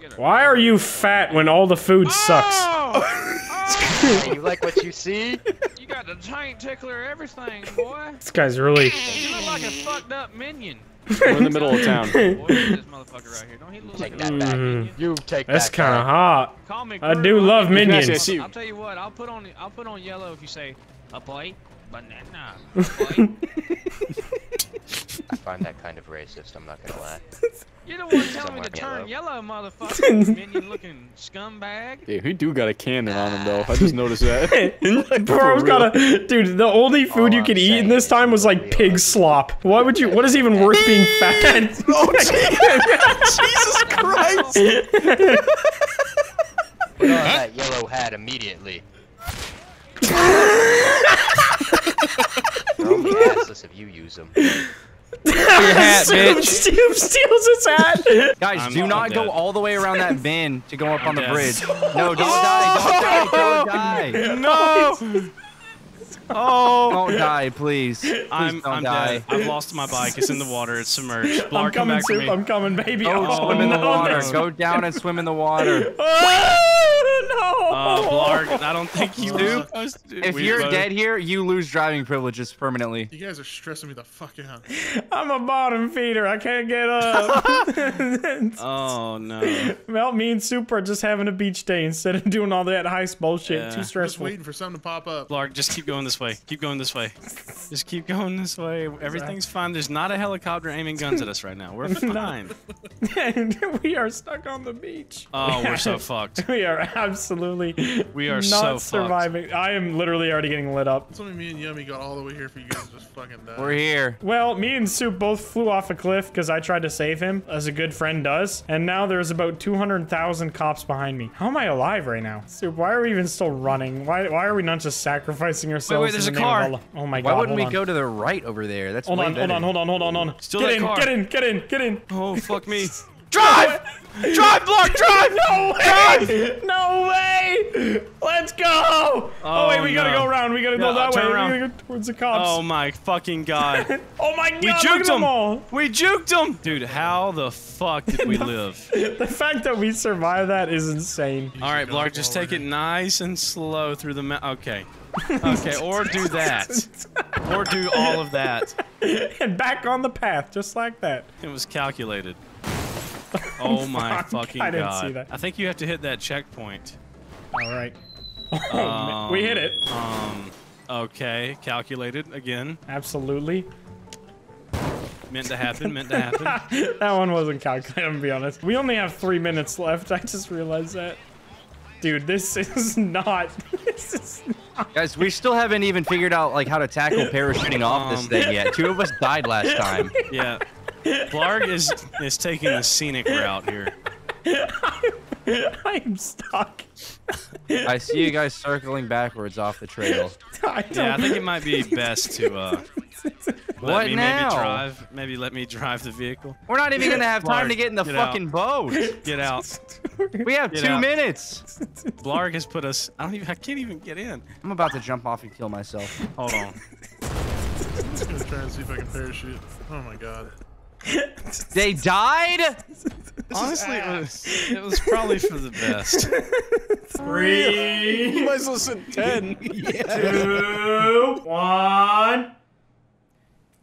Mm, Why are you fat when all the food oh! sucks? Hey, oh! you like what you see? You got the taint tickler everything, boy. This guy's really. You look like a fucked up minion. We're in the middle of town. Boy, look at this motherfucker right here. Don't he look like that back. You take That's that kind of hot. Call me I do love minions. yes, you- I'll tell you what. I'll put on. I'll put on yellow if you say a boy banana. I find that kind of racist. I'm not gonna lie. You're the one telling me to turn yellow. yellow, motherfucker. Minion-looking scumbag. Yeah, he do got a cannon on him though. I just noticed that. Bro's For got a dude. The only food All you I'm could eat in this time was like pig slop. Why would you? What is even worse being fat? oh, Jesus Christ! Put on that yellow hat immediately. They'll be assless if you use them. Your hat, Soup bitch. steals, steals his hat. Guys, I'm- do not go dead. all the way around that bend to go up on the dead. bridge. No, don't oh! die. Don't die. Don't die. No. Oh. Don't die, please. Please I'm don't I'm die. dead. I've lost my bike. It's in the water. It's submerged. I'm Blarg, come coming, back soup. me. I'm coming, baby. Go oh, swim in the water. Go down and swim in the water. Oh! Oh, no. Uh, Blarg, I don't think you were Stoop. supposed to. If We you're both- dead here, you lose driving privileges permanently. You guys are stressing me the fuck out. I'm a bottom feeder. I can't get up. Oh no. well, me and Super are just having a beach day instead of doing all that heist bullshit. Yeah. Too Just waiting for something to pop up. Blarg, just keep going this way. Keep going this way. Just keep going this way. Everything's fine. There's not a helicopter aiming guns at us right now. We're fine. we are stuck on the beach. Oh, we're so fucked. We are absolutely We are not so fucked. surviving. I am literally already getting lit up. It's only me and Yummy got all the way here for you guys to just fucking die. We're here. Well, me and Soup both flew off a cliff because I tried to save him, as a good friend does. And now there's about 200,000 cops behind me. How am I alive right now? Soup, why are we even still running? Why, why are we not just sacrificing ourselves wait, there's in a the name car. Oh my god. Why wouldn't hold we on. go to the right over there? That's Hold way on, hold on, hold on, hold on, hold on. Still get in, car. get in, get in, get in. Oh, fuck me. Drive! Drive, Blarg, drive! No way! Drive! No way! Let's go! Oh, wait, we oh, gotta go around. We gotta go Yeah, that way. turn We around. gotta go towards the cops. Oh my fucking god. Oh my god, We look juked at them him. all. We juked him. Dude, how the fuck did we live? The fact that we survived that is insane. All right, Blarg, just take it nice and slow through the ma- Okay. Okay, or do that. or do all of that. and back on the path, just like that. It was calculated. Oh my Fuck, fucking I didn't god! see that. I think you have to hit that checkpoint. All right. Oh, we hit it. Um. Okay, calculated again. Absolutely. Meant to happen. meant to happen. that one wasn't calculated, I'm gonna be honest. We only have three minutes left. I just realized that. Dude, this is not. This is Guys, we still haven't even figured out like how to tackle parachuting off this Um, thing yet. Two of us died last time. Yeah. Blarg is is taking the scenic route here. I'm stuck. I see you guys circling backwards off the trail. Yeah, I think it might be best to uh let What me now? maybe drive maybe let me drive the vehicle. We're not even gonna have time to get in the get out. fucking boat. Get out. We have Get two out. minutes. Blarg has put us I don't even I can't even get in. I'm about to jump off and kill myself. Hold on. I'm just gonna try and see if I can parachute. Oh my god. They died? Honestly, it was, it was probably for the best. Three. You might as well said ten. Two. One.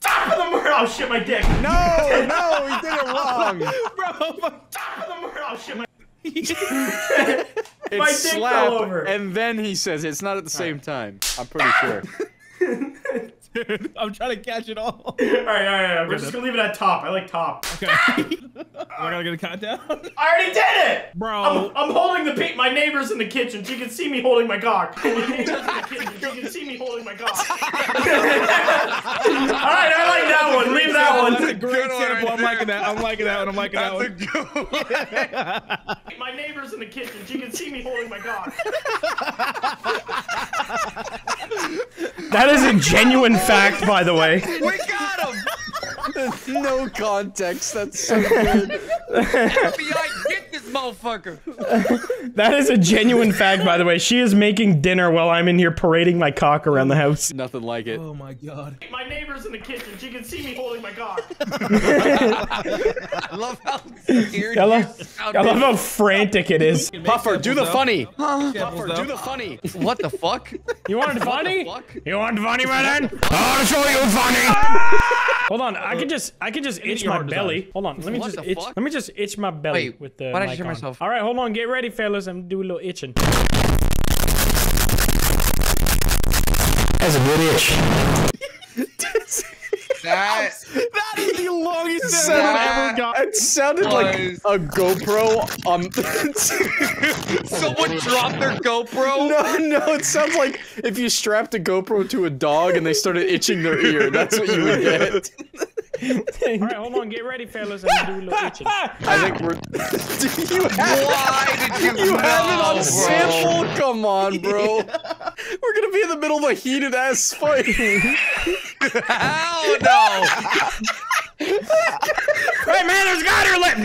Top of the world! Oh shit, my dick. No, no, he did it wrong. Bro, top of the world! Oh shit, my. It My dick slapped, fell over. and then he says it's not at the same time. I'm pretty sure. Dude, I'm trying to catch it all. All right, all right, all right. We're just gonna leave it at top. I like top. Okay. We're gonna get a countdown. I already did it, Bro. I'm, I'm holding the pe- my neighbor's in the kitchen. She can see me holding my cock. My neighbor's in the kitchen. She can see me holding my cock. all right, I like that one. Leave that one. That's a great sample. I'm liking that. I'm liking that one. I'm liking that one. My neighbor's in the kitchen. She can see me holding my cock. That is a genuine fact, by the way. We got him! no context. That's so good. FBI, get this motherfucker! That is a genuine fact, by the way. She is making dinner while I'm in here parading my cock around the house. Nothing like it. Oh my god. My neighbor's in the kitchen. She can see me holding my cock. I love how scared I love. I love how frantic it is. Puffer, do the funny. Huh? Puffer, do the funny. What the fuck? You want funny? fuck? You want funny, man? I'll show you funny. Ah! Hold on, I can just I can just itch my heart belly. Hold on, let me What just itch. fuck? Let me just itch my belly Wait, with the why'd I mic just hear myself? All right, hold on, get ready, fellas. I'm doing a little itching. That's a good itch. That That is the longest Sound- sound I've ever got. It sounded like a GoPro on. someone dropped their GoPro. No, no, it sounds like if you strapped a GoPro to a dog and they started itching their ear. That's what you would get. All right, hold on, get ready, fellas. I'm doing a little itching. I think we're. Do you have, Why did you you have it on bro? sample? Come on, bro. We're gonna be in the middle of a heated ass fight. Hell no! Hey, man, there's got her lip.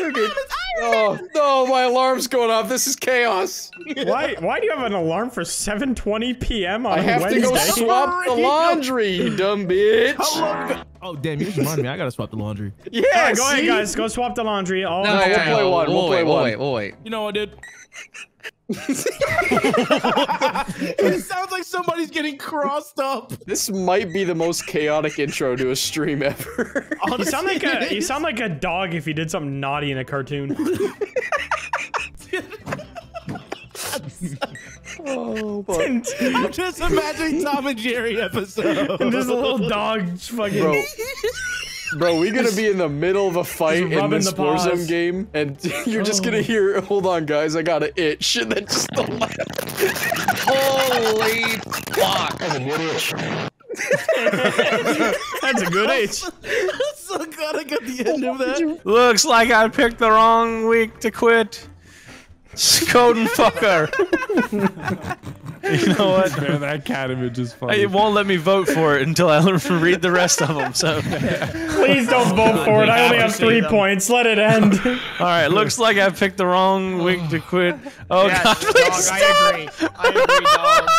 Okay. Oh no, oh, my alarm's going off. This is chaos. why? Why do you have an alarm for 7:20 p.m. on I have Wednesday? to go swap the laundry, you dumb bitch. How long? the- Oh damn! You just reminded me. I gotta swap the laundry. Yeah, All right, go ahead, guys. Go swap the laundry. All No, we'll play one, we'll play wait, one. Wait, wait, wait. You know what, dude? it sounds like somebody's getting crossed up. This might be the most chaotic intro to a stream ever. Oh, you sound like a you sound like a dog if you did something naughty in a cartoon. oh, fuck. I'm just imagining Tom and Jerry episode. And there's a little dog fucking. Bro. Bro, we gonna be in the middle of a fight in this the paws. Warzone game, and you're just gonna Oh. hear, hold on guys, I got an itch, and then just the Holy fuck! That's a good itch. so glad I got the end of that. Looks like I picked the wrong week to quit. Skoden fucker. You know what? Man, that cat image is funny. It won't let me vote for it until I read the rest of them. So, Please don't vote for it. I only have three points. Let it end. all right. Looks like I picked the wrong week to quit. Oh Yes, God, please dog, stop. I agree. I agree, dog.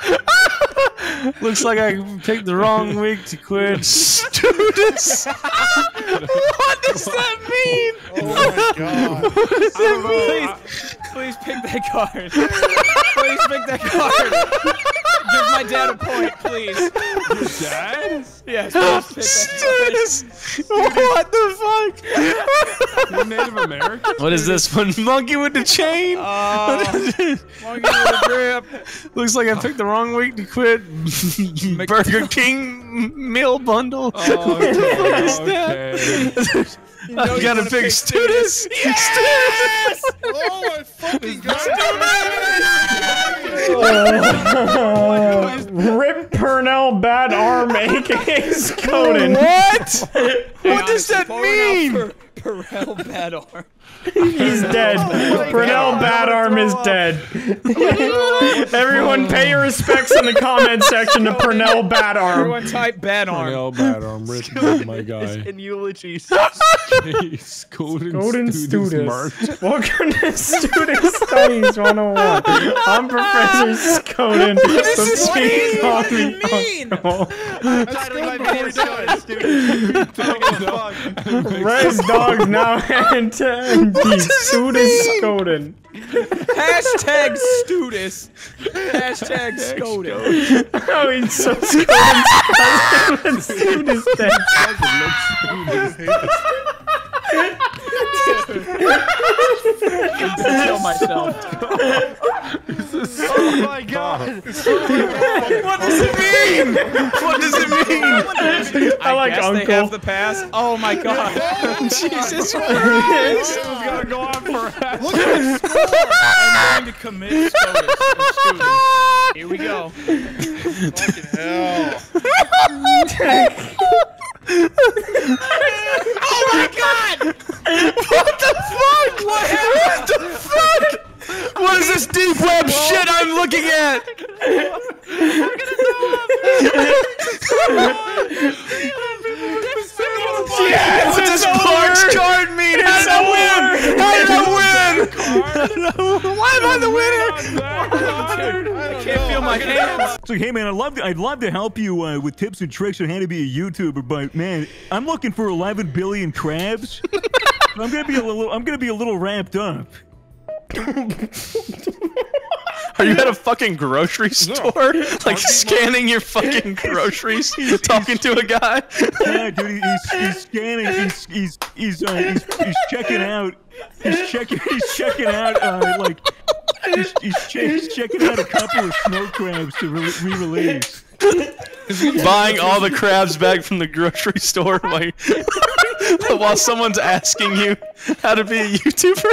Looks like I picked the wrong week to quit. Students. what does that mean? Oh my god. What does that mean? Please, please pick that card. Please pick that card. My dad a point, please. Your dad? Yes, please pick Studis! What the fuck? You're Native American? What is this one? Monkey with the chain? Uh, monkey with a grip. Looks like I picked the wrong week to quit. Burger King meal bundle. Oh, what the fuck is that? know I gotta wanna pick pick Studis. Yes! oh my fucking Oh. Rip Purnell bad arm, aka Skoden. What? Hey, What does that honestly, pour it out mean? Purnell bad arm. He's dead. Oh Purnell bad arm is dead. Everyone pay your respects in the comment section to Purnell bad arm. Everyone type bad arm. Purnell bad arm. Rip my guy. In eulogies. Skoden Golden students students. Welcome to Student Studies 101. I'm Professor Skoden. This but is what please he call even me oh, mean. Uncle. Titling my video Skoden student. Res dogs now and deep. Student Skoden. Hashtag Studis. Hashtag Skoda. Oh, he's so Skoden. Student dead. Kill myself. Oh my god. What does it mean? What does it mean? I like guess Uncle. they have the pass. Oh my god. Jesus This is gonna go on forever. Look at the score! I'm going to commit SCOTUS or. Here we go. Fucking hell. Oh my god! What the fuck? What, what the fuck? What is this deep web shit I'm looking at? Yes, What does Clark's card mean? How did I win? How did I win? Why am I the winner? I can't feel my hands. So hey man, I'd love to, I'd love to help you uh, with tips and tricks on how to be a YouTuber, but man, I'm looking for 11 billion crabs. I'm gonna be a little I'm gonna be a little ramped up. Are you at a fucking grocery store? Like scanning your fucking groceries, talking to a guy? Yeah, dude, he's, he's scanning. He's he's he's, uh, he's he's checking out. He's checking. He's checking out. Uh, like he's he's, che- he's checking out a couple of snow crabs to re- re-release. Buying all the crabs back from the grocery store while, while someone's asking you how to be a YouTuber.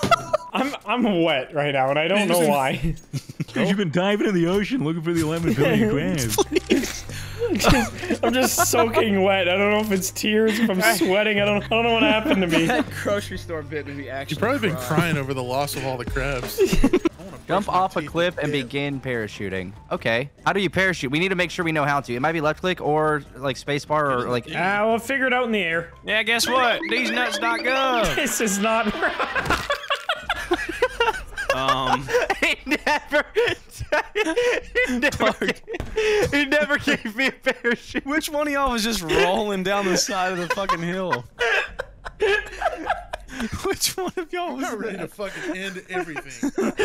I'm I'm wet right now, and I don't know why. Dude, you've been diving in the ocean looking for the 11 billion crabs. I'm just soaking wet. I don't know if it's tears, if I'm sweating. I don't I don't know what happened to me. That grocery store bit made me actually. You've probably been crying over the loss of all the crabs. Jump off a cliff and begin parachuting. Okay. How do you parachute? We need to make sure we know how to. It might be left click or like spacebar or like. Ah, we'll figure it out in the air. Yeah, guess what? These nuts not good. This is not. Um, he never. he never. he never gave me a parachute. Which one of y'all was just rolling down the side of the fucking hill? Which one of y'all was I'm ready to fucking end everything.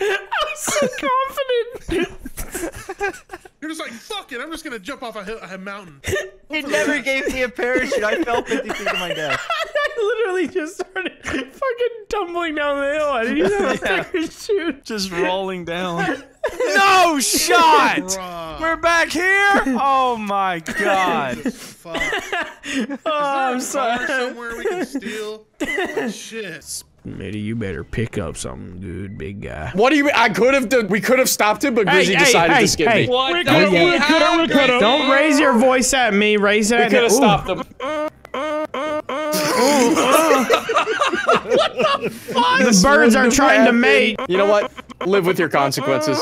I'm so confident. You're just like, fuck it, I'm just gonna jump off a, hill, a mountain. He never gave me a parachute. I fell 50 feet to my death. I literally just started fucking tumbling down the hill. I didn't even have a parachute. Just rolling down. no shot. Bruh. We're back here. Oh my god. Fuck. Oh, I'm Car sorry. somewhere we can steal. Like, shit. Matey, you better pick up something good, big guy. What do you mean? I could have done. We could have stopped him, but Grizzy decided to skip me. What We the could we could have, we could have. Don't raise your voice at me. Raise it We at could have Ooh. stopped him. The fuck? The birds are trying to mate. You know what? Live with your consequences.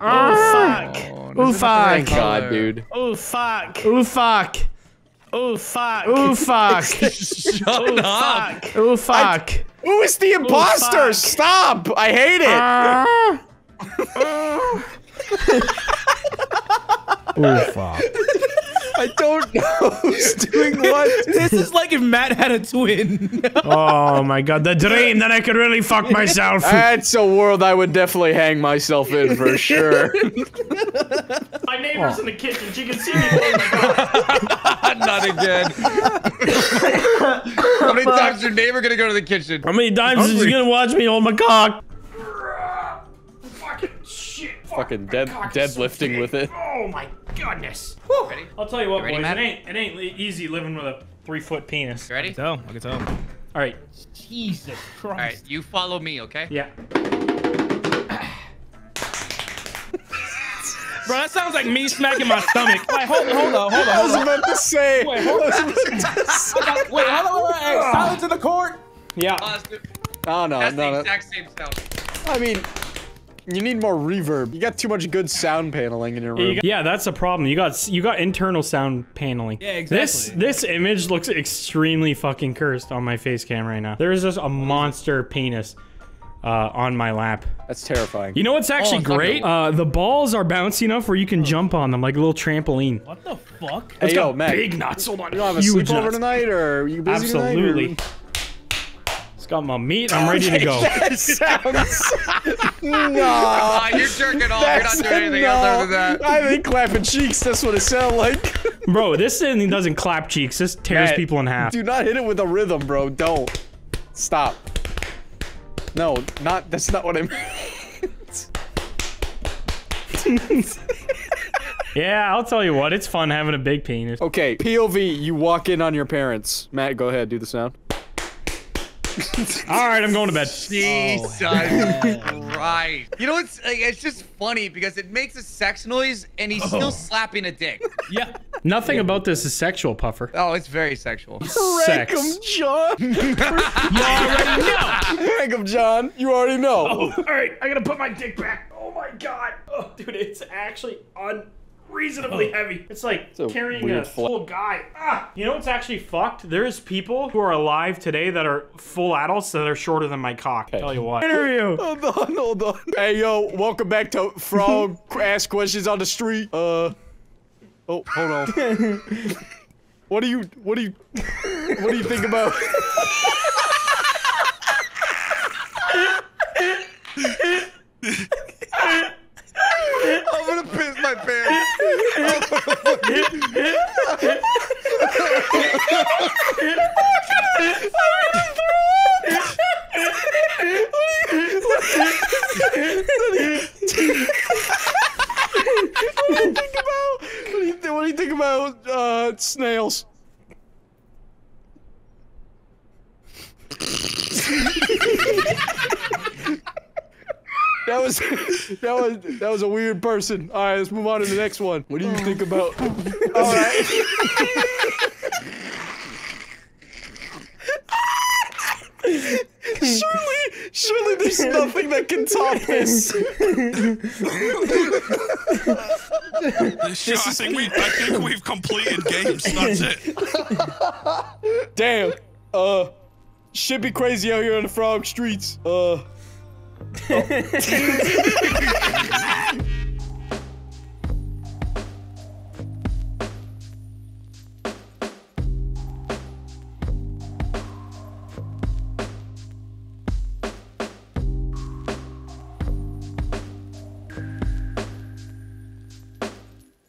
Oh fuck. Oh, oh fuck. Thank God, dude. Oh fuck. Oh fuck. Oh fuck. Oh fuck. Shut Oh up. fuck. Oh fuck. Who is the imposter? Stop! I hate it. Oh fuck. I don't know who's doing what. This is like if Matt had a twin. oh my god, the dream that I could really fuck myself. That's a world I would definitely hang myself in for sure. My neighbor's in the kitchen. She can see me. Oh Not again. How many times is your neighbor gonna go to the kitchen? How many times is she gonna watch me hold my cock? Fucking shit. Fucking dead deadlifting with it. Oh my goodness. Ready? I'll tell you what, You ready, boys. Matt? It ain't it ain't easy living with a three foot penis. You ready? tell. I can tell. All right. Jesus Christ. All right, you follow me, okay? Yeah. Bro, that sounds like me smacking my stomach. Wait, hold, hold on, hold on. I was hold about to say. Wait, hold on. about to say. I got- Wait, hold on, wait, wait, hey, ah. silence in the court. Yeah. Oh no, That's no, the no. same sound. I mean, you need more reverb. You got too much good sound paneling in your room. yeah, that's the problem. You got you got internal sound paneling. Yeah, This exactly. this this image looks extremely fucking cursed on my face cam right now. There is just a monster penis uh, on my lap. That's terrifying. You know what's actually it's not great? Uh, the balls are bouncy enough where you can jump on them like a little trampoline. What the fuck? It's Hey, yo, got Matt. big nuts. Hold on, You don't have a huge sleepover nuts. tonight, or are you busy Absolutely. tonight? It's got my meat. I'm ready to go. That sounds. no. You're jerking off. You're not doing anything else other than that. I think clapping cheeks. That's what it sounded like. Bro, this thing doesn't clap cheeks. This tears Matt, people in half. Do not hit it with a rhythm, bro. Don't. Stop. No, not. That's not what I meant. Yeah, I'll tell you what. It's fun having a big penis. Okay, POV. You walk in on your parents. Matt, go ahead. Do the sound. All right, I'm going to bed. Jesus Oh. Christ. You know what's like, it's just funny because it makes a sex noise and he's Oh. still slapping a dick. Yeah. Nothing about this is sexual, Puffer. Oh, it's very sexual. Sex. Rank 'em, John. you already know. Rank 'em, John. You already know. Oh, all right, I gotta put my dick back. Oh my god. Oh, dude, it's actually unreasonably heavy. It's like a carrying a weird full guy. Ah, you know what's actually fucked? There's people who are alive today that are full adults that are shorter than my cock. Tell you what. Interview. Hold on, hold on. Hey, yo, welcome back to Frog Ask Questions on the Street. Uh, oh, hold on. What do you, what do you, what do you think about? I'm gonna piss my pants. What do you think about? What do uh, you, th- what do you think about uh, snails? That was that was that was a weird person. All right, let's move on to the next one. What do you think about? All right. surely, surely, there's nothing that can top this. Sure, I think we I think we've completed games. That's it. Damn. Uh, should be crazy out here on the frog streets. Uh. Oh.